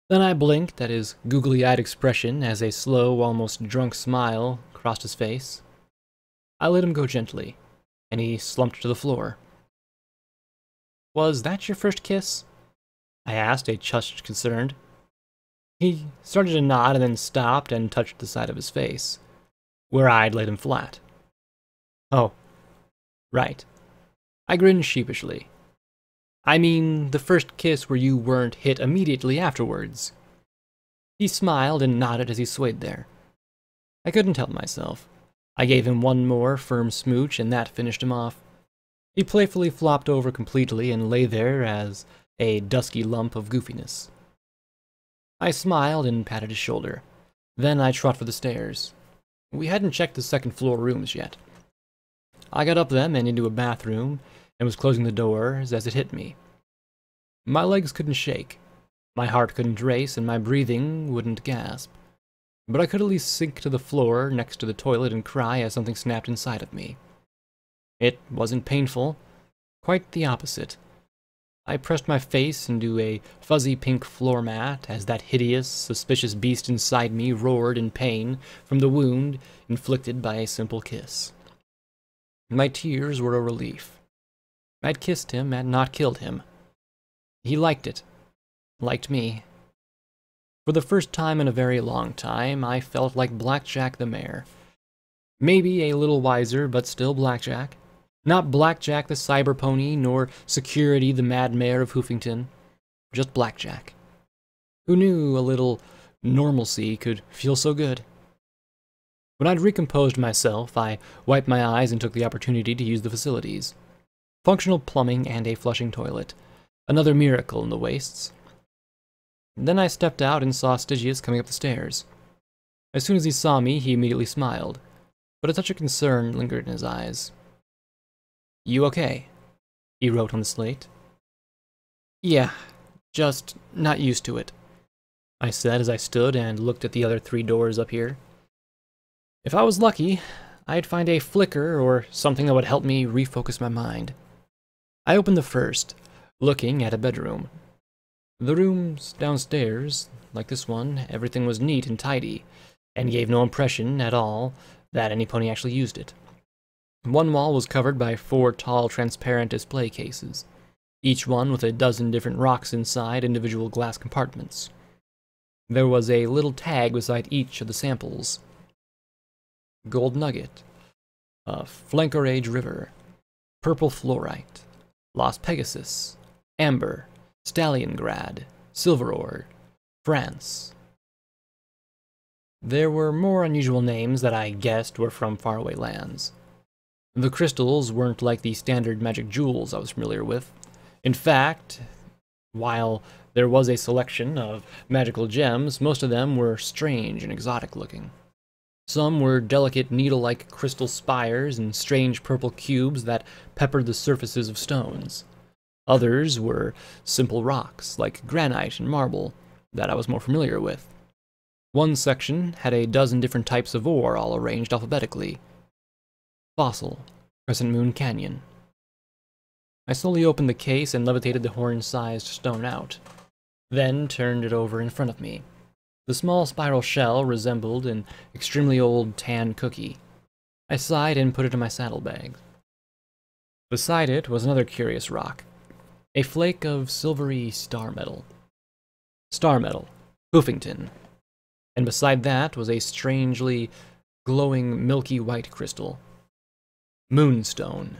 Then I blinked at his googly eyed expression as a slow, almost drunk smile crossed his face. I let him go gently, and he slumped to the floor. Was that your first kiss? I asked, a touch concerned. He started to nod and then stopped and touched the side of his face, where I'd laid him flat. Oh, right. I grinned sheepishly. I mean, the first kiss where you weren't hit immediately afterwards. He smiled and nodded as he swayed there. I couldn't help myself. I gave him one more firm smooch, and that finished him off. He playfully flopped over completely and lay there as a dusky lump of goofiness. I smiled and patted his shoulder. Then I trot for the stairs. We hadn't checked the second floor rooms yet. I got up them and into a bathroom and was closing the doors as it hit me. My legs couldn't shake, my heart couldn't race, and my breathing wouldn't gasp. But I could at least sink to the floor next to the toilet and cry as something snapped inside of me. It wasn't painful, quite the opposite. I pressed my face into a fuzzy pink floor mat as that hideous, suspicious beast inside me roared in pain from the wound inflicted by a simple kiss. My tears were a relief. I'd kissed him and not killed him. He liked it. Liked me. For the first time in a very long time, I felt like Blackjack the Mayor. Maybe a little wiser, but still Blackjack. Not Blackjack the Cyber Pony, nor Security the Mad Mayor of Hoofington. Just Blackjack. Who knew a little normalcy could feel so good? When I'd recomposed myself, I wiped my eyes and took the opportunity to use the facilities. Functional plumbing and a flushing toilet. Another miracle in the wastes. Then I stepped out and saw Stygius coming up the stairs. As soon as he saw me, he immediately smiled, but a touch of concern lingered in his eyes. You okay? He wrote on the slate. Yeah, just not used to it, I said as I stood and looked at the other three doors up here. If I was lucky, I'd find a flicker or something that would help me refocus my mind. I opened the first, looking at a bedroom. The rooms downstairs, like this one, everything was neat and tidy, and gave no impression at all that any pony actually used it. One wall was covered by four tall transparent display cases, each one with a dozen different rocks inside individual glass compartments. There was a little tag beside each of the samples. Gold Nugget, uh, Flankerage River, Purple Fluorite, Lost Pegasus, Amber, Stalliongrad, Silver Ore, Prance. There were more unusual names that I guessed were from faraway lands. The crystals weren't like the standard magic jewels I was familiar with. In fact, while there was a selection of magical gems, most of them were strange and exotic looking. Some were delicate needle-like crystal spires and strange purple cubes that peppered the surfaces of stones. Others were simple rocks, like granite and marble, that I was more familiar with. One section had a dozen different types of ore all arranged alphabetically, Fossil, Crescent Moon Canyon. I slowly opened the case and levitated the horn-sized stone out, then turned it over in front of me. The small spiral shell resembled an extremely old tan cookie. I sighed and put it in my saddlebag. Beside it was another curious rock, a flake of silvery star metal. Star metal, Hoofington. And beside that was a strangely glowing milky white crystal. Moonstone.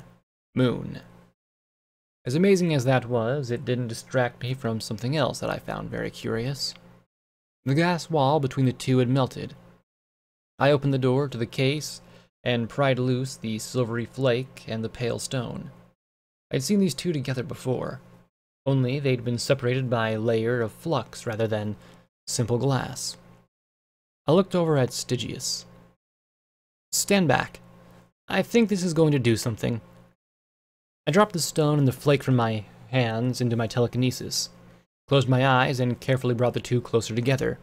Moon. As amazing as that was, it didn't distract me from something else that I found very curious. The glass wall between the two had melted. I opened the door to the case and pried loose the silvery flake and the pale stone. I'd seen these two together before, only they'd been separated by a layer of flux rather than simple glass. I looked over at Stygius. Stand back. I think this is going to do something. I dropped the stone and the flake from my hands into my telekinesis, closed my eyes, and carefully brought the two closer together.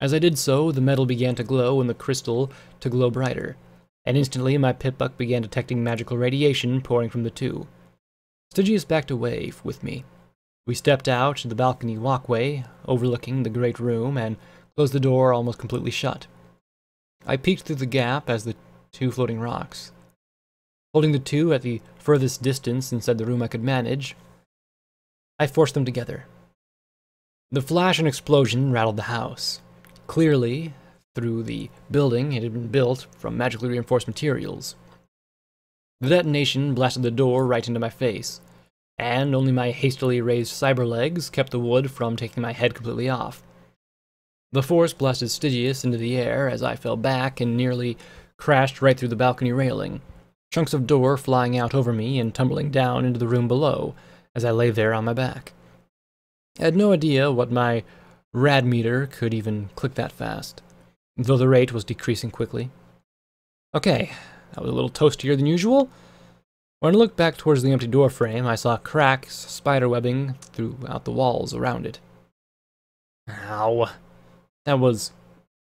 As I did so, the metal began to glow and the crystal to glow brighter, and instantly my pip-buck began detecting magical radiation pouring from the two. Stygius backed away with me. We stepped out to the balcony walkway, overlooking the great room, and closed the door almost completely shut. I peeked through the gap as the two floating rocks. Holding the two at the furthest distance inside the room I could manage, I forced them together. The flash and explosion rattled the house. Clearly, through the building, it had been built from magically reinforced materials. The detonation blasted the door right into my face, and only my hastily raised cyber legs kept the wood from taking my head completely off. The force blasted Stygius into the air as I fell back and nearly crashed right through the balcony railing, chunks of door flying out over me and tumbling down into the room below as I lay there on my back. I had no idea what my rad meter could even click that fast, though the rate was decreasing quickly. Okay, that was a little toastier than usual. When I looked back towards the empty door frame, I saw cracks, spiderwebbing throughout the walls around it. Ow. That was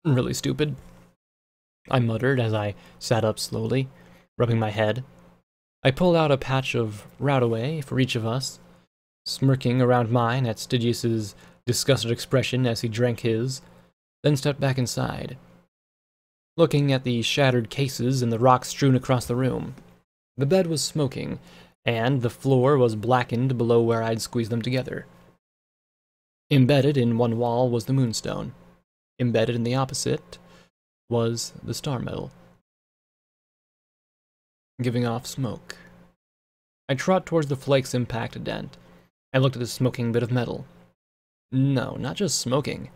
really stupid. I muttered as I sat up slowly, rubbing my head. I pulled out a patch of RadAway for each of us, smirking around mine at Stygius's disgusted expression as he drank his, then stepped back inside looking at the shattered cases and the rocks strewn across the room. The bed was smoking, and the floor was blackened below where I'd squeezed them together. Embedded in one wall was the moonstone. Embedded in the opposite was the star metal, giving off smoke. I trot towards the flake's impact dent. I looked at the smoking bit of metal. No, not just smoking.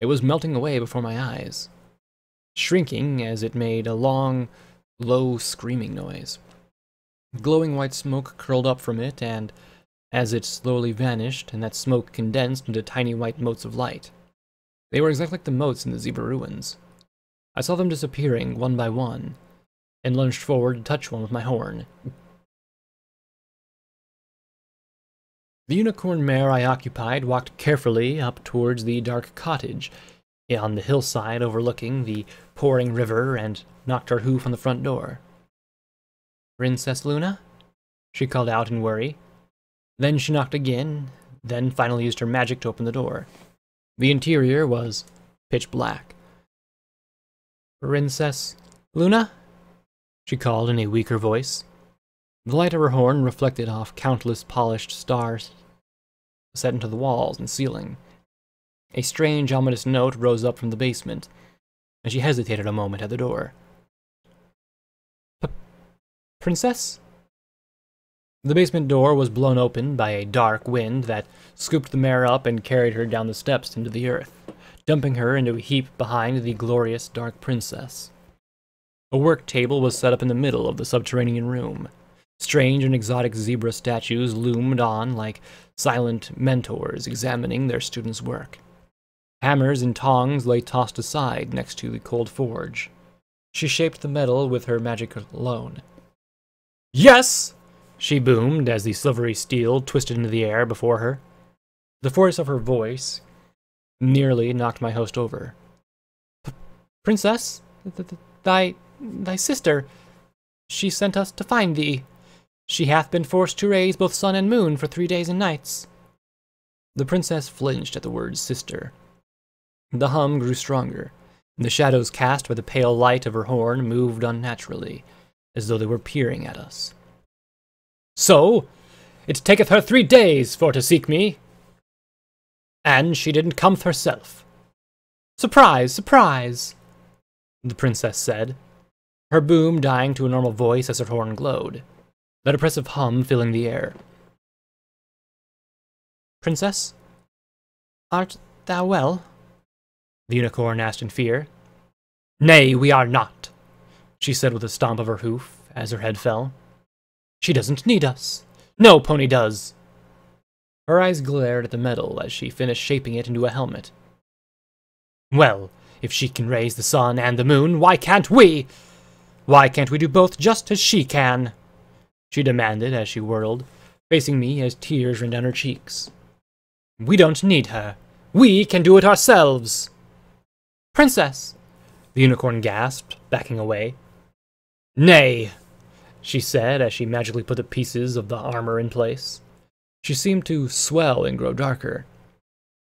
It was melting away before my eyes shrinking as it made a long, low screaming noise. Glowing white smoke curled up from it, and as it slowly vanished, and that smoke condensed into tiny white motes of light. They were exactly like the motes in the zebra ruins. I saw them disappearing one by one, and lunged forward to touch one with my horn. The unicorn mare I occupied walked carefully up towards the dark cottage on the hillside overlooking the pouring river and knocked her hoof on the front door. Princess Luna? She called out in worry. Then she knocked again, then finally used her magic to open the door. The interior was pitch black. Princess Luna? She called in a weaker voice. The light of her horn reflected off countless polished stars set into the walls and ceiling. A strange, ominous note rose up from the basement, and she hesitated a moment at the door. P Princess? The basement door was blown open by a dark wind that scooped the mare up and carried her down the steps into the earth, dumping her into a heap behind the glorious dark princess. A work table was set up in the middle of the subterranean room. Strange and exotic zebra statues loomed on like silent mentors examining their students' work. Hammers and tongs lay tossed aside next to the cold forge. She shaped the metal with her magic alone. Yes! she boomed as the silvery steel twisted into the air before her. The force of her voice nearly knocked my host over. Princess, thy, thy sister, she sent us to find thee. She hath been forced to raise both sun and moon for three days and nights. The princess flinched at the word sister. The hum grew stronger, and the shadows cast by the pale light of her horn moved unnaturally, as though they were peering at us. So, it taketh her three days for to seek me. And she didn't come herself. Surprise, surprise, the princess said, her boom dying to a normal voice as her horn glowed, that oppressive hum filling the air. princess? Art thou well? The unicorn asked in fear. Nay, we are not, she said with a stomp of her hoof as her head fell. She doesn't need us. No pony does. Her eyes glared at the metal as she finished shaping it into a helmet. Well, if she can raise the sun and the moon, why can't we? Why can't we do both just as she can? She demanded as she whirled, facing me as tears ran down her cheeks. We don't need her. We can do it ourselves. Princess, the unicorn gasped, backing away. Nay, she said as she magically put the pieces of the armor in place. She seemed to swell and grow darker.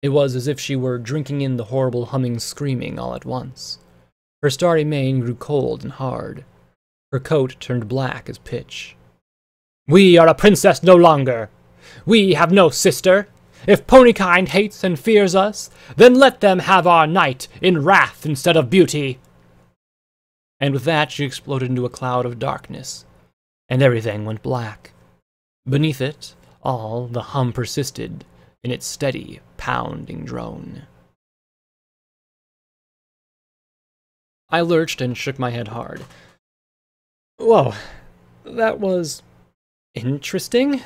It was as if she were drinking in the horrible humming screaming all at once. Her starry mane grew cold and hard. Her coat turned black as pitch. We are a princess no longer. We have no sister. If ponykind hates and fears us, then let them have our night in wrath instead of beauty. And with that, she exploded into a cloud of darkness, and everything went black. Beneath it all, the hum persisted in its steady, pounding drone. I lurched and shook my head hard. Whoa, that was interesting.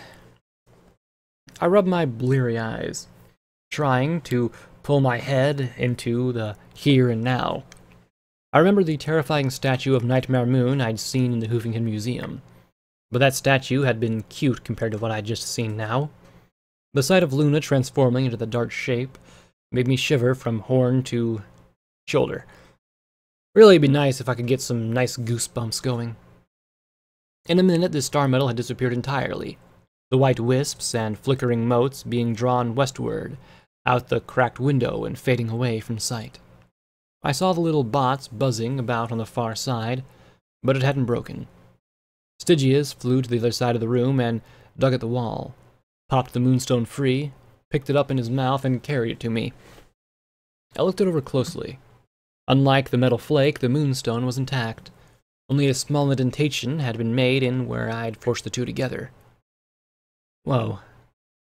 I rubbed my bleary eyes, trying to pull my head into the here and now. I remember the terrifying statue of Nightmare Moon I'd seen in the Hoofington Museum, but that statue had been cute compared to what I'd just seen now. The sight of Luna transforming into the dark shape made me shiver from horn to shoulder. Really, it'd be nice if I could get some nice goosebumps going. In a minute, the star metal had disappeared entirely, the white wisps and flickering motes being drawn westward, out the cracked window and fading away from sight. I saw the little bots buzzing about on the far side, but it hadn't broken. Stygius flew to the other side of the room and dug at the wall, popped the moonstone free, picked it up in his mouth, and carried it to me. I looked it over closely. Unlike the metal flake, the moonstone was intact. Only a small indentation had been made in where I'd forced the two together. Whoa,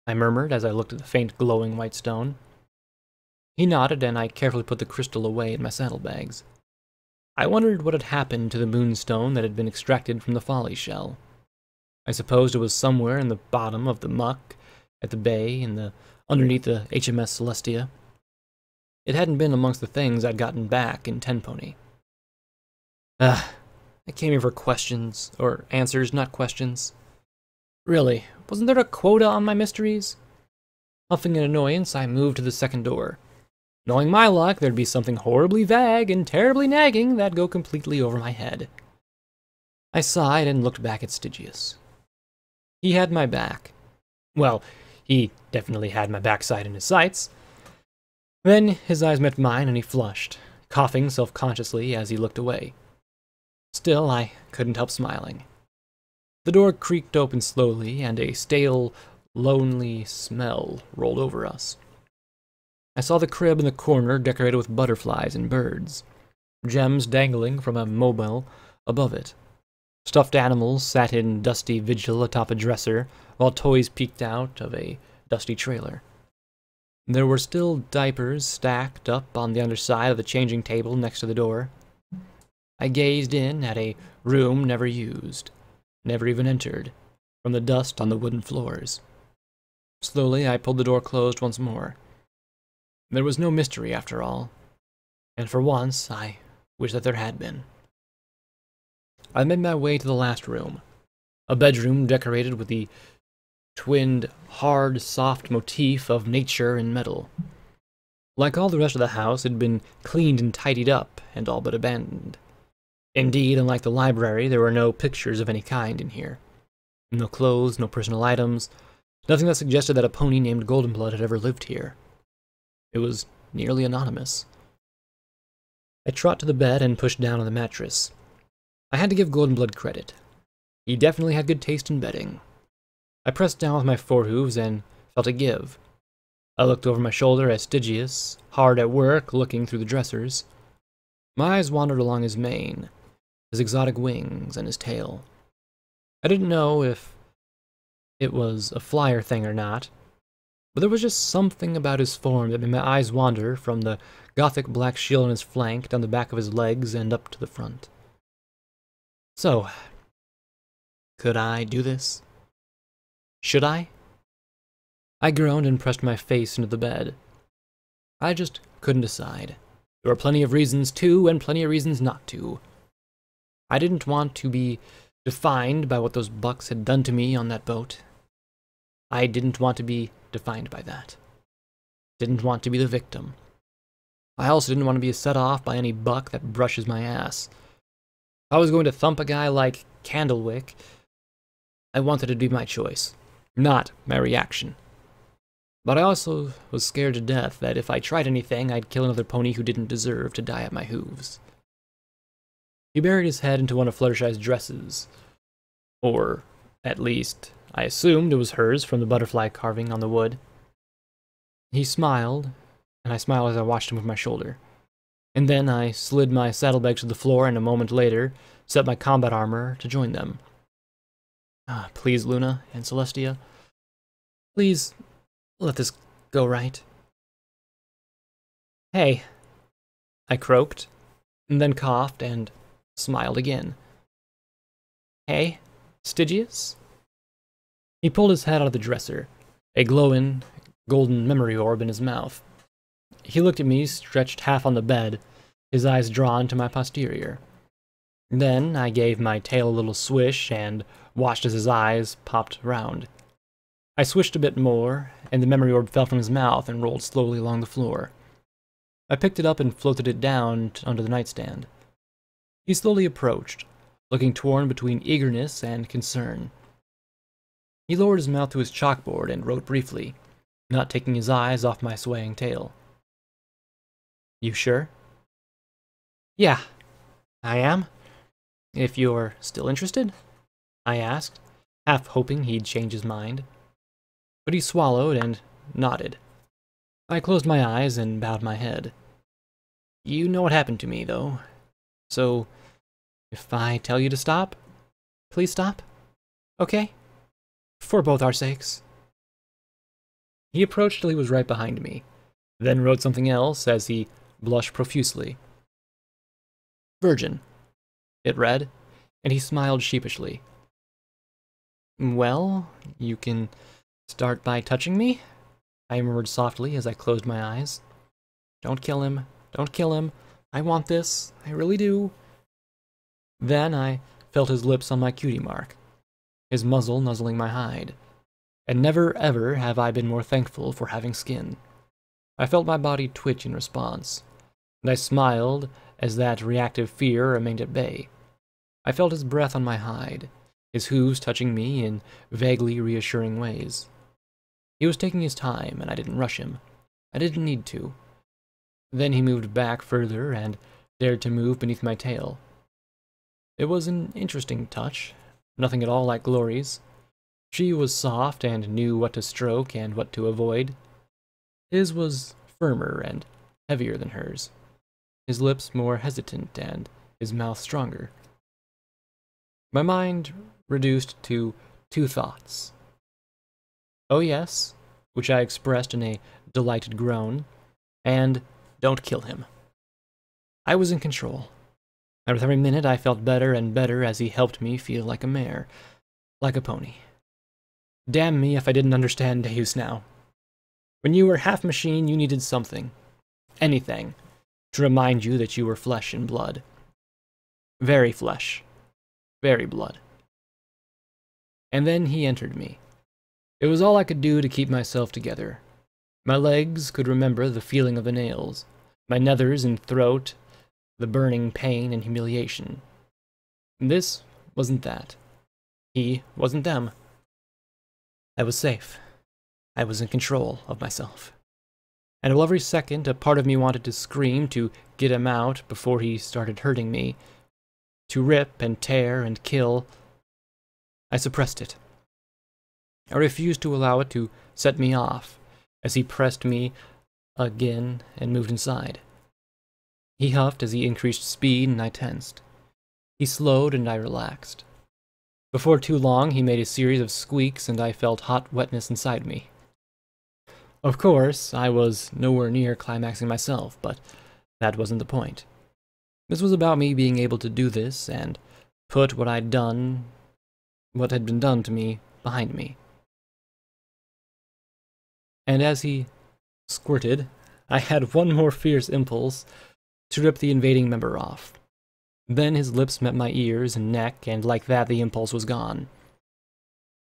I murmured as I looked at the faint glowing white stone. He nodded, and I carefully put the crystal away in my saddlebags. I wondered what had happened to the moonstone that had been extracted from the folly shell. I supposed it was somewhere in the bottom of the muck, at the bay, in the underneath the HMS Celestia. It hadn't been amongst the things I'd gotten back in Tenpony. Ah, I came here for questions, or answers, not questions. Really, wasn't there a quota on my mysteries? Huffing in annoyance, I moved to the second door. Knowing my luck, there'd be something horribly vague and terribly nagging that'd go completely over my head. I sighed and looked back at Stygius. He had my back. Well, he definitely had my backside in his sights. Then his eyes met mine and he flushed, coughing self consciously as he looked away. Still, I couldn't help smiling. The door creaked open slowly, and a stale, lonely smell rolled over us. I saw the crib in the corner decorated with butterflies and birds, gems dangling from a mobile above it. Stuffed animals sat in dusty vigil atop a dresser, while toys peeked out of a dusty trailer. There were still diapers stacked up on the underside of the changing table next to the door. I gazed in at a room never used, never even entered, from the dust on the wooden floors. Slowly, I pulled the door closed once more. There was no mystery after all, and for once I wish that there had been. I made my way to the last room, a bedroom decorated with the twinned, hard, soft motif of nature and metal. Like all the rest of the house, it had been cleaned and tidied up, and all but abandoned. Indeed, unlike the library, there were no pictures of any kind in here. No clothes, no personal items, nothing that suggested that a pony named Goldenblood had ever lived here. It was nearly anonymous. I trot to the bed and pushed down on the mattress. I had to give Goldenblood credit. He definitely had good taste in bedding. I pressed down with my forehooves and felt it give. I looked over my shoulder at Stygius, hard at work looking through the dressers. My eyes wandered along his mane, his exotic wings, and his tail. I didn't know if it was a flyer thing or not, but there was just something about his form that made my eyes wander from the gothic black shield on his flank down the back of his legs and up to the front. So, could I do this? Should I? I groaned and pressed my face into the bed. I just couldn't decide. There were plenty of reasons to and plenty of reasons not to. I didn't want to be defined by what those bucks had done to me on that boat. I didn't want to be defined by that. Didn't want to be the victim. I also didn't want to be set off by any buck that brushes my ass. If I was going to thump a guy like Candlewick, I wanted it to be my choice, not my reaction. But I also was scared to death that if I tried anything, I'd kill another pony who didn't deserve to die at my hooves. He buried his head into one of Fluttershy's dresses. Or, at least, I assumed it was hers from the butterfly carving on the wood. He smiled, and I smiled as I watched him with my shoulder. And then I slid my saddlebags to the floor and a moment later set my combat armor to join them. Ah, please, Luna and Celestia. Please, let this go right. Hey, I croaked, and then coughed and smiled again. Hey, Stygius? He pulled his head out of the dresser, a glowing golden memory orb in his mouth. He looked at me, stretched half on the bed, his eyes drawn to my posterior. Then I gave my tail a little swish and watched as his eyes popped round. I swished a bit more, and the memory orb fell from his mouth and rolled slowly along the floor. I picked it up and floated it down under the nightstand. He slowly approached, looking torn between eagerness and concern. He lowered his mouth to his chalkboard and wrote briefly, not taking his eyes off my swaying tail. You sure? Yeah, I am. If you're still interested? I asked, half hoping he'd change his mind. But he swallowed and nodded. I closed my eyes and bowed my head. You know what happened to me, though. So, if I tell you to stop, please stop? Okay? For both our sakes. He approached till he was right behind me, then wrote something else as he blushed profusely. Virgin, it read, and he smiled sheepishly. Well, you can start by touching me, I murmured softly as I closed my eyes. Don't kill him. Don't kill him. I want this. I really do. Then I felt his lips on my cutie mark, his muzzle nuzzling my hide. And never ever have I been more thankful for having skin. I felt my body twitch in response, and I smiled as that reactive fear remained at bay. I felt his breath on my hide, his hooves touching me in vaguely reassuring ways. He was taking his time, and I didn't rush him. I didn't need to. Then he moved back further and dared to move beneath my tail. It was an interesting touch, nothing at all like Glory's. She was soft and knew what to stroke and what to avoid. His was firmer and heavier than hers his lips more hesitant and his mouth stronger. My mind reduced to two thoughts. Oh yes, which I expressed in a delighted groan, and don't kill him. I was in control, and with every minute I felt better and better as he helped me feel like a mare, like a pony. Damn me if I didn't understand Deus now. When you were half machine, you needed something. Anything to remind you that you were flesh and blood. Very flesh, very blood. And then he entered me. It was all I could do to keep myself together. My legs could remember the feeling of the nails, my nethers and throat, the burning pain and humiliation. This wasn't that. He wasn't them. I was safe. I was in control of myself and while every second a part of me wanted to scream to get him out before he started hurting me, to rip and tear and kill, I suppressed it. I refused to allow it to set me off as he pressed me again and moved inside. He huffed as he increased speed and I tensed. He slowed and I relaxed. Before too long, he made a series of squeaks and I felt hot wetness inside me. Of course, I was nowhere near climaxing myself, but that wasn't the point. This was about me being able to do this and put what I'd done, what had been done to me, behind me. And as he squirted, I had one more fierce impulse to rip the invading member off. Then his lips met my ears and neck, and like that the impulse was gone.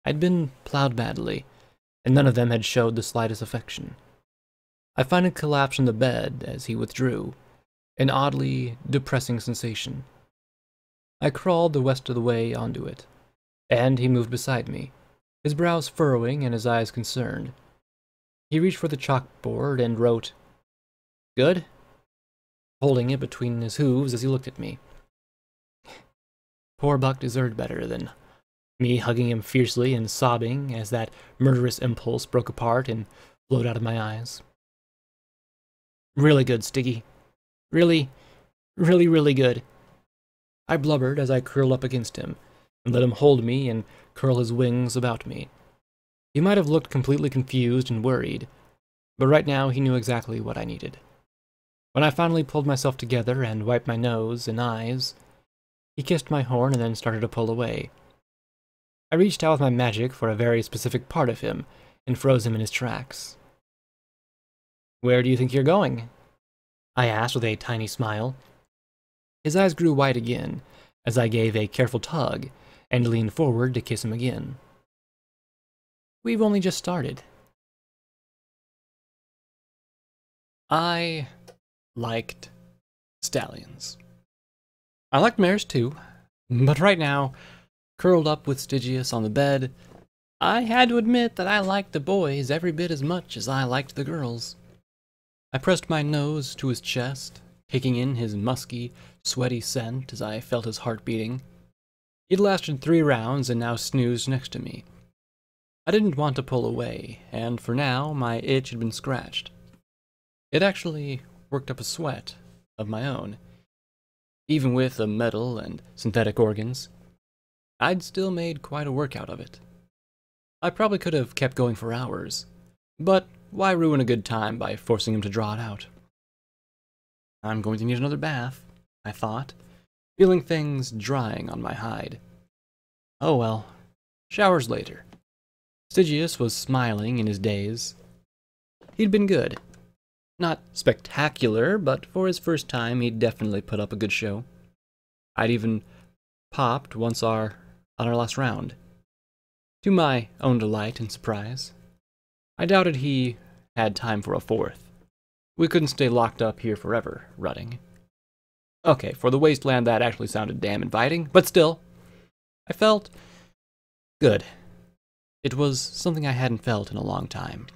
I'd been plowed badly, and none of them had showed the slightest affection. I finally collapsed on the bed as he withdrew, an oddly depressing sensation. I crawled the rest of the way onto it, and he moved beside me, his brows furrowing and his eyes concerned. He reached for the chalkboard and wrote, Good? Holding it between his hooves as he looked at me. Poor Buck deserved better than me hugging him fiercely and sobbing as that murderous impulse broke apart and flowed out of my eyes. Really good, Stiggy. Really, really, really good. I blubbered as I curled up against him and let him hold me and curl his wings about me. He might have looked completely confused and worried, but right now he knew exactly what I needed. When I finally pulled myself together and wiped my nose and eyes, he kissed my horn and then started to pull away. I reached out with my magic for a very specific part of him and froze him in his tracks. Where do you think you're going? I asked with a tiny smile. His eyes grew wide again as I gave a careful tug and leaned forward to kiss him again. We've only just started. I liked stallions. I liked mares too, but right now, curled up with Stygius on the bed, I had to admit that I liked the boys every bit as much as I liked the girls. I pressed my nose to his chest, taking in his musky, sweaty scent as I felt his heart beating. He'd lasted three rounds and now snoozed next to me. I didn't want to pull away, and for now my itch had been scratched. It actually worked up a sweat of my own. Even with the metal and synthetic organs, I'd still made quite a workout of it. I probably could have kept going for hours, but why ruin a good time by forcing him to draw it out? I'm going to need another bath, I thought, feeling things drying on my hide. Oh well, showers later. Stygius was smiling in his daze. He'd been good, not spectacular, but for his first time, he'd definitely put up a good show. I'd even popped once our on our last round. To my own delight and surprise. I doubted he had time for a fourth. We couldn't stay locked up here forever, rutting. Okay, for the wasteland that actually sounded damn inviting, but still, I felt good. It was something I hadn't felt in a long time.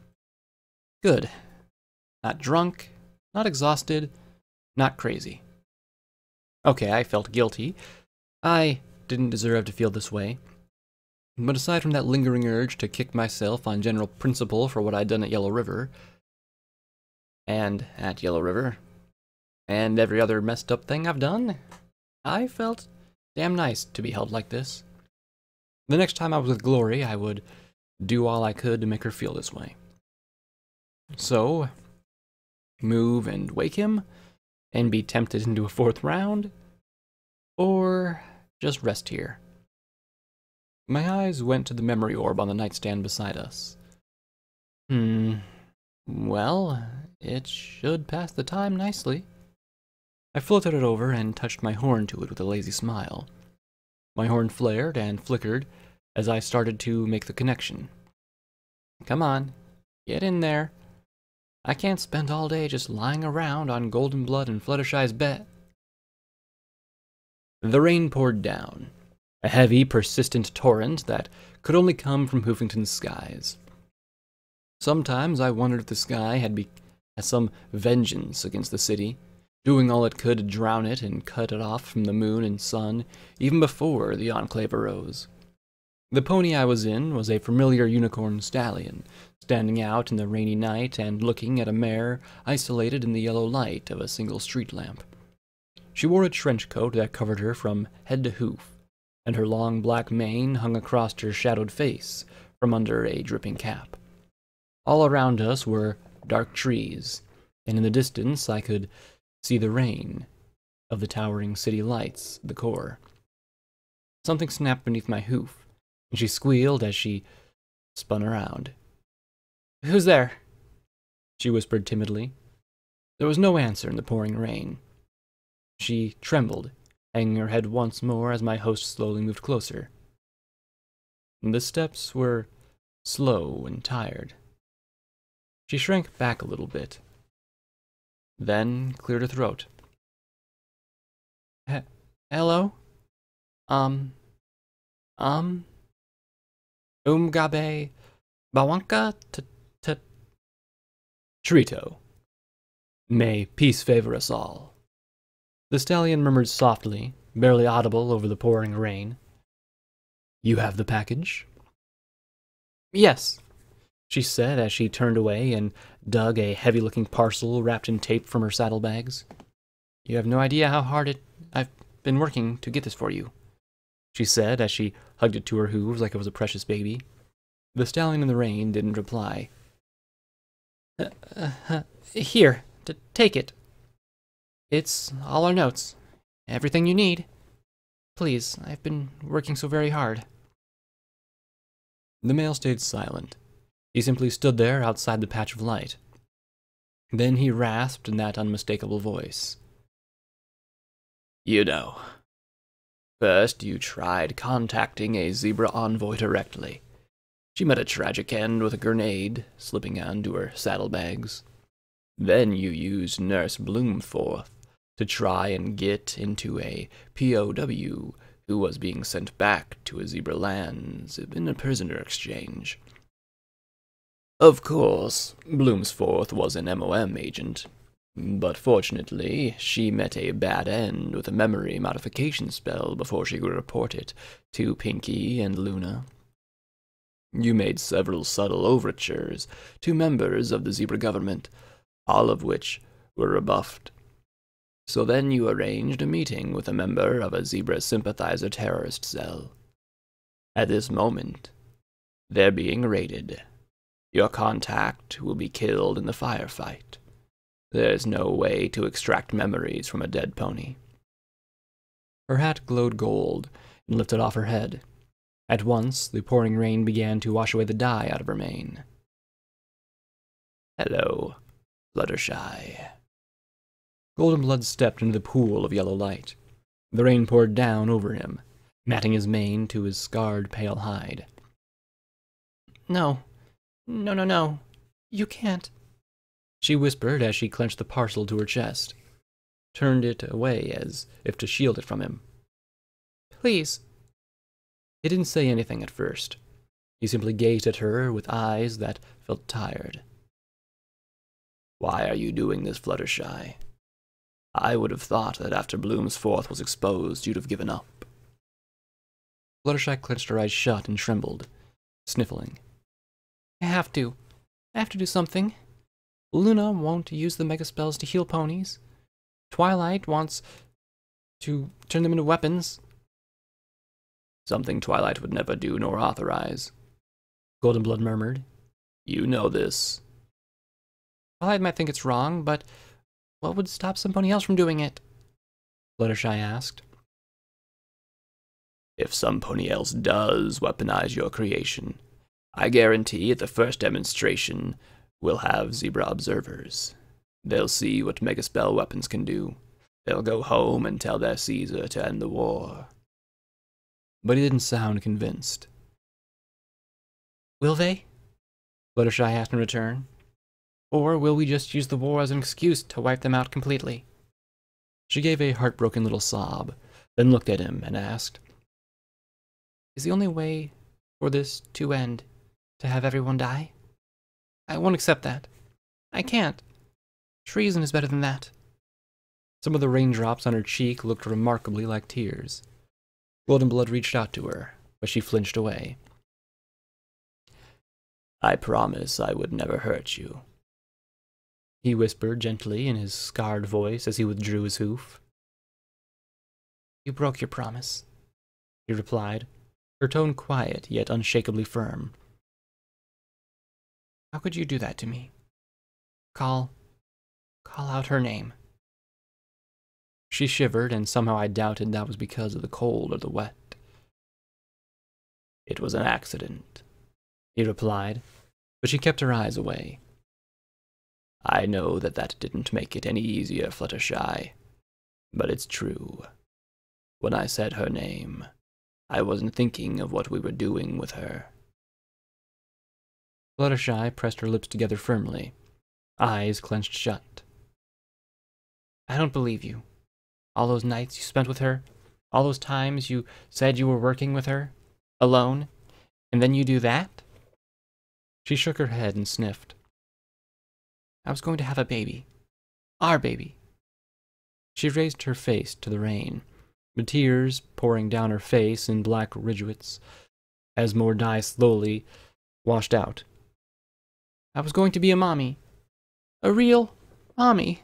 Good. Not drunk, not exhausted, not crazy. Okay, I felt guilty. I didn't deserve to feel this way. But aside from that lingering urge to kick myself on general principle for what I'd done at Yellow River, and at Yellow River, and every other messed up thing I've done, I felt damn nice to be held like this. The next time I was with Glory, I would do all I could to make her feel this way. So, move and wake him, and be tempted into a fourth round, or just rest here. My eyes went to the memory orb on the nightstand beside us. Hmm, well, it should pass the time nicely. I floated it over and touched my horn to it with a lazy smile. My horn flared and flickered as I started to make the connection. Come on, get in there. I can't spend all day just lying around on Goldenblood and Fluttershy's bet. The rain poured down, a heavy, persistent torrent that could only come from Hoofington's skies. Sometimes I wondered if the sky had, be- had some vengeance against the city, doing all it could to drown it and cut it off from the moon and sun even before the Enclave arose. The pony I was in was a familiar unicorn stallion, standing out in the rainy night and looking at a mare isolated in the yellow light of a single street lamp. She wore a trench coat that covered her from head to hoof, and her long black mane hung across her shadowed face from under a dripping cap. All around us were dark trees, and in the distance I could see the rain of the towering city lights the core. Something snapped beneath my hoof, and she squealed as she spun around. Who's there? She whispered timidly. There was no answer in the pouring rain. She trembled, hanging her head once more as my host slowly moved closer. The steps were slow and tired. She shrank back a little bit, then cleared her throat. He- hello? Um. Um. Umgabe Bawanka t t Trito. May peace favor us all. The stallion murmured softly, barely audible over the pouring rain. You have the package? Yes, she said as she turned away and dug a heavy looking parcel wrapped in tape from her saddlebags. You have no idea how hard it I've been working to get this for you, she said as she hugged it to her hooves like it was a precious baby. The stallion in the rain didn't reply. Uh, uh, here, t- take it. It's all our notes. Everything you need. Please, I've been working so very hard. The male stayed silent. He simply stood there outside the patch of light. Then he rasped in that unmistakable voice. You know. First, you tried contacting a zebra envoy directly. She met a tragic end with a grenade slipping onto her saddlebags. Then you used Nurse Bloomforth to try and get into a POW who was being sent back to a zebra lands in a prisoner exchange. Of course, Bloomsforth was an MOM agent, but fortunately, she met a bad end with a memory modification spell before she could report it to Pinkie and Luna. You made several subtle overtures to members of the Zebra government, all of which were rebuffed. So then you arranged a meeting with a member of a Zebra sympathizer terrorist cell. At this moment, they're being raided. Your contact will be killed in the firefight. There's no way to extract memories from a dead pony. Her hat glowed gold and lifted off her head. At once, the pouring rain began to wash away the dye out of her mane. Hello, Fluttershy. Goldenblood stepped into the pool of yellow light. The rain poured down over him, matting his mane to his scarred, pale hide. No, no, no, no. You can't. She whispered as she clenched the parcel to her chest, turned it away as if to shield it from him. Please. He didn't say anything at first. He simply gazed at her with eyes that felt tired. Why are you doing this, Fluttershy? I would have thought that after Bloomsforth was exposed, you'd have given up. Fluttershy clenched her eyes shut and trembled, sniffling. I have to. I have to do something. Luna won't use the mega spells to heal ponies. Twilight wants to turn them into weapons. Something Twilight would never do nor authorize. Goldenblood murmured. You know this. Twilight might think it's wrong, but what would stop somebody else from doing it? Fluttershy asked. If somebody else does weaponize your creation, I guarantee at the first demonstration we'll have zebra observers. They'll see what megaspell weapons can do. They'll go home and tell their Caesar to end the war. But he didn't sound convinced. Will they? Fluttershy asked in return. Or will we just use the war as an excuse to wipe them out completely? She gave a heartbroken little sob, then looked at him and asked, Is the only way for this to end to have everyone die? I won't accept that. I can't. Treason is better than that. Some of the raindrops on her cheek looked remarkably like tears. Goldenblood reached out to her, but she flinched away. I promise I would never hurt you, he whispered gently in his scarred voice as he withdrew his hoof. You broke your promise, he replied, her tone quiet yet unshakably firm. How could you do that to me? Call. call out her name. She shivered, and somehow I doubted that was because of the cold or the wet. It was an accident, he replied, but she kept her eyes away. I know that that didn't make it any easier, Fluttershy, but it's true. When I said her name, I wasn't thinking of what we were doing with her. Fluttershy pressed her lips together firmly, eyes clenched shut. I don't believe you. All those nights you spent with her, all those times you said you were working with her, alone, and then you do that? She shook her head and sniffed. I was going to have a baby. Our baby. She raised her face to the rain, the tears pouring down her face in black ridgewits as more dye slowly washed out. I was going to be a mommy. A real mommy.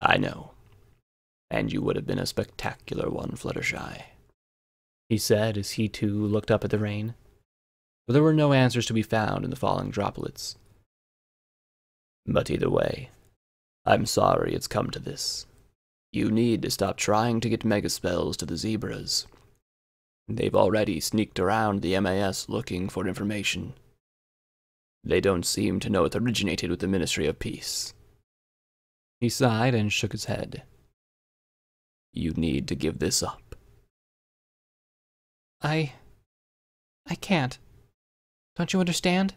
I know. And you would have been a spectacular one, Fluttershy he said as he too looked up at the rain. But there were no answers to be found in the falling droplets. But either way, I'm sorry it's come to this. You need to stop trying to get mega spells to the zebras. They've already sneaked around the MAS looking for information. They don't seem to know it originated with the Ministry of Peace. He sighed and shook his head. You need to give this up. I. I can't. Don't you understand?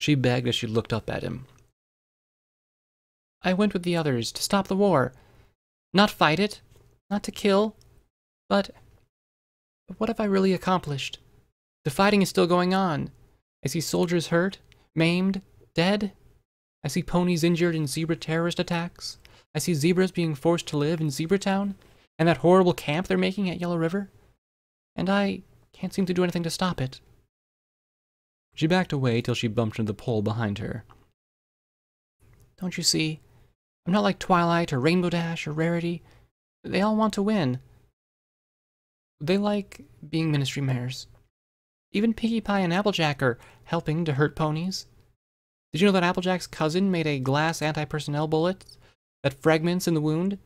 She begged as she looked up at him. I went with the others to stop the war. Not fight it, not to kill, but. But what have I really accomplished? The fighting is still going on. I see soldiers hurt, maimed, dead. I see ponies injured in zebra terrorist attacks. I see zebras being forced to live in Zebra Town, and that horrible camp they're making at Yellow River and I can't seem to do anything to stop it. She backed away till she bumped into the pole behind her. Don't you see? I'm not like Twilight or Rainbow Dash or Rarity. They all want to win. They like being Ministry Mares. Even Pinkie Pie and Applejack are helping to hurt ponies. Did you know that Applejack's cousin made a glass anti-personnel bullet that fragments in the wound?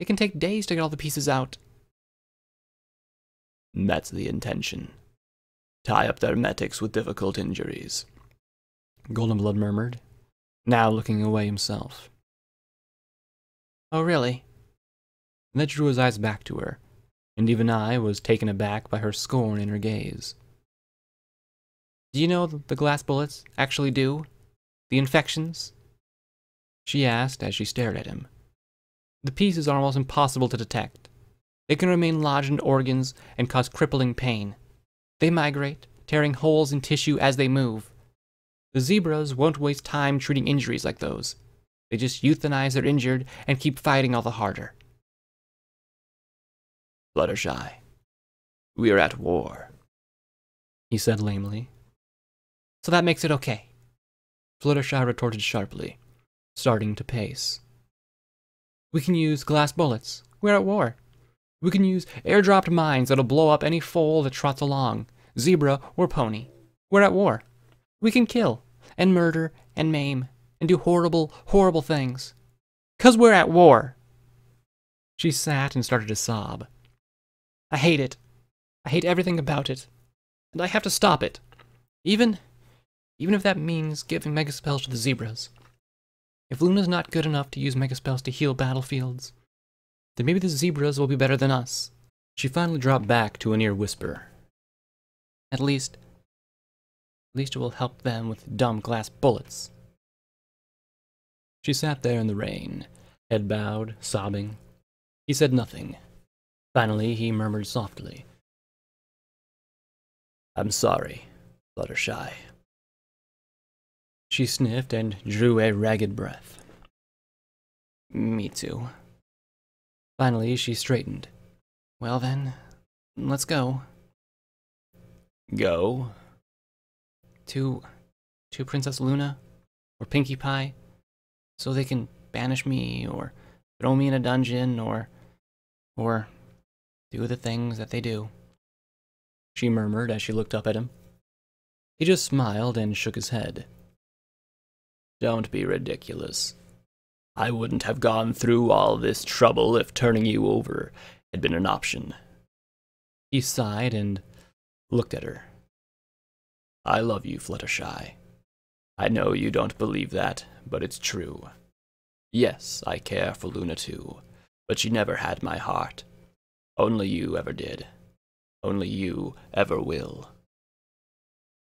It can take days to get all the pieces out. That's the intention. Tie up their metics with difficult injuries. Goldenblood murmured, now looking away himself. Oh, really? Ned drew his eyes back to her, and even I was taken aback by her scorn in her gaze. Do you know the glass bullets actually do? The infections? She asked as she stared at him. The pieces are almost impossible to detect. They can remain lodged in organs and cause crippling pain. They migrate, tearing holes in tissue as they move. The zebras won't waste time treating injuries like those. They just euthanize their injured and keep fighting all the harder. Fluttershy, we are at war, he said lamely. So that makes it okay, Fluttershy retorted sharply, starting to pace. We can use glass bullets. We're at war. We can use airdropped mines that'll blow up any foal that trots along, zebra or pony. We're at war. We can kill, and murder, and maim, and do horrible, horrible things. Cause we're at war. She sat and started to sob. I hate it. I hate everything about it. And I have to stop it. Even, even if that means giving megaspells to the zebras. If Luna's not good enough to use megaspells to heal battlefields, then maybe the zebras will be better than us. She finally dropped back to a near whisper. At least, at least it will help them with dumb glass bullets. She sat there in the rain, head bowed, sobbing. He said nothing. Finally, he murmured softly. I'm sorry, Fluttershy. She sniffed and drew a ragged breath. Me too. Finally, she straightened. Well then, let's go. Go? To. to Princess Luna? Or Pinkie Pie? So they can banish me, or throw me in a dungeon, or. or. do the things that they do. She murmured as she looked up at him. He just smiled and shook his head. Don't be ridiculous. I wouldn't have gone through all this trouble if turning you over had been an option. He sighed and looked at her. I love you, Fluttershy. I know you don't believe that, but it's true. Yes, I care for Luna too, but she never had my heart. Only you ever did. Only you ever will.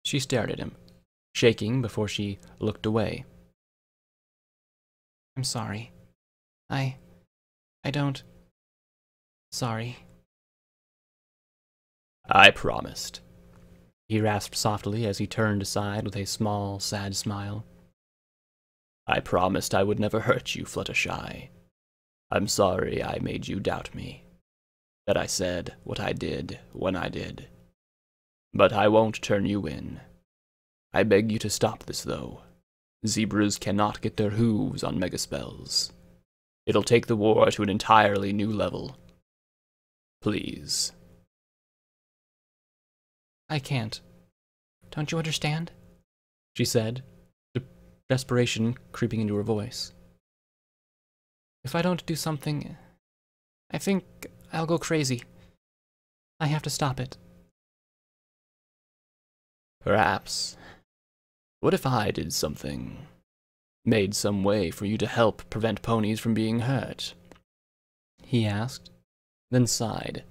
She stared at him, shaking before she looked away. I'm sorry. I. I don't. Sorry. I promised. He rasped softly as he turned aside with a small, sad smile. I promised I would never hurt you, Fluttershy. I'm sorry I made you doubt me. That I said what I did when I did. But I won't turn you in. I beg you to stop this, though. Zebras cannot get their hooves on megaspells. It'll take the war to an entirely new level. Please. I can't. Don't you understand? She said, de desperation creeping into her voice. If I don't do something, I think I'll go crazy. I have to stop it. Perhaps. What if I did something? Made some way for you to help prevent ponies from being hurt? He asked, then sighed.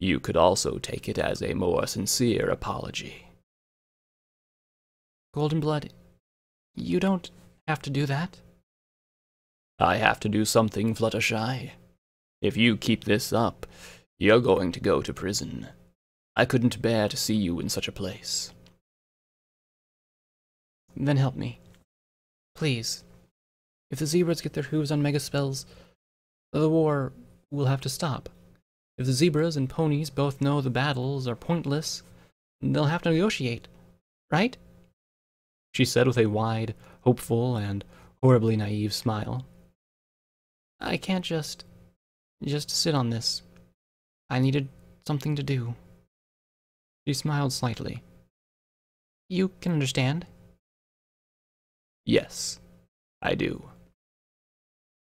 You could also take it as a more sincere apology. Goldenblood, you don't have to do that. I have to do something, Fluttershy. If you keep this up, you're going to go to prison. I couldn't bear to see you in such a place. Then help me. Please. If the zebras get their hooves on mega spells, the war will have to stop. If the zebras and ponies both know the battles are pointless, they'll have to negotiate, right? She said with a wide, hopeful, and horribly naive smile. I can't just. just sit on this. I needed something to do. She smiled slightly. You can understand. Yes, I do.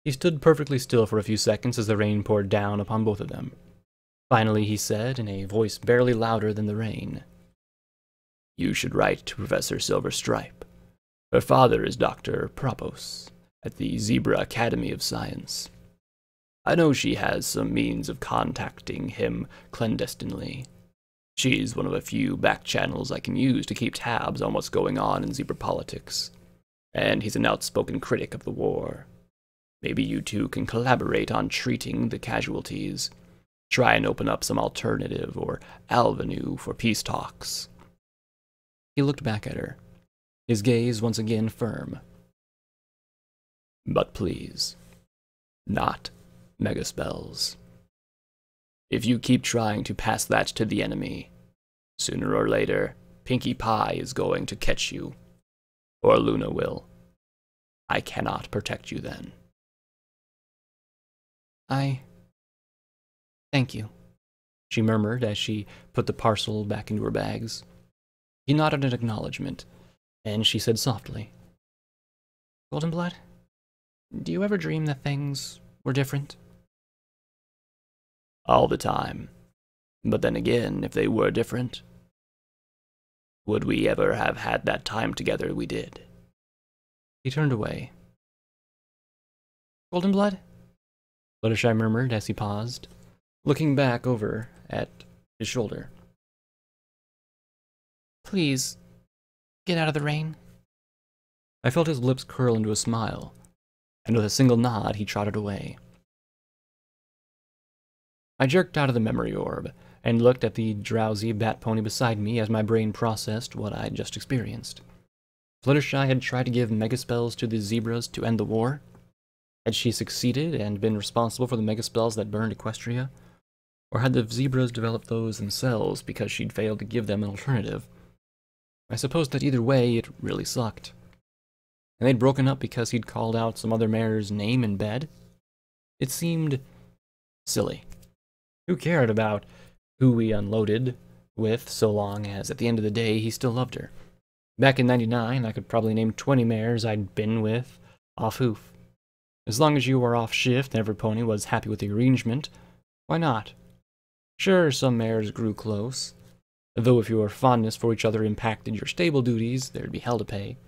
He stood perfectly still for a few seconds as the rain poured down upon both of them. Finally, he said, in a voice barely louder than the rain, You should write to Professor Silverstripe. Her father is Dr. Propos at the Zebra Academy of Science. I know she has some means of contacting him clandestinely. She's one of a few back channels I can use to keep tabs on what's going on in zebra politics. And he's an outspoken critic of the war. Maybe you two can collaborate on treating the casualties try and open up some alternative or avenue for peace talks. He looked back at her, his gaze once again firm. But please, not megaspells. If you keep trying to pass that to the enemy, sooner or later, Pinkie Pie is going to catch you. Or Luna will. I cannot protect you then. I Thank you, she murmured as she put the parcel back into her bags. He nodded in acknowledgement, and she said softly, Goldenblood, do you ever dream that things were different? All the time. But then again, if they were different, would we ever have had that time together we did? He turned away. Goldenblood? Fluttershy murmured as he paused looking back over at his shoulder. Please, get out of the rain. I felt his lips curl into a smile, and with a single nod he trotted away. I jerked out of the memory orb and looked at the drowsy bat pony beside me as my brain processed what I'd just experienced. Fluttershy had tried to give megaspells to the zebras to end the war. Had she succeeded and been responsible for the megaspells that burned Equestria? Or had the zebras developed those themselves because she'd failed to give them an alternative? I suppose that either way, it really sucked. And they'd broken up because he'd called out some other mare's name in bed? It seemed silly. Who cared about who we unloaded with so long as at the end of the day he still loved her. Back in 99, I could probably name 20 mares I'd been with off hoof. As long as you were off shift and every pony was happy with the arrangement, why not? Sure, some mares grew close, though if your fondness for each other impacted your stable duties, there'd be hell to pay.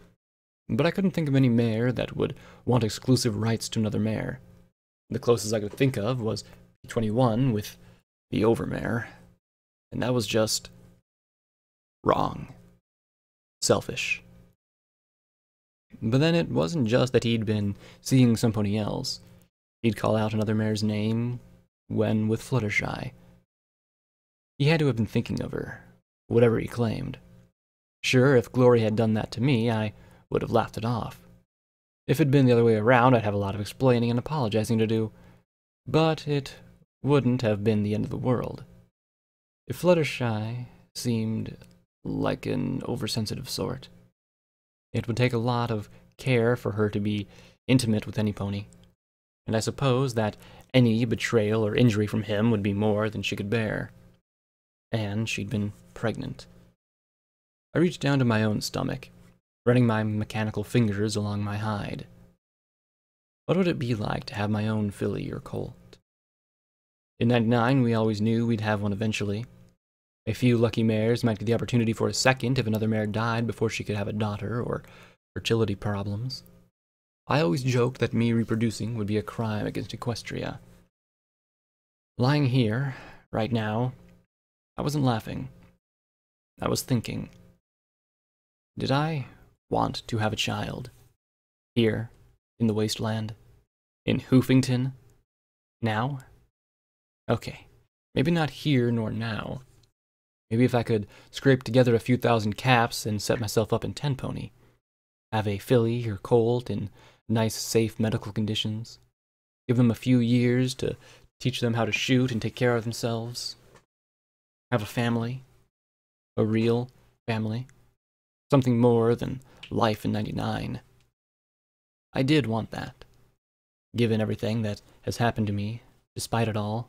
But I couldn't think of any mare that would want exclusive rights to another mare. The closest I could think of was P21 with the overmare, and that was just wrong. Selfish. But then it wasn't just that he'd been seeing somebody else. He'd call out another mare's name when with Fluttershy. He had to have been thinking of her, whatever he claimed. Sure, if Glory had done that to me, I would have laughed it off. If it'd been the other way around, I'd have a lot of explaining and apologizing to do. But it wouldn't have been the end of the world. If Fluttershy seemed like an oversensitive sort, it would take a lot of care for her to be intimate with any pony. And I suppose that any betrayal or injury from him would be more than she could bear. And she'd been pregnant. I reached down to my own stomach, running my mechanical fingers along my hide. What would it be like to have my own filly or colt? In 99, we always knew we'd have one eventually. A few lucky mares might get the opportunity for a second if another mare died before she could have a daughter or fertility problems. I always joked that me reproducing would be a crime against Equestria. Lying here, right now, I wasn't laughing. I was thinking. Did I want to have a child? Here, in the wasteland? In Hoofington? Now? Okay, maybe not here nor now. Maybe if I could scrape together a few thousand caps and set myself up in Ten Pony. Have a filly or colt in nice, safe medical conditions. Give them a few years to teach them how to shoot and take care of themselves. Have a family. A real family. Something more than life in 99. I did want that. Given everything that has happened to me, despite it all,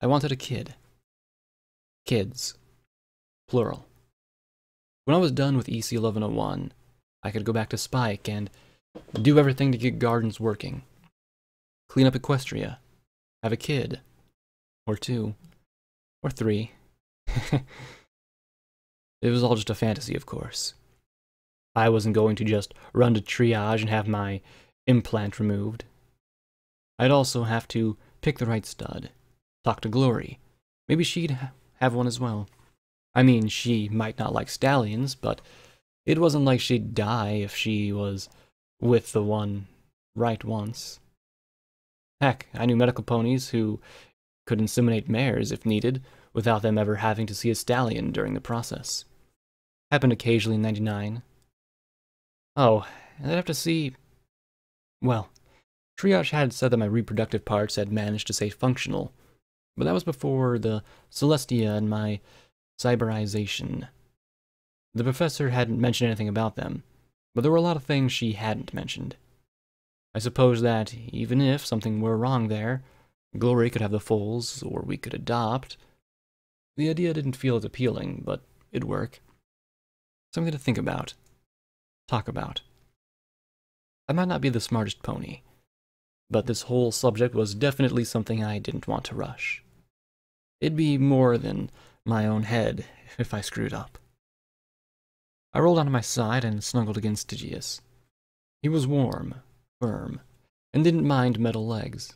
I wanted a kid. Kids. Plural. When I was done with EC 1101, I could go back to Spike and do everything to get gardens working. Clean up Equestria. Have a kid. Or two. Or three. it was all just a fantasy, of course. I wasn't going to just run to triage and have my implant removed. I'd also have to pick the right stud, talk to Glory. Maybe she'd have one as well. I mean, she might not like stallions, but it wasn't like she'd die if she was with the one right once. Heck, I knew medical ponies who could inseminate mares if needed, without them ever having to see a stallion during the process. Happened occasionally in 99. Oh, and I'd have to see. Well, Triage had said that my reproductive parts had managed to stay functional, but that was before the Celestia and my cyberization. The professor hadn't mentioned anything about them, but there were a lot of things she hadn't mentioned. I suppose that, even if something were wrong there, Glory could have the foals, or we could adopt. The idea didn't feel as appealing, but it'd work. Something to think about. Talk about. I might not be the smartest pony, but this whole subject was definitely something I didn't want to rush. It'd be more than my own head if I screwed up. I rolled onto my side and snuggled against Stygius. He was warm, firm, and didn't mind metal legs.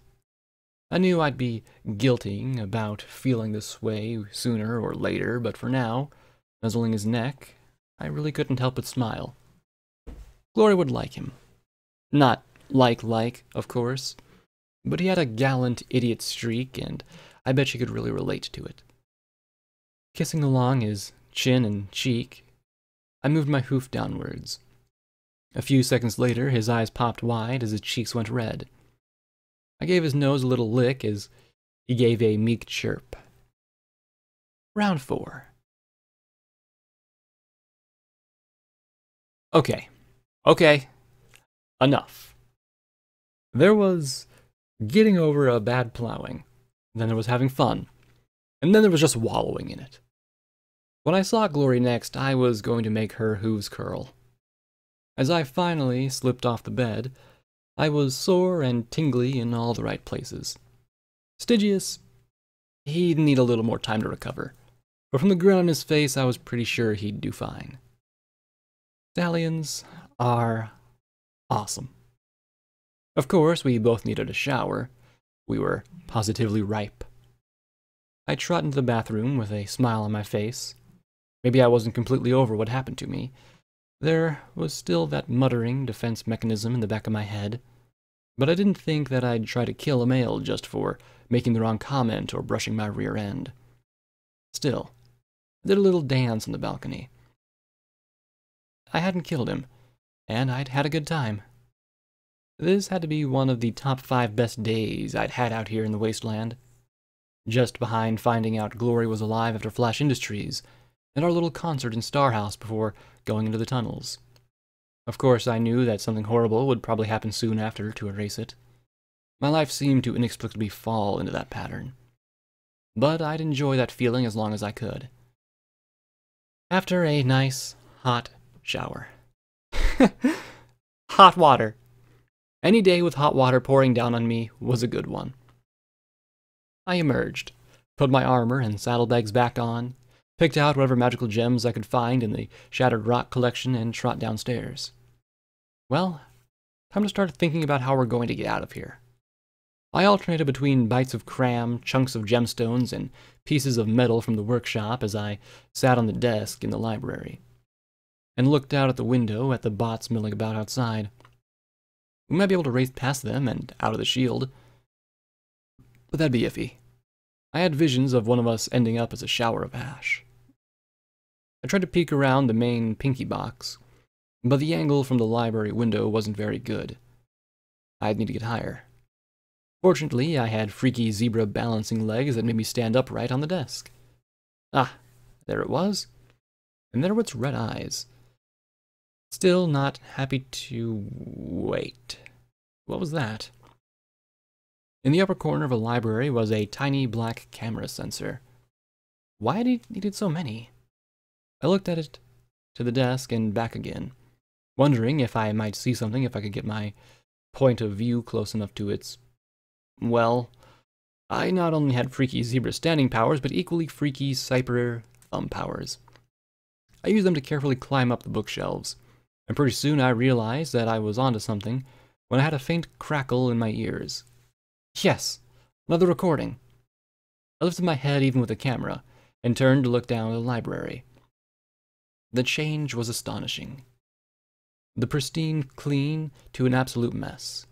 I knew I'd be guilting about feeling this way sooner or later, but for now, nuzzling his neck, I really couldn't help but smile. Glory would like him. Not like-like, of course, but he had a gallant idiot streak, and I bet she could really relate to it. Kissing along his chin and cheek, I moved my hoof downwards. A few seconds later, his eyes popped wide as his cheeks went red. I gave his nose a little lick as he gave a meek chirp. Round four. Okay. Okay. Enough. There was getting over a bad plowing. Then there was having fun. And then there was just wallowing in it. When I saw Glory next, I was going to make her hooves curl. As I finally slipped off the bed, I was sore and tingly in all the right places. Stygius, he'd need a little more time to recover, but from the grin on his face, I was pretty sure he'd do fine. Stallions are awesome. Of course, we both needed a shower. We were positively ripe. I trot into the bathroom with a smile on my face. Maybe I wasn't completely over what happened to me. There was still that muttering defense mechanism in the back of my head. But I didn't think that I'd try to kill a male just for making the wrong comment or brushing my rear end. Still, I did a little dance on the balcony. I hadn't killed him, and I'd had a good time. This had to be one of the top five best days I'd had out here in the wasteland. Just behind finding out Glory was alive after Flash Industries, and our little concert in Star House before going into the tunnels. Of course, I knew that something horrible would probably happen soon after to erase it. My life seemed to inexplicably fall into that pattern. But I'd enjoy that feeling as long as I could. After a nice, hot shower. hot water. Any day with hot water pouring down on me was a good one. I emerged, put my armor and saddlebags back on, picked out whatever magical gems I could find in the Shattered Rock collection, and trot downstairs. Well, time to start thinking about how we're going to get out of here. I alternated between bites of cram, chunks of gemstones, and pieces of metal from the workshop as I sat on the desk in the library, and looked out at the window at the bots milling about outside. We might be able to race past them and out of the shield. But that'd be iffy. I had visions of one of us ending up as a shower of ash. I tried to peek around the main pinky box, but the angle from the library window wasn't very good. I'd need to get higher. Fortunately, I had freaky zebra balancing legs that made me stand upright on the desk. Ah, there it was. And there were its red eyes. Still not happy to wait. What was that? In the upper corner of a library was a tiny black camera sensor. Why had he needed so many? I looked at it, to the desk, and back again, wondering if I might see something if I could get my point of view close enough to its. Well, I not only had freaky zebra standing powers, but equally freaky cyper thumb powers. I used them to carefully climb up the bookshelves and pretty soon I realized that I was onto something when I had a faint crackle in my ears. Yes, another recording. I lifted my head even with the camera and turned to look down at the library. The change was astonishing. The pristine clean to an absolute mess.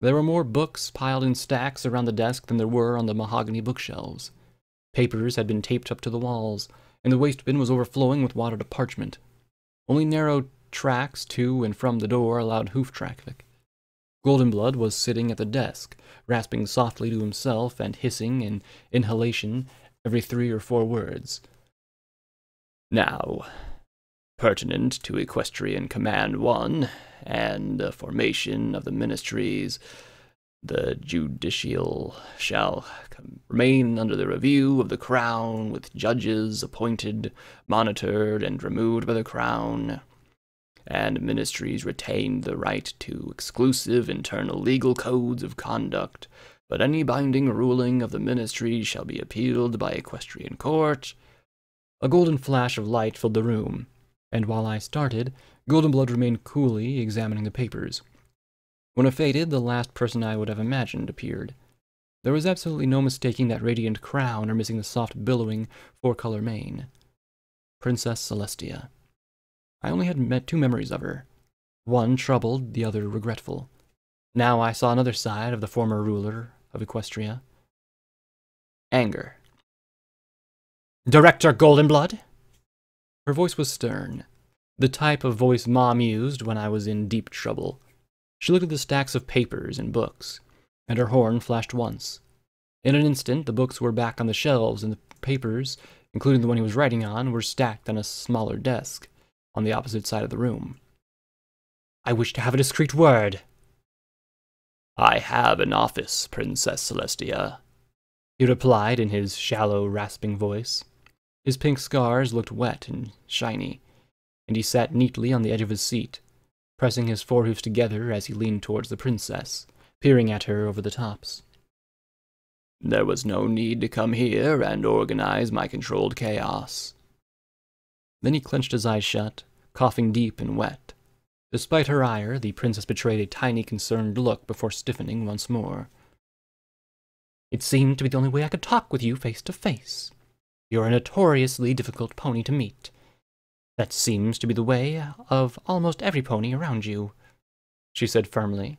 There were more books piled in stacks around the desk than there were on the mahogany bookshelves. Papers had been taped up to the walls, and the waste bin was overflowing with watered parchment. Only narrow tracks to and from the door allowed hoof traffic. Goldenblood was sitting at the desk, rasping softly to himself and hissing in inhalation every three or four words. Now, pertinent to Equestrian Command 1 and the formation of the ministries, the judicial shall remain under the review of the Crown, with judges appointed, monitored, and removed by the Crown and ministries retain the right to exclusive internal legal codes of conduct, but any binding ruling of the ministry shall be appealed by equestrian court. A golden flash of light filled the room, and while I started, Goldenblood remained coolly examining the papers. When it faded, the last person I would have imagined appeared. There was absolutely no mistaking that radiant crown or missing the soft billowing four-color mane. Princess Celestia. I only had met two memories of her. One troubled, the other regretful. Now I saw another side of the former ruler of Equestria. Anger. Director Goldenblood? Her voice was stern, the type of voice Mom used when I was in deep trouble. She looked at the stacks of papers and books, and her horn flashed once. In an instant, the books were back on the shelves, and the papers, including the one he was writing on, were stacked on a smaller desk on the opposite side of the room. I wish to have a discreet word. I have an office, Princess Celestia, he replied in his shallow, rasping voice. His pink scars looked wet and shiny, and he sat neatly on the edge of his seat, pressing his forehoofs together as he leaned towards the princess, peering at her over the tops. There was no need to come here and organize my controlled chaos. Then he clenched his eyes shut, coughing deep and wet. Despite her ire, the princess betrayed a tiny concerned look before stiffening once more. It seemed to be the only way I could talk with you face to face. You're a notoriously difficult pony to meet. That seems to be the way of almost every pony around you, she said firmly.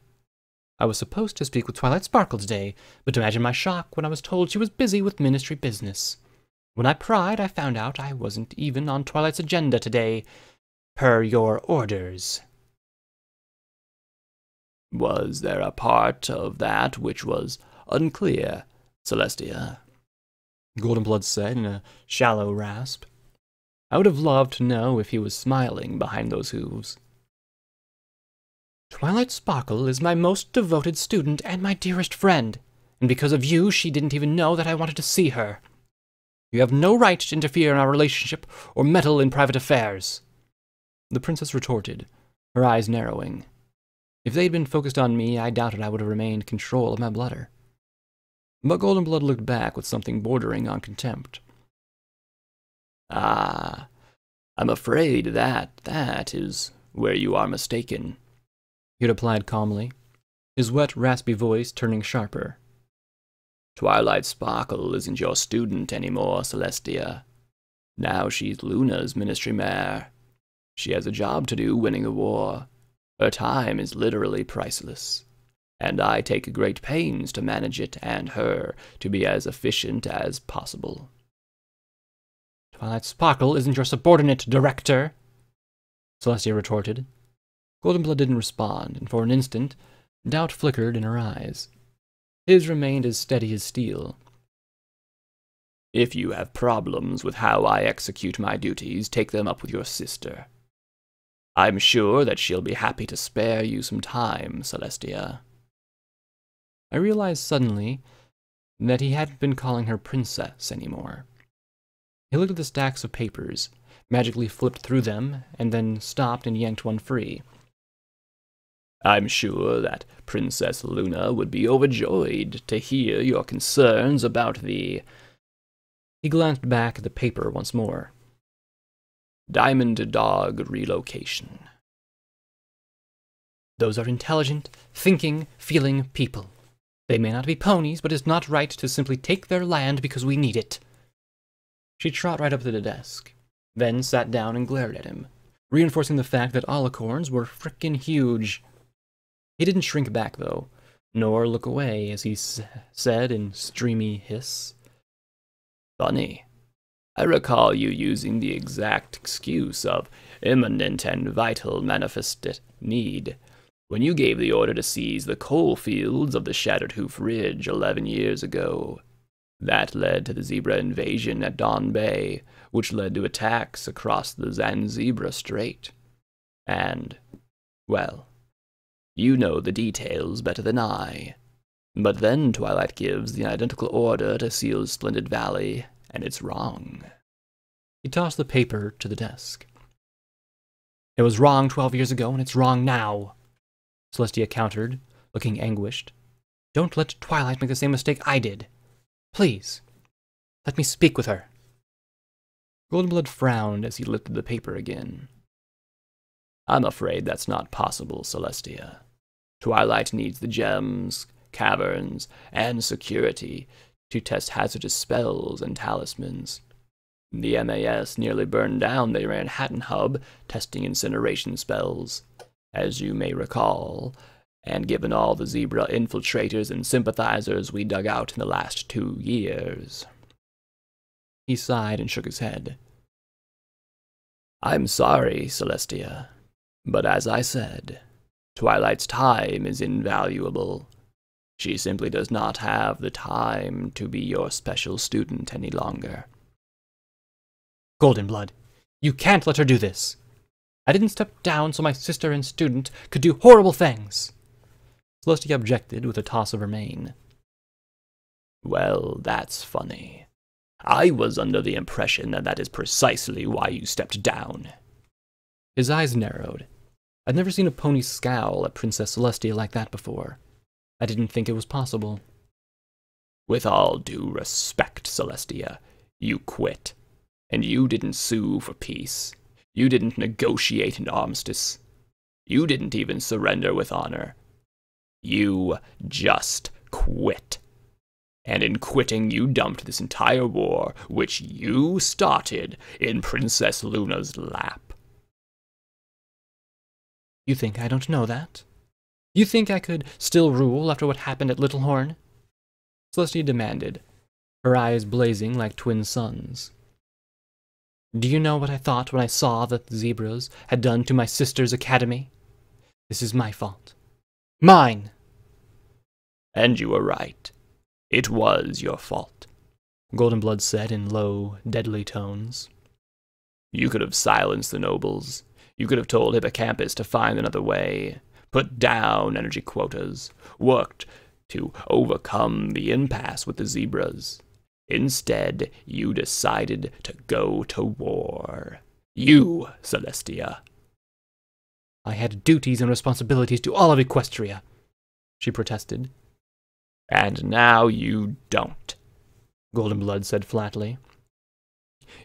I was supposed to speak with Twilight Sparkle today, but imagine my shock when I was told she was busy with ministry business. When I pried, I found out I wasn't even on Twilight's agenda today, per your orders. Was there a part of that which was unclear, Celestia? Goldenblood said in a shallow rasp. I would have loved to know if he was smiling behind those hooves. Twilight Sparkle is my most devoted student and my dearest friend, and because of you, she didn't even know that I wanted to see her. You have no right to interfere in our relationship or meddle in private affairs. The princess retorted, her eyes narrowing. If they'd been focused on me, I doubted I would have remained control of my blutter. But Goldenblood looked back with something bordering on contempt. Ah, I'm afraid that that is where you are mistaken, he replied calmly, his wet, raspy voice turning sharper. Twilight Sparkle isn't your student anymore, Celestia. Now she's Luna's ministry mare. She has a job to do winning a war. Her time is literally priceless, and I take great pains to manage it and her to be as efficient as possible. Twilight Sparkle isn't your subordinate, Director, Celestia retorted. Goldenblood didn't respond, and for an instant, doubt flickered in her eyes. His remained as steady as steel. If you have problems with how I execute my duties, take them up with your sister. I'm sure that she'll be happy to spare you some time, Celestia. I realized suddenly that he hadn't been calling her princess anymore. He looked at the stacks of papers, magically flipped through them, and then stopped and yanked one free. I'm sure that Princess Luna would be overjoyed to hear your concerns about the. He glanced back at the paper once more. Diamond Dog relocation. Those are intelligent, thinking, feeling people. They may not be ponies, but it's not right to simply take their land because we need it. She trot right up to the desk, then sat down and glared at him, reinforcing the fact that alicorns were frickin' huge. He didn't shrink back, though, nor look away as he said in streamy hiss. Funny. I recall you using the exact excuse of imminent and vital manifested need when you gave the order to seize the coal fields of the Shattered Hoof Ridge eleven years ago. That led to the zebra invasion at Dawn Bay, which led to attacks across the Zanzebra Strait. And, well, you know the details better than I. But then Twilight gives the identical order to seal Splendid Valley, and it's wrong. He tossed the paper to the desk. It was wrong twelve years ago, and it's wrong now, Celestia countered, looking anguished. Don't let Twilight make the same mistake I did. Please, let me speak with her. Goldenblood frowned as he lifted the paper again. I'm afraid that's not possible, Celestia. Twilight needs the gems, caverns, and security to test hazardous spells and talismans. The MAS nearly burned down the Manhattan hub testing incineration spells, as you may recall, and given all the zebra infiltrators and sympathizers we dug out in the last two years. He sighed and shook his head. I'm sorry, Celestia, but as I said, Twilight's time is invaluable. She simply does not have the time to be your special student any longer. Goldenblood, you can't let her do this. I didn't step down so my sister and student could do horrible things. Celestia objected with a toss of her mane. Well, that's funny. I was under the impression that that is precisely why you stepped down. His eyes narrowed. I'd never seen a pony scowl at Princess Celestia like that before. I didn't think it was possible. With all due respect, Celestia, you quit. And you didn't sue for peace. You didn't negotiate an armistice. You didn't even surrender with honor. You just quit. And in quitting, you dumped this entire war, which you started, in Princess Luna's lap. You think I don't know that? You think I could still rule after what happened at Littlehorn? Celestia demanded, her eyes blazing like twin suns. Do you know what I thought when I saw that the zebras had done to my sister's academy? This is my fault. Mine! And you were right. It was your fault, Goldenblood said in low, deadly tones. You could have silenced the nobles. You could have told Hippocampus to find another way, put down energy quotas, worked to overcome the impasse with the zebras. Instead, you decided to go to war. You, Celestia. I had duties and responsibilities to all of Equestria, she protested. And now you don't, Goldenblood said flatly.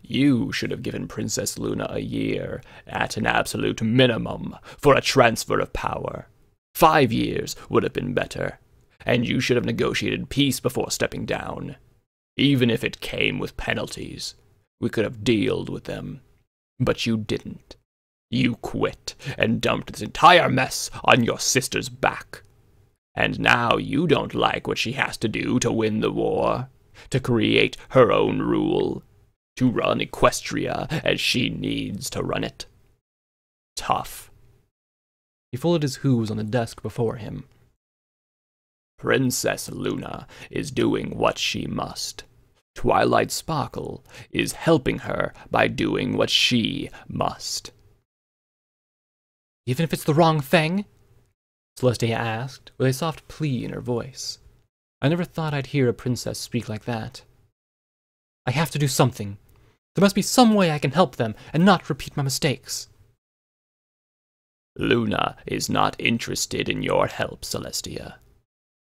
You should have given Princess Luna a year, at an absolute minimum, for a transfer of power. Five years would have been better, and you should have negotiated peace before stepping down. Even if it came with penalties, we could have dealt with them. But you didn't. You quit and dumped this entire mess on your sister's back. And now you don't like what she has to do to win the war, to create her own rule, to run Equestria as she needs to run it. Tough. He folded his hooves on the desk before him. Princess Luna is doing what she must. Twilight Sparkle is helping her by doing what she must. Even if it's the wrong thing? Celestia asked, with a soft plea in her voice. I never thought I'd hear a princess speak like that. I have to do something. There must be some way I can help them and not repeat my mistakes. Luna is not interested in your help, Celestia.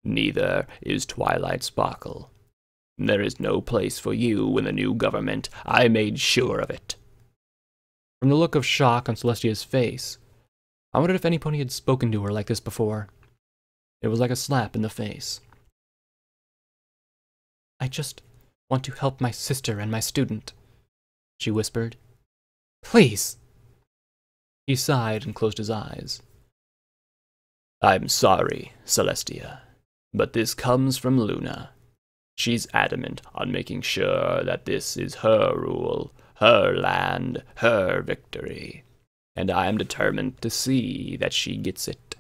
Neither is Twilight Sparkle. There is no place for you in the new government. I made sure of it. From the look of shock on Celestia's face, I wondered if any pony had spoken to her like this before. It was like a slap in the face. I just want to help my sister and my student, she whispered. Please! He sighed and closed his eyes. I'm sorry, Celestia, but this comes from Luna. She's adamant on making sure that this is her rule, her land, her victory, and I am determined to see that she gets it.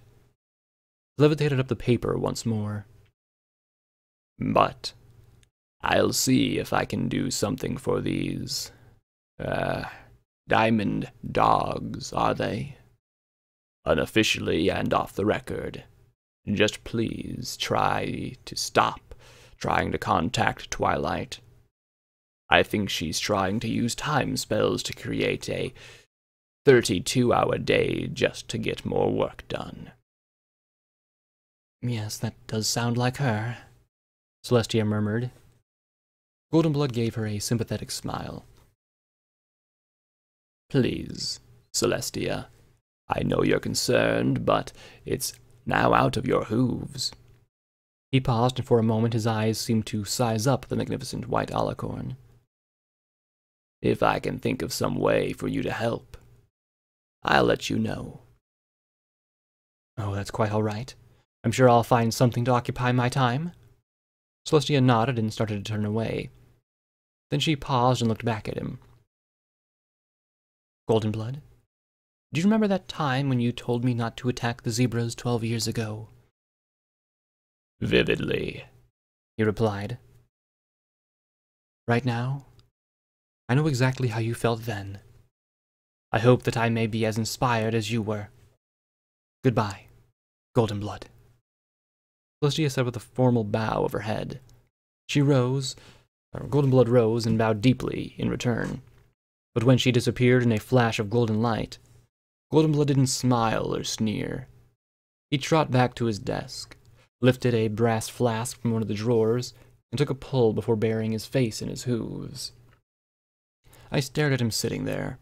Levitated up the paper once more. But I'll see if I can do something for these, uh, diamond dogs, are they? Unofficially and off the record. Just please try to stop trying to contact Twilight. I think she's trying to use time spells to create a 32 hour day just to get more work done. Yes, that does sound like her, Celestia murmured. Goldenblood gave her a sympathetic smile. Please, Celestia, I know you're concerned, but it's now out of your hooves. He paused, and for a moment his eyes seemed to size up the magnificent white alicorn. If I can think of some way for you to help, I'll let you know. Oh, that's quite all right. I'm sure I'll find something to occupy my time. Celestia nodded and started to turn away. Then she paused and looked back at him. Goldenblood, do you remember that time when you told me not to attack the zebras twelve years ago? Vividly, he replied. Right now, I know exactly how you felt then. I hope that I may be as inspired as you were. Goodbye, Goldenblood. Celestia said with a formal bow of her head. She rose, Goldenblood rose and bowed deeply in return. But when she disappeared in a flash of golden light, Goldenblood didn't smile or sneer. He trotted back to his desk, lifted a brass flask from one of the drawers, and took a pull before burying his face in his hooves. I stared at him sitting there.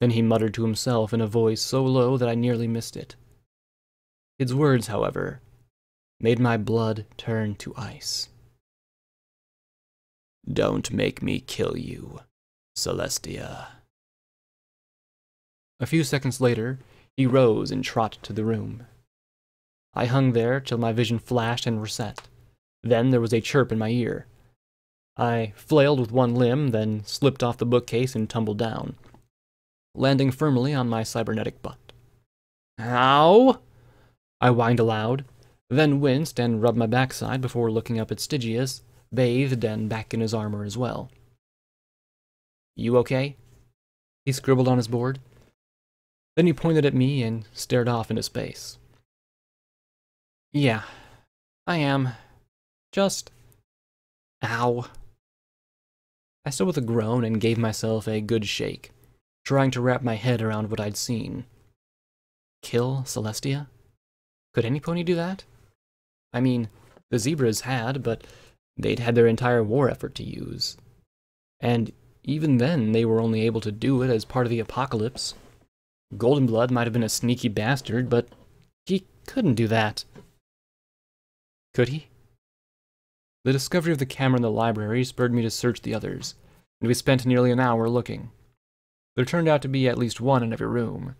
Then he muttered to himself in a voice so low that I nearly missed it. His words, however, made my blood turn to ice. Don't make me kill you, Celestia. A few seconds later, he rose and trotted to the room. I hung there till my vision flashed and reset. Then there was a chirp in my ear. I flailed with one limb, then slipped off the bookcase and tumbled down, landing firmly on my cybernetic butt. Ow! I whined aloud, then winced and rubbed my backside before looking up at Stygius, bathed and back in his armor as well. You okay? He scribbled on his board. Then he pointed at me and stared off into space. Yeah, I am. Just. Ow. I stood with a groan and gave myself a good shake, trying to wrap my head around what I'd seen. Kill Celestia? Could any pony do that? I mean, the zebras had, but they'd had their entire war effort to use. And even then, they were only able to do it as part of the apocalypse. Goldenblood might have been a sneaky bastard, but he couldn't do that. Could he? The discovery of the camera in the library spurred me to search the others, and we spent nearly an hour looking. There turned out to be at least one in every room,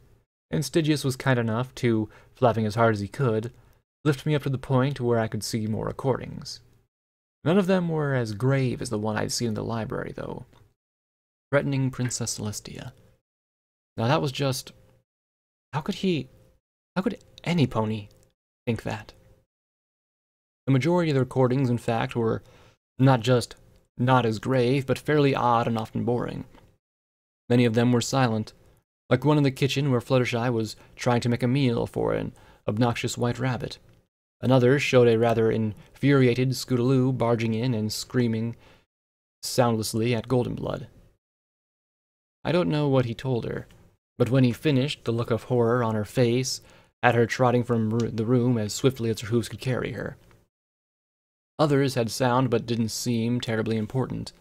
and Stygius was kind enough to, flapping as hard as he could, lift me up to the point where I could see more recordings. None of them were as grave as the one I'd seen in the library, though. Threatening Princess Celestia. Now that was just... How could he... How could any pony think that? The majority of the recordings, in fact, were not just not as grave, but fairly odd and often boring. Many of them were silent, like one in the kitchen where Fluttershy was trying to make a meal for an obnoxious white rabbit. Another showed a rather infuriated Scootaloo barging in and screaming soundlessly at Goldenblood. I don't know what he told her, but when he finished, the look of horror on her face had her trotting from the room as swiftly as her hoofs could carry her. Others had sound but didn't seem terribly important.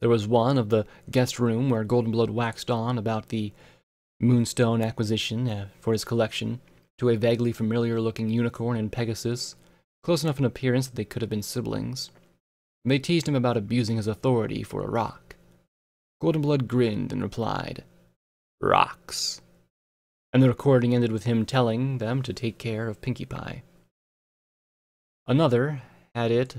There was one of the guest room where Goldenblood waxed on about the Moonstone acquisition uh, for his collection to a vaguely familiar looking unicorn and Pegasus, close enough in appearance that they could have been siblings. They teased him about abusing his authority for a rock. Goldenblood grinned and replied, Rocks. And the recording ended with him telling them to take care of Pinkie Pie. Another had it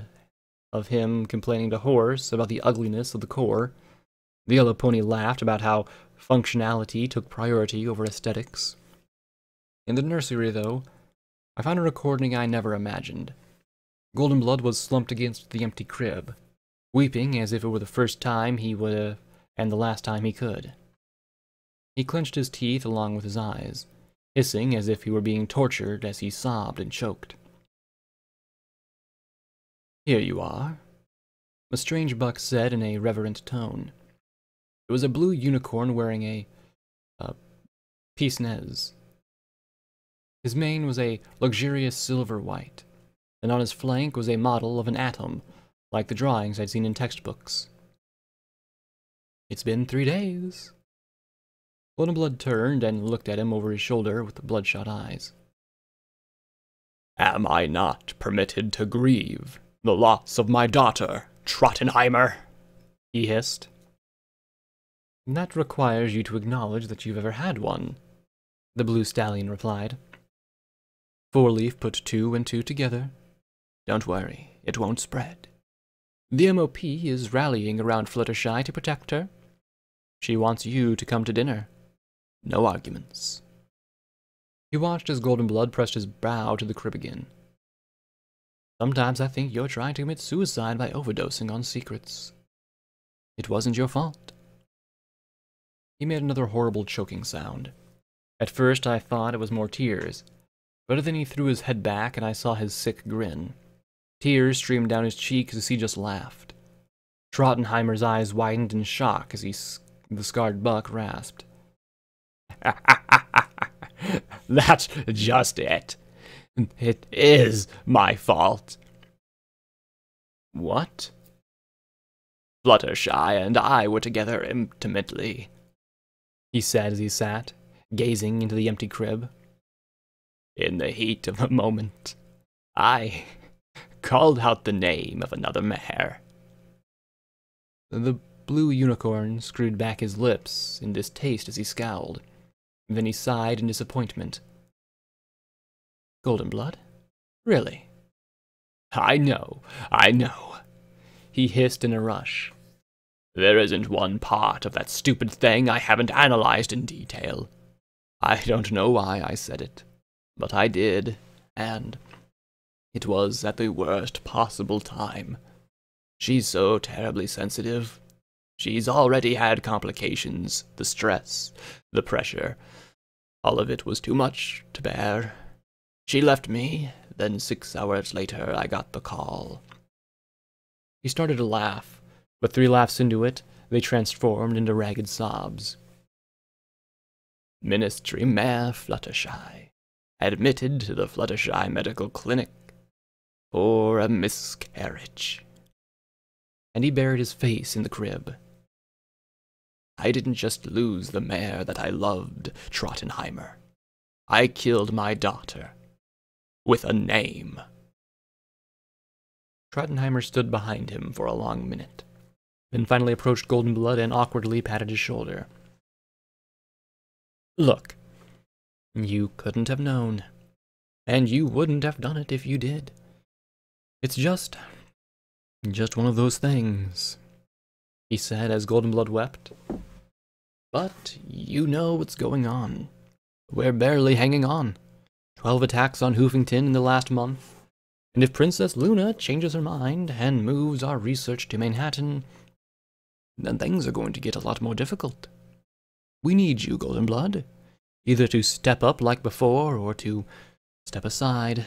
of him complaining to Horse about the ugliness of the core. The yellow pony laughed about how functionality took priority over aesthetics. In the nursery, though, I found a recording I never imagined. Goldenblood was slumped against the empty crib, weeping as if it were the first time he would and the last time he could. He clenched his teeth along with his eyes, hissing as if he were being tortured as he sobbed and choked. Here you are, a strange buck said in a reverent tone. It was a blue unicorn wearing a, a pince-nez. His mane was a luxurious silver white, and on his flank was a model of an atom, like the drawings I'd seen in textbooks. It's been three days. Goldenblood turned and looked at him over his shoulder with bloodshot eyes. Am I not permitted to grieve the loss of my daughter, Trottenheimer? he hissed. That requires you to acknowledge that you've ever had one, the blue stallion replied. Four Leaf put two and two together. Don't worry, it won't spread. The MOP is rallying around Fluttershy to protect her. She wants you to come to dinner. No arguments. He watched as Goldenblood pressed his brow to the crib again. Sometimes I think you're trying to commit suicide by overdosing on secrets. It wasn't your fault. He made another horrible choking sound. At first I thought it was more tears, but then he threw his head back and I saw his sick grin. Tears streamed down his cheeks as he just laughed. Trottenheimer's eyes widened in shock as he, the scarred buck rasped. That's just it. It is my fault. What? Fluttershy and I were together intimately, he said as he sat, gazing into the empty crib. In the heat of the moment, I called out the name of another mare. The blue unicorn screwed back his lips in distaste as he scowled. Then he sighed in disappointment. Golden blood? Really? I know, I know, he hissed in a rush. There isn't one part of that stupid thing I haven't analyzed in detail. I don't know why I said it, but I did, and it was at the worst possible time. She's so terribly sensitive. She's already had complications, the stress, the pressure. All of it was too much to bear. She left me, then six hours later I got the call. He started to laugh, but three laughs into it, they transformed into ragged sobs. Ministry Mare Fluttershy, admitted to the Fluttershy Medical Clinic for a miscarriage. And he buried his face in the crib. I didn't just lose the mare that I loved, Trottenheimer. I killed my daughter. With a name. Trottenheimer stood behind him for a long minute, then finally approached Goldenblood and awkwardly patted his shoulder. Look, you couldn't have known, and you wouldn't have done it if you did. It's just. just one of those things, he said as Goldenblood wept. But you know what's going on. We're barely hanging on. Twelve attacks on Hoofington in the last month. And if Princess Luna changes her mind and moves our research to Manhattan, then things are going to get a lot more difficult. We need you, Goldenblood, either to step up like before or to step aside,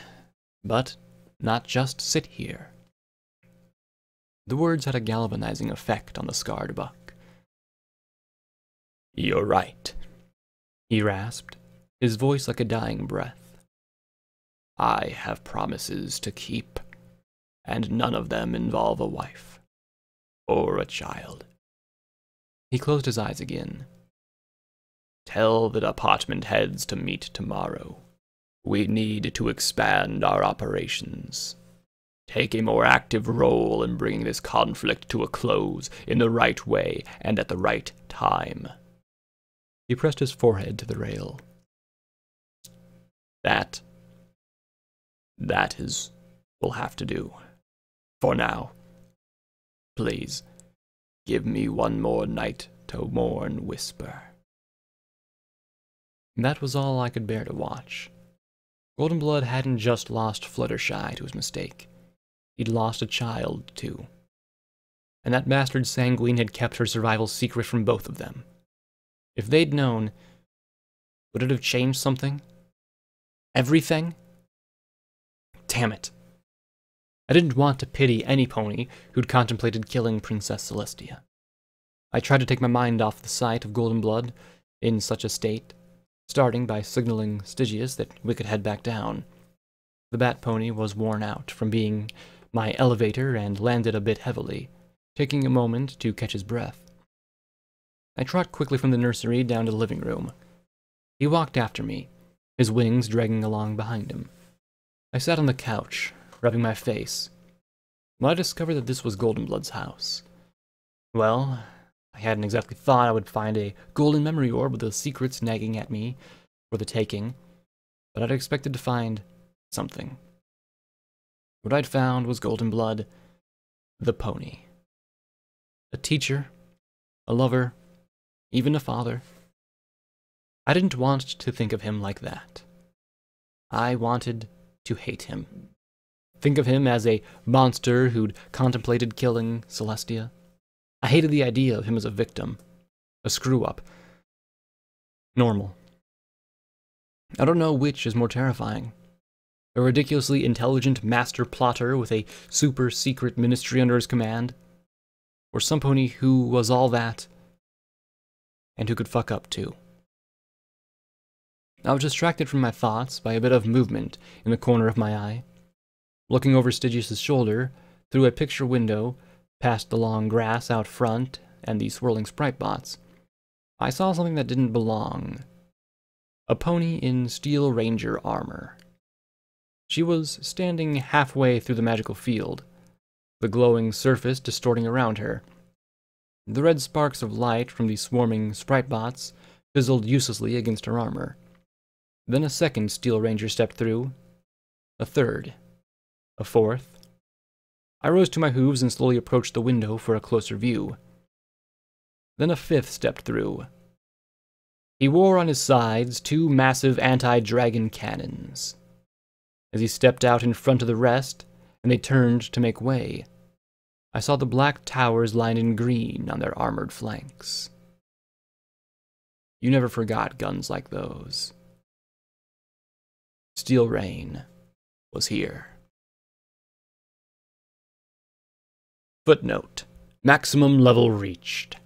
but not just sit here. The words had a galvanizing effect on the scarred buck. You're right, he rasped, his voice like a dying breath. I have promises to keep, and none of them involve a wife or a child. He closed his eyes again. Tell the department heads to meet tomorrow. We need to expand our operations. Take a more active role in bringing this conflict to a close in the right way and at the right time. He pressed his forehead to the rail. That. That is. will have to do. For now. Please, give me one more night to mourn Whisper. That was all I could bear to watch. Goldenblood hadn't just lost Fluttershy to his mistake. He'd lost a child, too. And that bastard Sanguine had kept her survival secret from both of them. If they'd known, would it have changed something? Everything? Damn it. I didn't want to pity any pony who'd contemplated killing Princess Celestia. I tried to take my mind off the sight of Goldenblood in such a state, starting by signaling Stygius that we could head back down. The bat pony was worn out from being my elevator and landed a bit heavily, taking a moment to catch his breath. I trot quickly from the nursery down to the living room. He walked after me, his wings dragging along behind him. I sat on the couch, rubbing my face, when I discovered that this was Goldenblood's house. Well, I hadn't exactly thought I would find a golden memory orb with the secrets nagging at me for the taking, but I'd expected to find something. What I'd found was Goldenblood, the pony. A teacher, a lover, even a father. I didn't want to think of him like that. I wanted to hate him. Think of him as a monster who'd contemplated killing Celestia. I hated the idea of him as a victim, a screw up. Normal. I don't know which is more terrifying. A ridiculously intelligent master plotter with a super secret ministry under his command, or some pony who was all that and who could fuck up too. I was distracted from my thoughts by a bit of movement in the corner of my eye. Looking over Stygius's shoulder, through a picture window, past the long grass out front and the swirling sprite bots, I saw something that didn't belong. A pony in steel ranger armor. She was standing halfway through the magical field, the glowing surface distorting around her. The red sparks of light from the swarming sprite bots fizzled uselessly against her armor. Then a second Steel Ranger stepped through. A third. A fourth. I rose to my hooves and slowly approached the window for a closer view. Then a fifth stepped through. He wore on his sides two massive anti dragon cannons. As he stepped out in front of the rest, and they turned to make way, I saw the black towers lined in green on their armored flanks. You never forgot guns like those. Steel Rain was here. Footnote Maximum level reached.